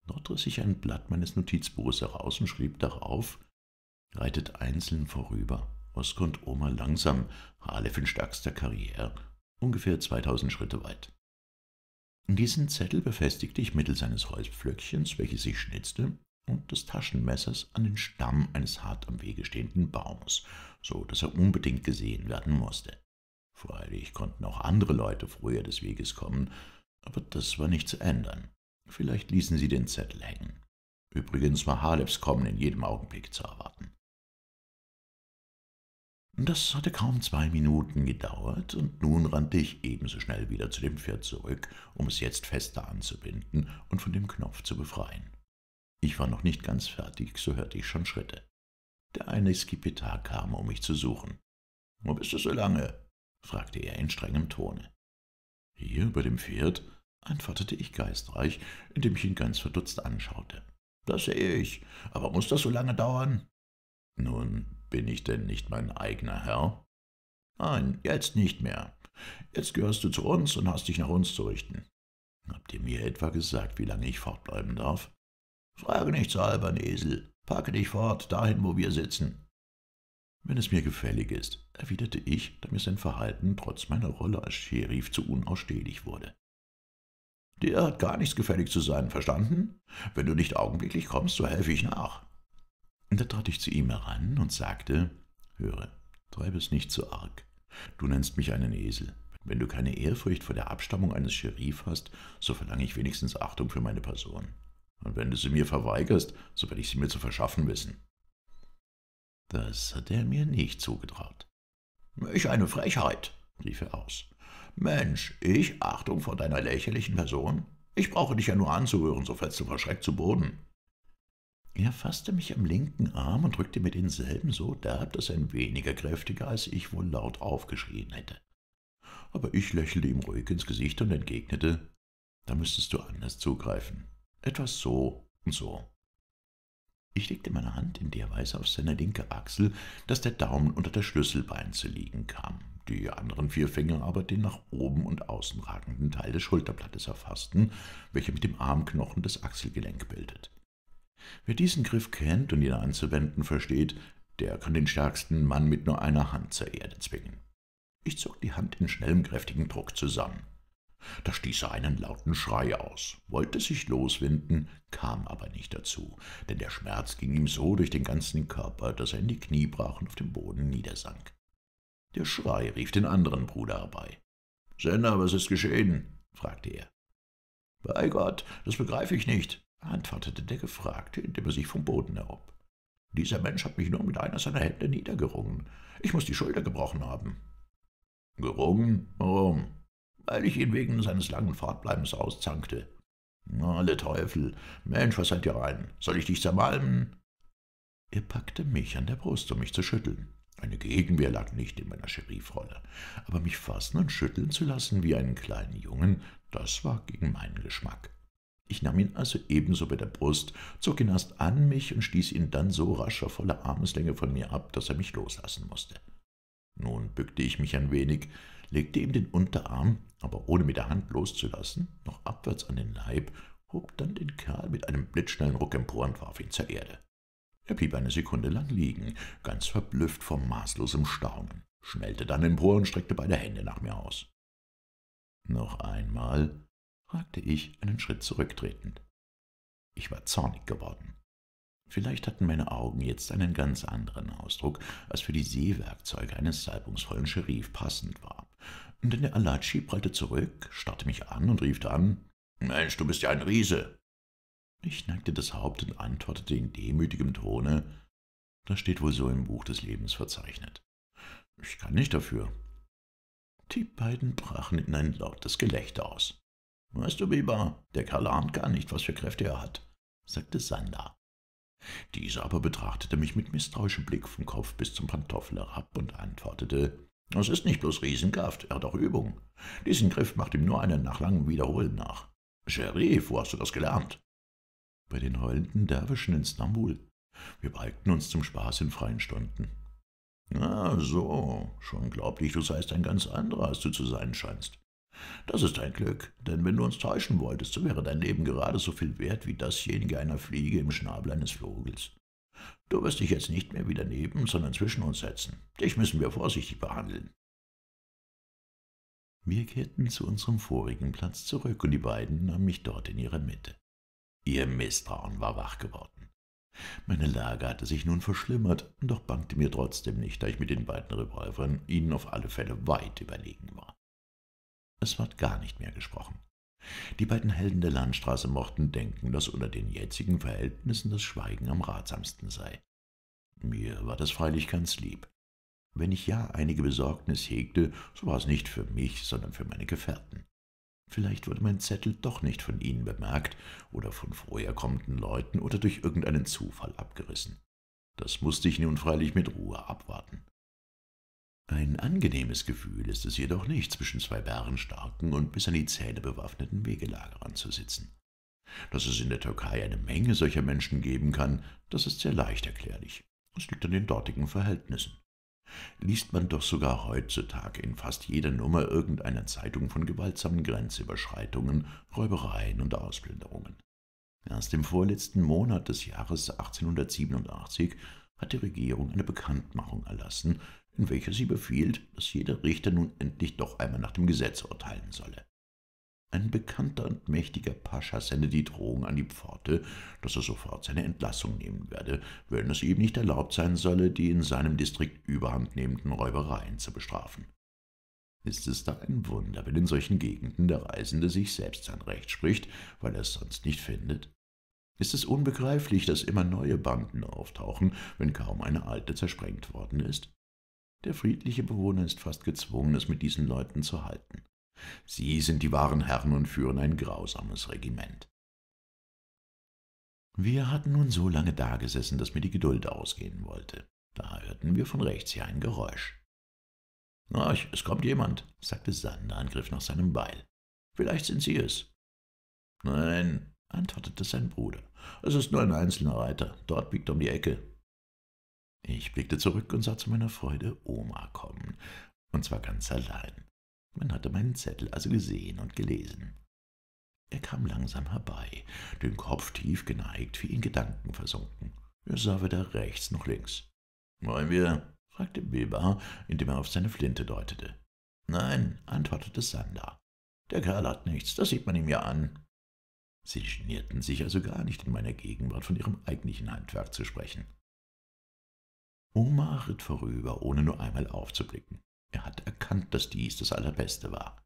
Dort riss ich ein Blatt meines Notizbuches heraus und schrieb darauf Reitet einzeln vorüber, Oskar und Oma langsam, Halef in stärkster Karriere, ungefähr 2000 Schritte weit. Diesen Zettel befestigte ich mittels eines Holzpflöckchens, welches ich schnitzte, und des Taschenmessers an den Stamm eines hart am Wege stehenden Baumes, so dass er unbedingt gesehen werden musste. Freilich konnten auch andere Leute früher des Weges kommen, aber das war nicht zu ändern. Vielleicht ließen sie den Zettel hängen. Übrigens war Halebs Kommen in jedem Augenblick zu erwarten. Das hatte kaum zwei Minuten gedauert, und nun rannte ich ebenso schnell wieder zu dem Pferd zurück, um es jetzt fester anzubinden und von dem Knopf zu befreien. Ich war noch nicht ganz fertig, so hörte ich schon Schritte. Der eine Skipitar kam, um mich zu suchen. »Wo bist du so lange?« fragte er in strengem Tone. »Hier über dem Pferd«, antwortete ich geistreich, indem ich ihn ganz verdutzt anschaute. »Das sehe ich. Aber muss das so lange dauern?« »Nun, bin ich denn nicht mein eigener Herr?« »Nein, jetzt nicht mehr. Jetzt gehörst du zu uns und hast dich nach uns zu richten. Habt ihr mir etwa gesagt, wie lange ich fortbleiben darf?« Frage nicht so albern, Esel. Packe dich fort, dahin, wo wir sitzen. Wenn es mir gefällig ist, erwiderte ich, da mir sein Verhalten trotz meiner Rolle als Sheriff zu unausstehlich wurde. Dir hat gar nichts gefällig zu sein, verstanden? Wenn du nicht augenblicklich kommst, so helfe ich nach. Da trat ich zu ihm heran und sagte, höre, treibe es nicht zu arg. Du nennst mich einen Esel. Wenn du keine Ehrfurcht vor der Abstammung eines Sheriff hast, so verlange ich wenigstens Achtung für meine Person und wenn du sie mir verweigerst, so werde ich sie mir zu verschaffen wissen. Das hat er mir nicht zugetraut. Ich eine Frechheit, rief er aus. Mensch, ich Achtung vor deiner lächerlichen Person? Ich brauche dich ja nur anzuhören, so fällst du verschreckt zu Boden. Er fasste mich am linken Arm und drückte mir denselben so derb, dass ein weniger kräftiger als ich wohl laut aufgeschrien hätte. Aber ich lächelte ihm ruhig ins Gesicht und entgegnete, da müsstest du anders zugreifen. Etwas so und so. Ich legte meine Hand in der Weise auf seine linke Achsel, dass der Daumen unter der Schlüsselbein zu liegen kam, die anderen vier Finger aber den nach oben und außen ragenden Teil des Schulterblattes erfassten, welcher mit dem Armknochen das Achselgelenk bildet. Wer diesen Griff kennt und ihn anzuwenden versteht, der kann den stärksten Mann mit nur einer Hand zur Erde zwingen. Ich zog die Hand in schnellem, kräftigen Druck zusammen. Da stieß er einen lauten Schrei aus, wollte sich loswinden, kam aber nicht dazu, denn der Schmerz ging ihm so durch den ganzen Körper, dass er in die Knie brach und auf dem Boden niedersank. Der Schrei rief den anderen Bruder herbei. Sender, was ist geschehen? fragte er. Bei Gott, das begreife ich nicht, antwortete der Gefragte, indem er sich vom Boden erhob. Dieser Mensch hat mich nur mit einer seiner Hände niedergerungen. Ich muss die Schulter gebrochen haben. Gerungen? Warum? weil ich ihn wegen seines langen Fortbleibens auszankte. Alle Teufel, Mensch, was seid ihr rein? Soll ich dich zermalmen? Er packte mich an der Brust, um mich zu schütteln. Eine Gegenwehr lag nicht in meiner Sheriffrolle, aber mich fassen und schütteln zu lassen wie einen kleinen Jungen, das war gegen meinen Geschmack. Ich nahm ihn also ebenso bei der Brust, zog ihn erst an mich und stieß ihn dann so rasch auf volle Armeslänge von mir ab, dass er mich loslassen musste. Nun bückte ich mich ein wenig, legte ihm den Unterarm, aber ohne mit der Hand loszulassen, noch abwärts an den Leib, hob dann den Kerl mit einem blitzschnellen Ruck empor und warf ihn zur Erde. Er blieb eine Sekunde lang liegen, ganz verblüfft vom maßlosen Staunen, schnellte dann empor und streckte beide Hände nach mir aus. Noch einmal? Fragte ich, einen Schritt zurücktretend. Ich war zornig geworden. Vielleicht hatten meine Augen jetzt einen ganz anderen Ausdruck, als für die Sehwerkzeuge eines salbungsvollen Scherif passend war. Denn der Alatschi prallte zurück, starrte mich an und rief dann, »Mensch, du bist ja ein Riese!« Ich neigte das Haupt und antwortete in demütigem Tone, »Das steht wohl so im Buch des Lebens verzeichnet. Ich kann nicht dafür.« Die beiden brachen in ein lautes Gelächter aus. »Weißt du, Biber, der Kerl ahnt gar nicht, was für Kräfte er hat«, sagte Sanda. Dieser aber betrachtete mich mit misstrauischem Blick vom Kopf bis zum Pantoffel herab und antwortete, es ist nicht bloß Riesenkraft, er hat auch Übung. Diesen Griff macht ihm nur einen nach langem Wiederholen nach. Sheriff, wo hast du das gelernt? Bei den heulenden Derwischen in Stambul. Wir balgten uns zum Spaß in freien Stunden. Ah, so, schon glaublich, du seist ein ganz anderer, als du zu sein scheinst. Das ist ein Glück, denn wenn du uns täuschen wolltest, so wäre dein Leben gerade so viel wert wie dasjenige einer Fliege im Schnabel eines Vogels. Du wirst dich jetzt nicht mehr wieder neben, sondern zwischen uns setzen. Dich müssen wir vorsichtig behandeln. Wir kehrten zu unserem vorigen Platz zurück und die beiden nahmen mich dort in ihre Mitte. Ihr Misstrauen war wach geworden. Meine Lage hatte sich nun verschlimmert, doch bangte mir trotzdem nicht, da ich mit den beiden Revolvern ihnen auf alle Fälle weit überlegen war. Es ward gar nicht mehr gesprochen. Die beiden Helden der Landstraße mochten denken, dass unter den jetzigen Verhältnissen das Schweigen am ratsamsten sei. Mir war das freilich ganz lieb. Wenn ich ja einige Besorgnis hegte, so war es nicht für mich, sondern für meine Gefährten. Vielleicht wurde mein Zettel doch nicht von ihnen bemerkt oder von vorher kommenden Leuten oder durch irgendeinen Zufall abgerissen. Das musste ich nun freilich mit Ruhe abwarten. Ein angenehmes Gefühl ist es jedoch nicht, zwischen zwei bärenstarken und bis an die Zähne bewaffneten Wegelagerern zu sitzen. Dass es in der Türkei eine Menge solcher Menschen geben kann, das ist sehr leicht erklärlich. Es liegt an den dortigen Verhältnissen. Liest man doch sogar heutzutage in fast jeder Nummer irgendeiner Zeitung von gewaltsamen Grenzüberschreitungen, Räubereien und Ausplünderungen. Erst im vorletzten Monat des Jahres 1887 hat die Regierung eine Bekanntmachung erlassen, in welcher sie befiehlt, dass jeder Richter nun endlich doch einmal nach dem Gesetz urteilen solle. Ein bekannter und mächtiger Pascha sende die Drohung an die Pforte, dass er sofort seine Entlassung nehmen werde, wenn es ihm nicht erlaubt sein solle, die in seinem Distrikt überhand nehmenden Räubereien zu bestrafen. Ist es da ein Wunder, wenn in solchen Gegenden der Reisende sich selbst sein Recht spricht, weil er es sonst nicht findet? Ist es unbegreiflich, dass immer neue Banden auftauchen, wenn kaum eine alte zersprengt worden ist? Der friedliche Bewohner ist fast gezwungen, es mit diesen Leuten zu halten. Sie sind die wahren Herren und führen ein grausames Regiment. Wir hatten nun so lange dagesessen, dass mir die Geduld ausgehen wollte. Da hörten wir von rechts her ein Geräusch. »Ach, es kommt jemand«, sagte Sander und griff nach seinem Beil. »Vielleicht sind Sie es.« »Nein«, antwortete sein Bruder, »es ist nur ein einzelner Reiter, dort biegt um die Ecke.« Ich blickte zurück und sah zu meiner Freude Oma kommen, und zwar ganz allein. Man hatte meinen Zettel also gesehen und gelesen. Er kam langsam herbei, den Kopf tief geneigt, wie in Gedanken versunken. Er sah weder rechts noch links. »Wollen wir?« fragte Biber, indem er auf seine Flinte deutete. »Nein«, antwortete Sander. »Der Kerl hat nichts, das sieht man ihm ja an.« Sie genierten sich also gar nicht in meiner Gegenwart von ihrem eigentlichen Handwerk zu sprechen. Omar ritt vorüber, ohne nur einmal aufzublicken. Er hatte erkannt, dass dies das Allerbeste war.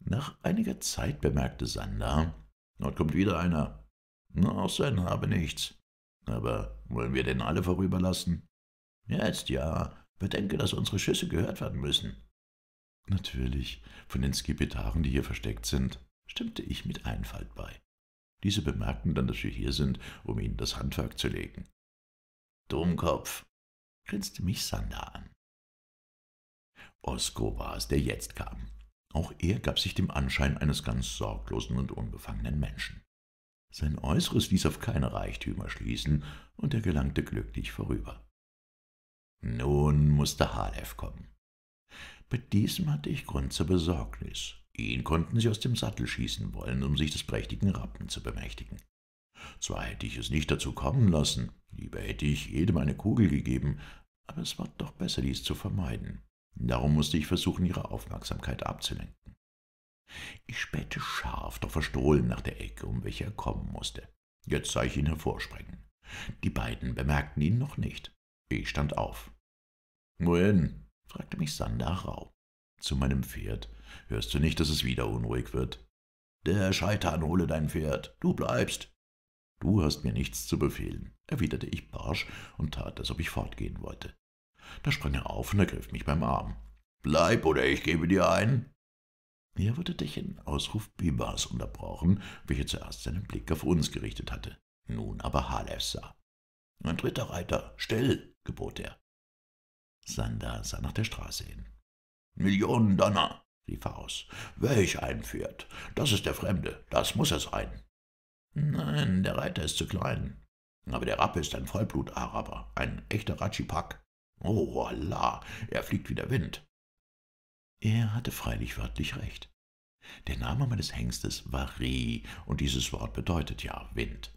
Nach einiger Zeit bemerkte Sander, dort kommt wieder einer. Na, auch sein habe nichts. Aber wollen wir denn alle vorüberlassen? Jetzt ja. Bedenke, dass unsere Schüsse gehört werden müssen. Natürlich, von den Skipetaren, die hier versteckt sind, stimmte ich mit Einfalt bei. Diese bemerkten dann, dass wir hier sind, um ihnen das Handwerk zu legen. Dummkopf, grinste mich Sander an. Osko war es, der jetzt kam. Auch er gab sich dem Anschein eines ganz sorglosen und unbefangenen Menschen. Sein Äußeres ließ auf keine Reichtümer schließen, und er gelangte glücklich vorüber. Nun musste Halef kommen. Mit diesem hatte ich Grund zur Besorgnis. Ihn konnten sie aus dem Sattel schießen wollen, um sich des prächtigen Rappen zu bemächtigen. Zwar hätte ich es nicht dazu kommen lassen, lieber hätte ich jedem eine Kugel gegeben, aber es war doch besser, dies zu vermeiden. Darum musste ich versuchen, ihre Aufmerksamkeit abzulenken. Ich spähte scharf, doch verstohlen nach der Ecke, um welche er kommen musste. Jetzt sah ich ihn hervorsprengen. Die beiden bemerkten ihn noch nicht. Ich stand auf. »Wohin?« fragte mich Sander rau. »Zu meinem Pferd. Hörst du nicht, dass es wieder unruhig wird?« »Der Scheitan hole dein Pferd. Du bleibst.« Du hast mir nichts zu befehlen, erwiderte ich barsch und tat, als ob ich fortgehen wollte. Da sprang er auf und ergriff mich beim Arm. Bleib, oder ich gebe dir ein. Er wurde durch einen Ausruf Bibas unterbrochen, welcher zuerst seinen Blick auf uns gerichtet hatte, nun aber Halef sah. Ein dritter Reiter, still, gebot er. Sander sah nach der Straße hin. Millionen Donner, rief er aus. Welch ein Pferd! Das ist der Fremde, das muss er sein. Nein, der Reiter ist zu klein. Aber der Rappe ist ein Vollblut-Araber, ein echter Ratschipak. Oh, Allah, er fliegt wie der Wind. Er hatte freilich wörtlich recht. Der Name meines Hengstes war Reh, und dieses Wort bedeutet ja Wind.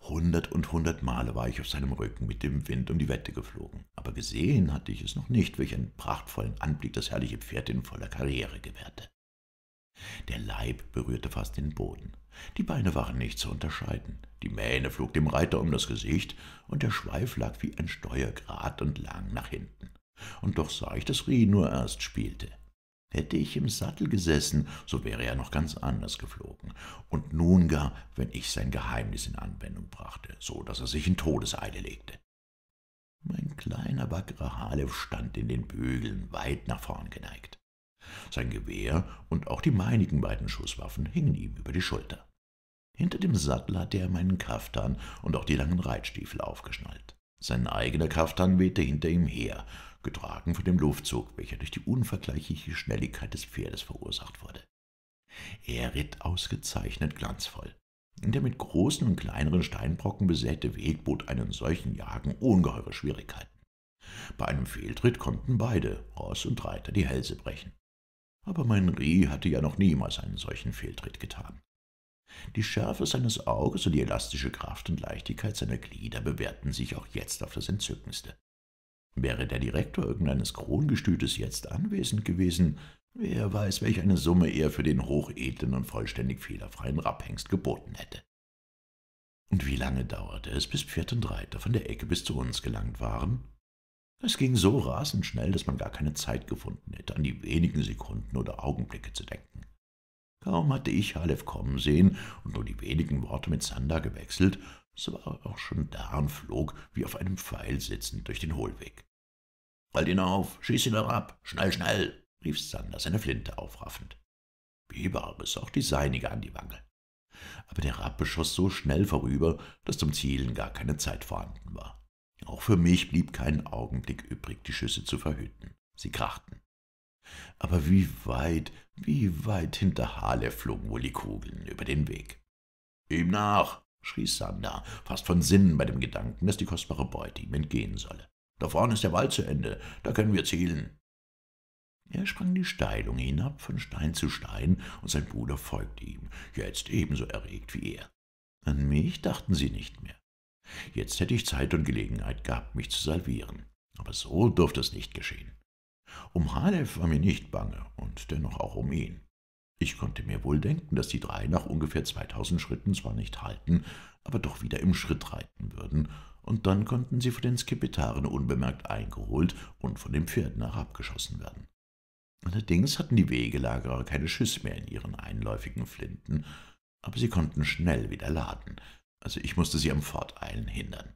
Hundert und hundert Male war ich auf seinem Rücken mit dem Wind um die Wette geflogen, aber gesehen hatte ich es noch nicht, welch einen prachtvollen Anblick das herrliche Pferd in voller Karriere gewährte. Der Leib berührte fast den Boden, die Beine waren nicht zu unterscheiden, die Mähne flog dem Reiter um das Gesicht, und der Schweif lag wie ein Steuer grad und lang nach hinten. Und doch sah ich, dass Rie nur erst spielte. Hätte ich im Sattel gesessen, so wäre er noch ganz anders geflogen, und nun gar, wenn ich sein Geheimnis in Anwendung brachte, so dass er sich in Todeseile legte. Mein kleiner, wackerer Halef stand in den Bügeln, weit nach vorn geneigt. Sein Gewehr und auch die meinigen beiden Schusswaffen hingen ihm über die Schulter. Hinter dem Sattel hatte er meinen Kaftan und auch die langen Reitstiefel aufgeschnallt. Sein eigener Kaftan wehte hinter ihm her, getragen von dem Luftzug, welcher durch die unvergleichliche Schnelligkeit des Pferdes verursacht wurde. Er ritt ausgezeichnet glanzvoll. Der mit großen und kleineren Steinbrocken besäte Weg bot einen solchen Jagen ungeheure Schwierigkeiten. Bei einem Fehltritt konnten beide, Ross und Reiter, die Hälse brechen. Aber mein Reh hatte ja noch niemals einen solchen Fehltritt getan. Die Schärfe seines Auges und die elastische Kraft und Leichtigkeit seiner Glieder bewährten sich auch jetzt auf das Entzückendste. Wäre der Direktor irgendeines Krongestütes jetzt anwesend gewesen, wer weiß, welch eine Summe er für den hochedlen und vollständig fehlerfreien Rapphengst geboten hätte. Und wie lange dauerte es, bis Pferd und Reiter von der Ecke bis zu uns gelangt waren? Es ging so rasend schnell, dass man gar keine Zeit gefunden hätte, an die wenigen Sekunden oder Augenblicke zu denken. Kaum hatte ich Halef kommen sehen und nur die wenigen Worte mit Sander gewechselt, so war er auch schon da und flog wie auf einem Pfeil sitzend durch den Hohlweg. Halt ihn auf, schieß ihn herab, schnell, schnell, rief Sander seine Flinte aufraffend. Biber riss auch die seinige an die Wange. Aber der Rappe schoss so schnell vorüber, dass zum Zielen gar keine Zeit vorhanden war. Auch für mich blieb kein Augenblick übrig, die Schüsse zu verhüten. Sie krachten. Aber wie weit, wie weit hinter Hale flogen wohl die Kugeln über den Weg. Ihm nach, schrie Sander, fast von Sinnen bei dem Gedanken, dass die kostbare Beute ihm entgehen solle. Da vorne ist der Wald zu Ende, da können wir zielen. Er sprang die Steilung hinab von Stein zu Stein, und sein Bruder folgte ihm, jetzt ebenso erregt wie er. An mich dachten sie nicht mehr. Jetzt hätte ich Zeit und Gelegenheit gehabt, mich zu salvieren. Aber so durfte es nicht geschehen. Um Halef war mir nicht bange und dennoch auch um ihn. Ich konnte mir wohl denken, dass die drei nach ungefähr zweitausend Schritten zwar nicht halten, aber doch wieder im Schritt reiten würden, und dann konnten sie von den Skipetaren unbemerkt eingeholt und von den Pferden herabgeschossen werden. Allerdings hatten die Wegelagerer keine Schüsse mehr in ihren einläufigen Flinten, aber sie konnten schnell wieder laden, also ich musste sie am Forteilen hindern.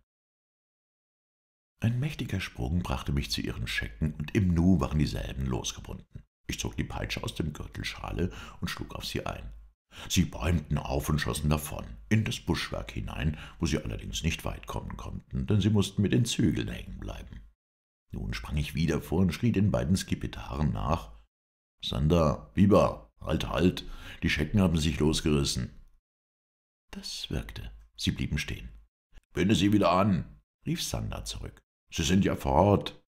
Ein mächtiger Sprung brachte mich zu ihren Schecken, und im Nu waren dieselben losgebunden. Ich zog die Peitsche aus dem Gürtelschale und schlug auf sie ein. Sie bäumten auf und schossen davon, in das Buschwerk hinein, wo sie allerdings nicht weit kommen konnten, denn sie mussten mit den Zügeln hängen bleiben. Nun sprang ich wieder vor und schrie den beiden Skipetaren nach. Sander, Biber, halt, halt, die Schecken haben sich losgerissen. Das wirkte. Sie blieben stehen. Binde sie wieder an, rief Sander zurück. Sie sind ja fort.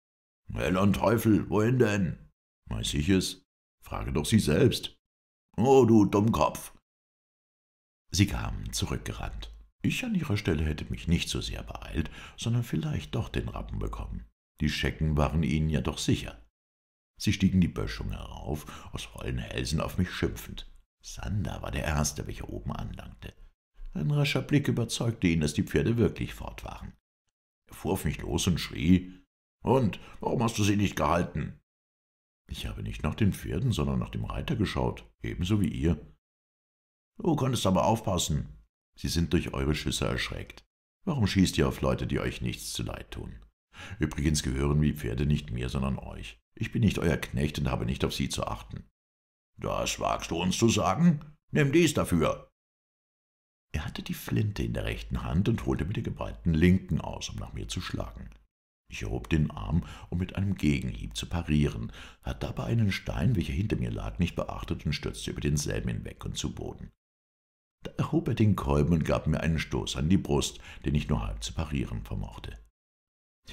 Hell und Teufel, wohin denn? Weiß ich es? Frage doch Sie selbst. Oh, du Dummkopf. Sie kamen zurückgerannt. Ich an ihrer Stelle hätte mich nicht so sehr beeilt, sondern vielleicht doch den Rappen bekommen. Die Schecken waren ihnen ja doch sicher. Sie stiegen die Böschung herauf, aus vollen Hälsen auf mich schimpfend. Sander war der Erste, welcher oben anlangte. Ein rascher Blick überzeugte ihn, dass die Pferde wirklich fort waren. Er fuhr auf mich los und schrie Und, warum hast du sie nicht gehalten? Ich habe nicht nach den Pferden, sondern nach dem Reiter geschaut, ebenso wie ihr. Du konntest aber aufpassen. Sie sind durch eure Schüsse erschreckt. Warum schießt ihr auf Leute, die euch nichts zu leid tun? Übrigens gehören die Pferde nicht mir, sondern euch. Ich bin nicht euer Knecht und habe nicht auf sie zu achten. Das wagst du uns zu sagen? Nimm dies dafür. Er hatte die Flinte in der rechten Hand und holte mit der gebreiten linken aus, um nach mir zu schlagen. Ich erhob den Arm, um mit einem Gegenhieb zu parieren, hatte aber einen Stein, welcher hinter mir lag, nicht beachtet und stürzte über denselben hinweg und zu Boden. Da erhob er den Kolben und gab mir einen Stoß an die Brust, den ich nur halb zu parieren vermochte.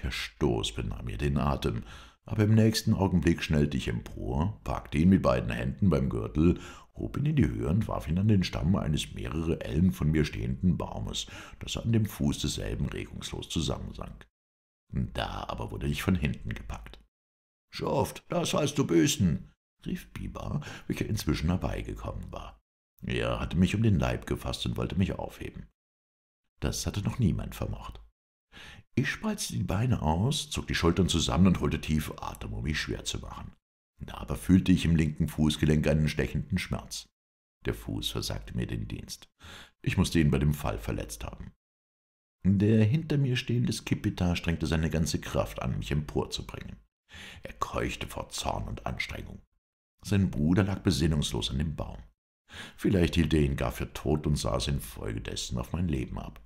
Der Stoß benahm mir den Atem, aber im nächsten Augenblick schnellte ich empor, packte ihn mit beiden Händen beim Gürtel, hob ihn in die Höhe und warf ihn an den Stamm eines mehrere Ellen von mir stehenden Baumes, das an dem Fuß desselben regungslos zusammensank. Da aber wurde ich von hinten gepackt. »Schuft, das heißt du Büßen!« rief Biber, welcher inzwischen herbeigekommen war. Er hatte mich um den Leib gefasst und wollte mich aufheben. Das hatte noch niemand vermocht. Ich spreizte die Beine aus, zog die Schultern zusammen und holte tief Atem, um mich schwer zu machen. Aber fühlte ich im linken Fußgelenk einen stechenden Schmerz. Der Fuß versagte mir den Dienst. Ich musste ihn bei dem Fall verletzt haben. Der hinter mir stehende Skipita strengte seine ganze Kraft an, mich emporzubringen. Er keuchte vor Zorn und Anstrengung. Sein Bruder lag besinnungslos an dem Baum. Vielleicht hielt er ihn gar für tot und saß infolgedessen auf mein Leben ab.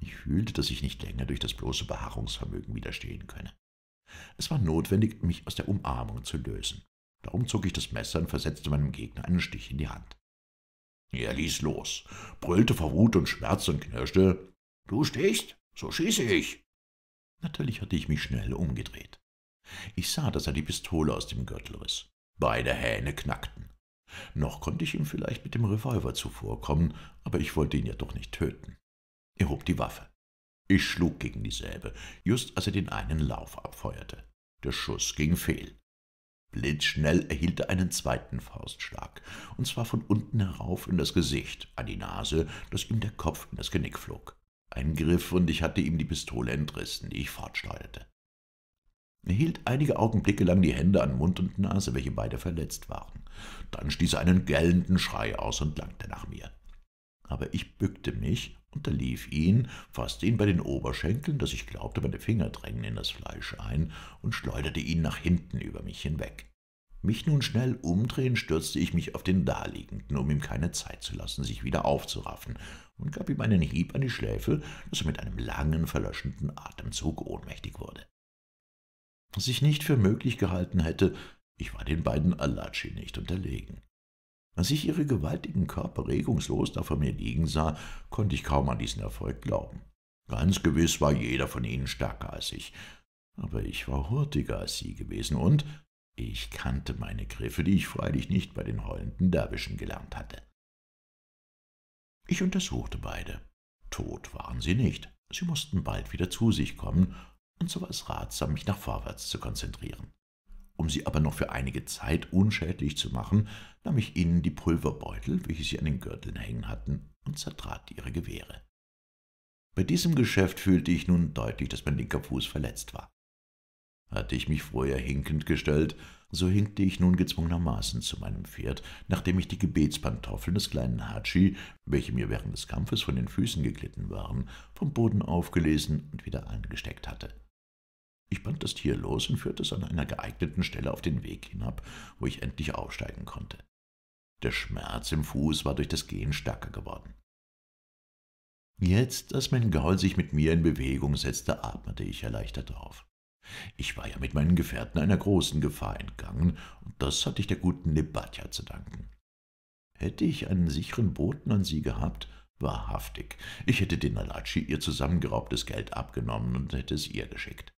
Ich fühlte, dass ich nicht länger durch das bloße Beharrungsvermögen widerstehen könne. Es war notwendig, mich aus der Umarmung zu lösen. Darum zog ich das Messer und versetzte meinem Gegner einen Stich in die Hand. Er ließ los, brüllte vor Wut und Schmerz und knirschte, »Du stichst, so schieße ich!« Natürlich hatte ich mich schnell umgedreht. Ich sah, dass er die Pistole aus dem Gürtel riss. Beide Hähne knackten. Noch konnte ich ihm vielleicht mit dem Revolver zuvorkommen, aber ich wollte ihn ja doch nicht töten. Er hob die Waffe. Ich schlug gegen dieselbe, just als er den einen Lauf abfeuerte. Der Schuss ging fehl. Blitzschnell erhielt er einen zweiten Faustschlag, und zwar von unten herauf in das Gesicht, an die Nase, dass ihm der Kopf in das Genick flog. Ein Griff, und ich hatte ihm die Pistole entrissen, die ich fortschleuderte. Er hielt einige Augenblicke lang die Hände an Mund und Nase, welche beide verletzt waren. Dann stieß er einen gellenden Schrei aus und langte nach mir. Aber ich bückte mich, unterlief ihn, fasste ihn bei den Oberschenkeln, dass ich glaubte, meine Finger drängen in das Fleisch ein, und schleuderte ihn nach hinten über mich hinweg. Mich nun schnell umdrehen, stürzte ich mich auf den Daliegenden, um ihm keine Zeit zu lassen, sich wieder aufzuraffen, und gab ihm einen Hieb an die Schläfe, dass er mit einem langen, verlöschenden Atemzug ohnmächtig wurde. Was ich nicht für möglich gehalten hätte, ich war den beiden Alatschi nicht unterlegen. Als ich ihre gewaltigen Körper regungslos da vor mir liegen sah, konnte ich kaum an diesen Erfolg glauben. Ganz gewiss war jeder von ihnen stärker als ich, aber ich war hurtiger als sie gewesen und ich kannte meine Griffe, die ich freilich nicht bei den heulenden Derwischen gelernt hatte. Ich untersuchte beide. Tot waren sie nicht. Sie mussten bald wieder zu sich kommen, und so war es ratsam, mich nach vorwärts zu konzentrieren. Um sie aber noch für einige Zeit unschädlich zu machen, nahm ich ihnen die Pulverbeutel, welche sie an den Gürteln hängen hatten, und zertrat ihre Gewehre. Bei diesem Geschäft fühlte ich nun deutlich, dass mein linker Fuß verletzt war. Hatte ich mich vorher hinkend gestellt, so hinkte ich nun gezwungenermaßen zu meinem Pferd, nachdem ich die Gebetspantoffeln des kleinen Hatschi, welche mir während des Kampfes von den Füßen geglitten waren, vom Boden aufgelesen und wieder angesteckt hatte. Ich band das Tier los und führte es an einer geeigneten Stelle auf den Weg hinab, wo ich endlich aufsteigen konnte. Der Schmerz im Fuß war durch das Gehen stärker geworden. Jetzt, als mein Gaul sich mit mir in Bewegung setzte, atmete ich erleichtert auf. Ich war ja mit meinen Gefährten einer großen Gefahr entgangen, und das hatte ich der guten Nebatja zu danken. Hätte ich einen sicheren Boten an sie gehabt, wahrhaftig, ich hätte den Alatschi ihr zusammengeraubtes Geld abgenommen und hätte es ihr geschickt.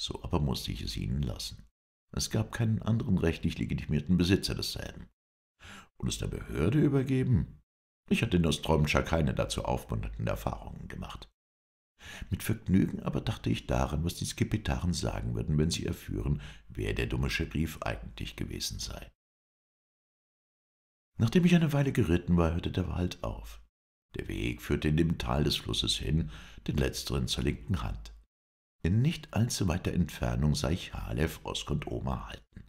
So aber musste ich es ihnen lassen. Es gab keinen anderen rechtlich legitimierten Besitzer desselben. Und es der Behörde übergeben? Ich hatte in Ostromtscha keine dazu aufmunternden Erfahrungen gemacht. Mit Vergnügen aber dachte ich daran, was die Skipetaren sagen würden, wenn sie erführen, wer der dumme Scherif eigentlich gewesen sei. Nachdem ich eine Weile geritten war, hörte der Wald auf. Der Weg führte in dem Tal des Flusses hin, den letzteren zur linken Hand. In nicht allzu weiter Entfernung sah ich Halef, Osk und Oma halten.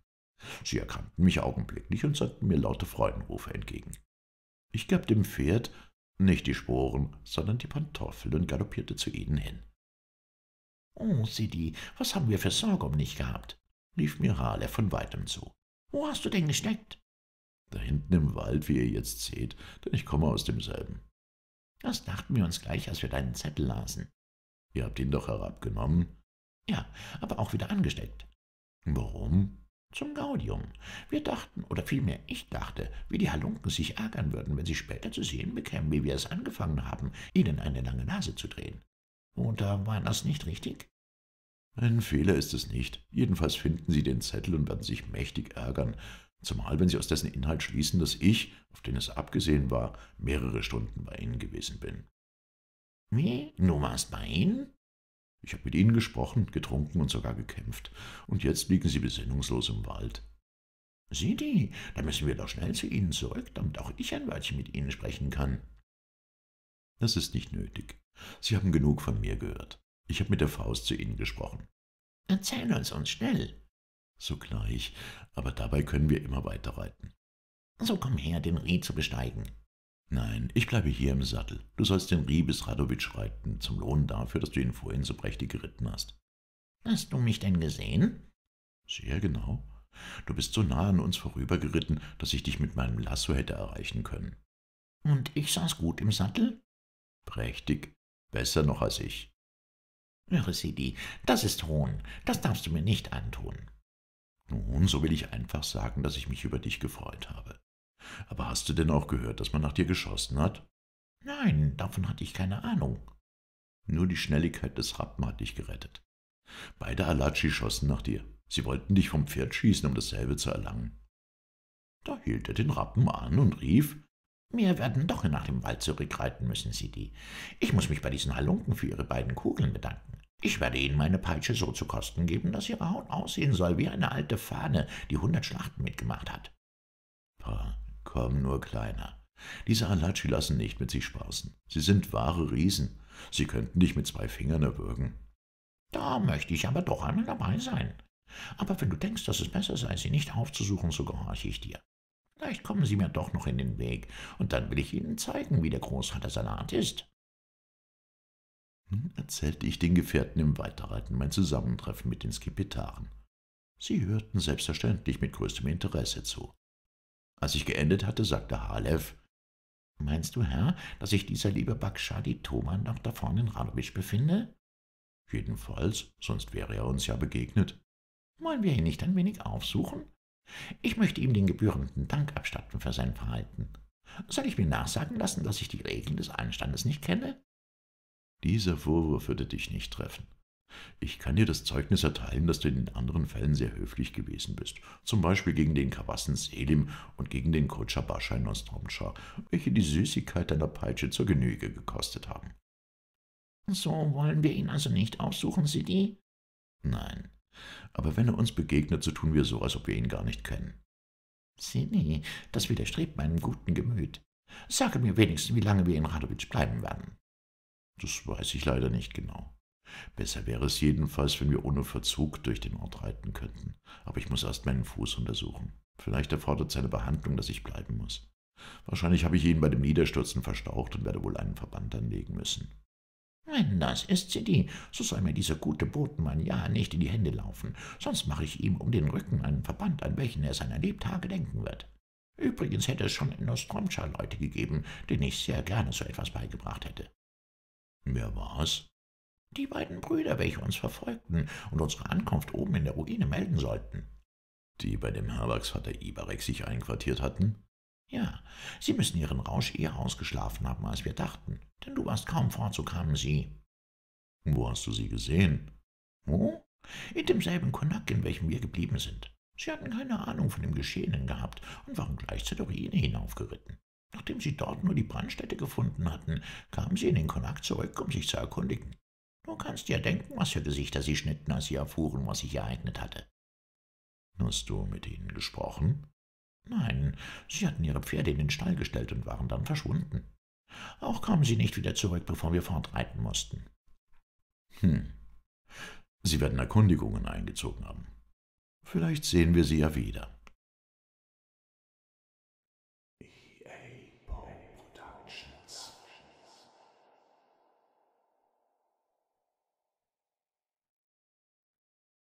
Sie erkannten mich augenblicklich und sandten mir laute Freudenrufe entgegen. Ich gab dem Pferd nicht die Sporen, sondern die Pantoffel und galoppierte zu ihnen hin. »Oh, Sidi, was haben wir für Sorge um dich gehabt?« rief mir Halef von weitem zu. »Wo hast du denn gesteckt?« »Da hinten im Wald, wie ihr jetzt seht, denn ich komme aus demselben.« »Das dachten wir uns gleich, als wir deinen Zettel lasen.« Ihr habt ihn doch herabgenommen? Ja, aber auch wieder angesteckt. Warum? Zum Gaudium. Wir dachten, oder vielmehr ich dachte, wie die Halunken sich ärgern würden, wenn sie später zu sehen bekämen, wie wir es angefangen haben, ihnen eine lange Nase zu drehen. Oder war das nicht richtig? Ein Fehler ist es nicht. Jedenfalls finden Sie den Zettel und werden sich mächtig ärgern, zumal wenn Sie aus dessen Inhalt schließen, dass ich, auf den es abgesehen war, mehrere Stunden bei Ihnen gewesen bin. Wie? Du warst bei Ihnen? Ich habe mit Ihnen gesprochen, getrunken und sogar gekämpft, und jetzt liegen Sie besinnungslos im Wald. Sieh die, da müssen wir doch schnell zu Ihnen zurück, damit auch ich ein Wörtchen mit Ihnen sprechen kann. Das ist nicht nötig. Sie haben genug von mir gehört. Ich habe mit der Faust zu Ihnen gesprochen. Erzähl uns uns schnell. Sogleich, aber dabei können wir immer weiter reiten. So komm her, den Rie zu besteigen. Nein, ich bleibe hier im Sattel. Du sollst den Rie bis Radowitsch reiten, zum Lohn dafür, dass du ihn vorhin so prächtig geritten hast. Hast du mich denn gesehen? Sehr genau. Du bist so nah an uns vorübergeritten, dass ich dich mit meinem Lasso hätte erreichen können. Und ich saß gut im Sattel? Prächtig. Besser noch als ich. Höre, Sidi, das ist Hohn. Das darfst du mir nicht antun. Nun, so will ich einfach sagen, dass ich mich über dich gefreut habe. Aber hast du denn auch gehört, dass man nach dir geschossen hat? Nein, davon hatte ich keine Ahnung. Nur die Schnelligkeit des Rappen hat dich gerettet. Beide Alatschi schossen nach dir. Sie wollten dich vom Pferd schießen, um dasselbe zu erlangen. Da hielt er den Rappen an und rief, wir werden doch nach dem Wald zurückreiten müssen, Sidi. Ich muss mich bei diesen Halunken für ihre beiden Kugeln bedanken. Ich werde ihnen meine Peitsche so zu kosten geben, dass ihre Haut aussehen soll wie eine alte Fahne, die hundert Schlachten mitgemacht hat. Pah, komm nur, Kleiner. Diese Alatschi lassen nicht mit sich spaßen. Sie sind wahre Riesen. Sie könnten dich mit zwei Fingern erwürgen. Da möchte ich aber doch einmal dabei sein. Aber wenn du denkst, dass es besser sei, sie nicht aufzusuchen, so gehorche ich dir. Vielleicht kommen sie mir doch noch in den Weg, und dann will ich ihnen zeigen, wie der Großvater Salat ist. Nun erzählte ich den Gefährten im Weiterreiten mein Zusammentreffen mit den Skipetaren. Sie hörten selbstverständlich mit größtem Interesse zu. Als ich geendet hatte, sagte Halef, »Meinst du, Herr, dass sich dieser liebe Bakshadi Thoman noch da vorne in Radowitsch befinde?« »Jedenfalls, sonst wäre er uns ja begegnet.« »Wollen wir ihn nicht ein wenig aufsuchen? Ich möchte ihm den gebührenden Dank abstatten für sein Verhalten. Soll ich mir nachsagen lassen, dass ich die Regeln des Anstandes nicht kenne?« Dieser Vorwurf würde dich nicht treffen. Ich kann dir das Zeugnis erteilen, dass du in den anderen Fällen sehr höflich gewesen bist, zum Beispiel gegen den Kawassen Selim und gegen den Kutscher Baschai Nostromscha, welche die Süßigkeit deiner Peitsche zur Genüge gekostet haben. So wollen wir ihn also nicht aufsuchen, Sidi? Nein, aber wenn er uns begegnet, so tun wir so, als ob wir ihn gar nicht kennen. Sidi, das widerstrebt meinem guten Gemüt. Sage mir wenigstens, wie lange wir in Radowitsch bleiben werden. Das weiß ich leider nicht genau. Besser wäre es jedenfalls, wenn wir ohne Verzug durch den Ort reiten könnten. Aber ich muss erst meinen Fuß untersuchen. Vielleicht erfordert seine Behandlung, dass ich bleiben muss. Wahrscheinlich habe ich ihn bei dem Niederstürzen verstaucht und werde wohl einen Verband anlegen müssen. Wenn das ist, Sidi, so soll mir dieser gute Botenmann ja nicht in die Hände laufen, sonst mache ich ihm um den Rücken einen Verband, an welchen er seiner Lebtage denken wird. Übrigens hätte es schon in Nostromscha Leute gegeben, denen ich sehr gerne so etwas beigebracht hätte. Wer war's? Die beiden Brüder, welche uns verfolgten und unsere Ankunft oben in der Ruine melden sollten. Die bei dem Herbergsvater Ibarek sich einquartiert hatten? Ja, sie müssen ihren Rausch eher ausgeschlafen haben, als wir dachten, denn du warst kaum fort, so kamen sie. Wo hast du sie gesehen? Wo? In demselben Konak, in welchem wir geblieben sind. Sie hatten keine Ahnung von dem Geschehenen gehabt und waren gleich zur Ruine hinaufgeritten. Nachdem sie dort nur die Brandstätte gefunden hatten, kamen sie in den Konak zurück, um sich zu erkundigen. Du kannst dir denken, was für Gesichter sie schnitten, als sie erfuhren, was sich ereignet hatte. Hast du mit ihnen gesprochen? Nein, sie hatten ihre Pferde in den Stall gestellt und waren dann verschwunden. Auch kamen sie nicht wieder zurück, bevor wir fortreiten mussten. Hm. Sie werden Erkundigungen eingezogen haben. Vielleicht sehen wir sie ja wieder.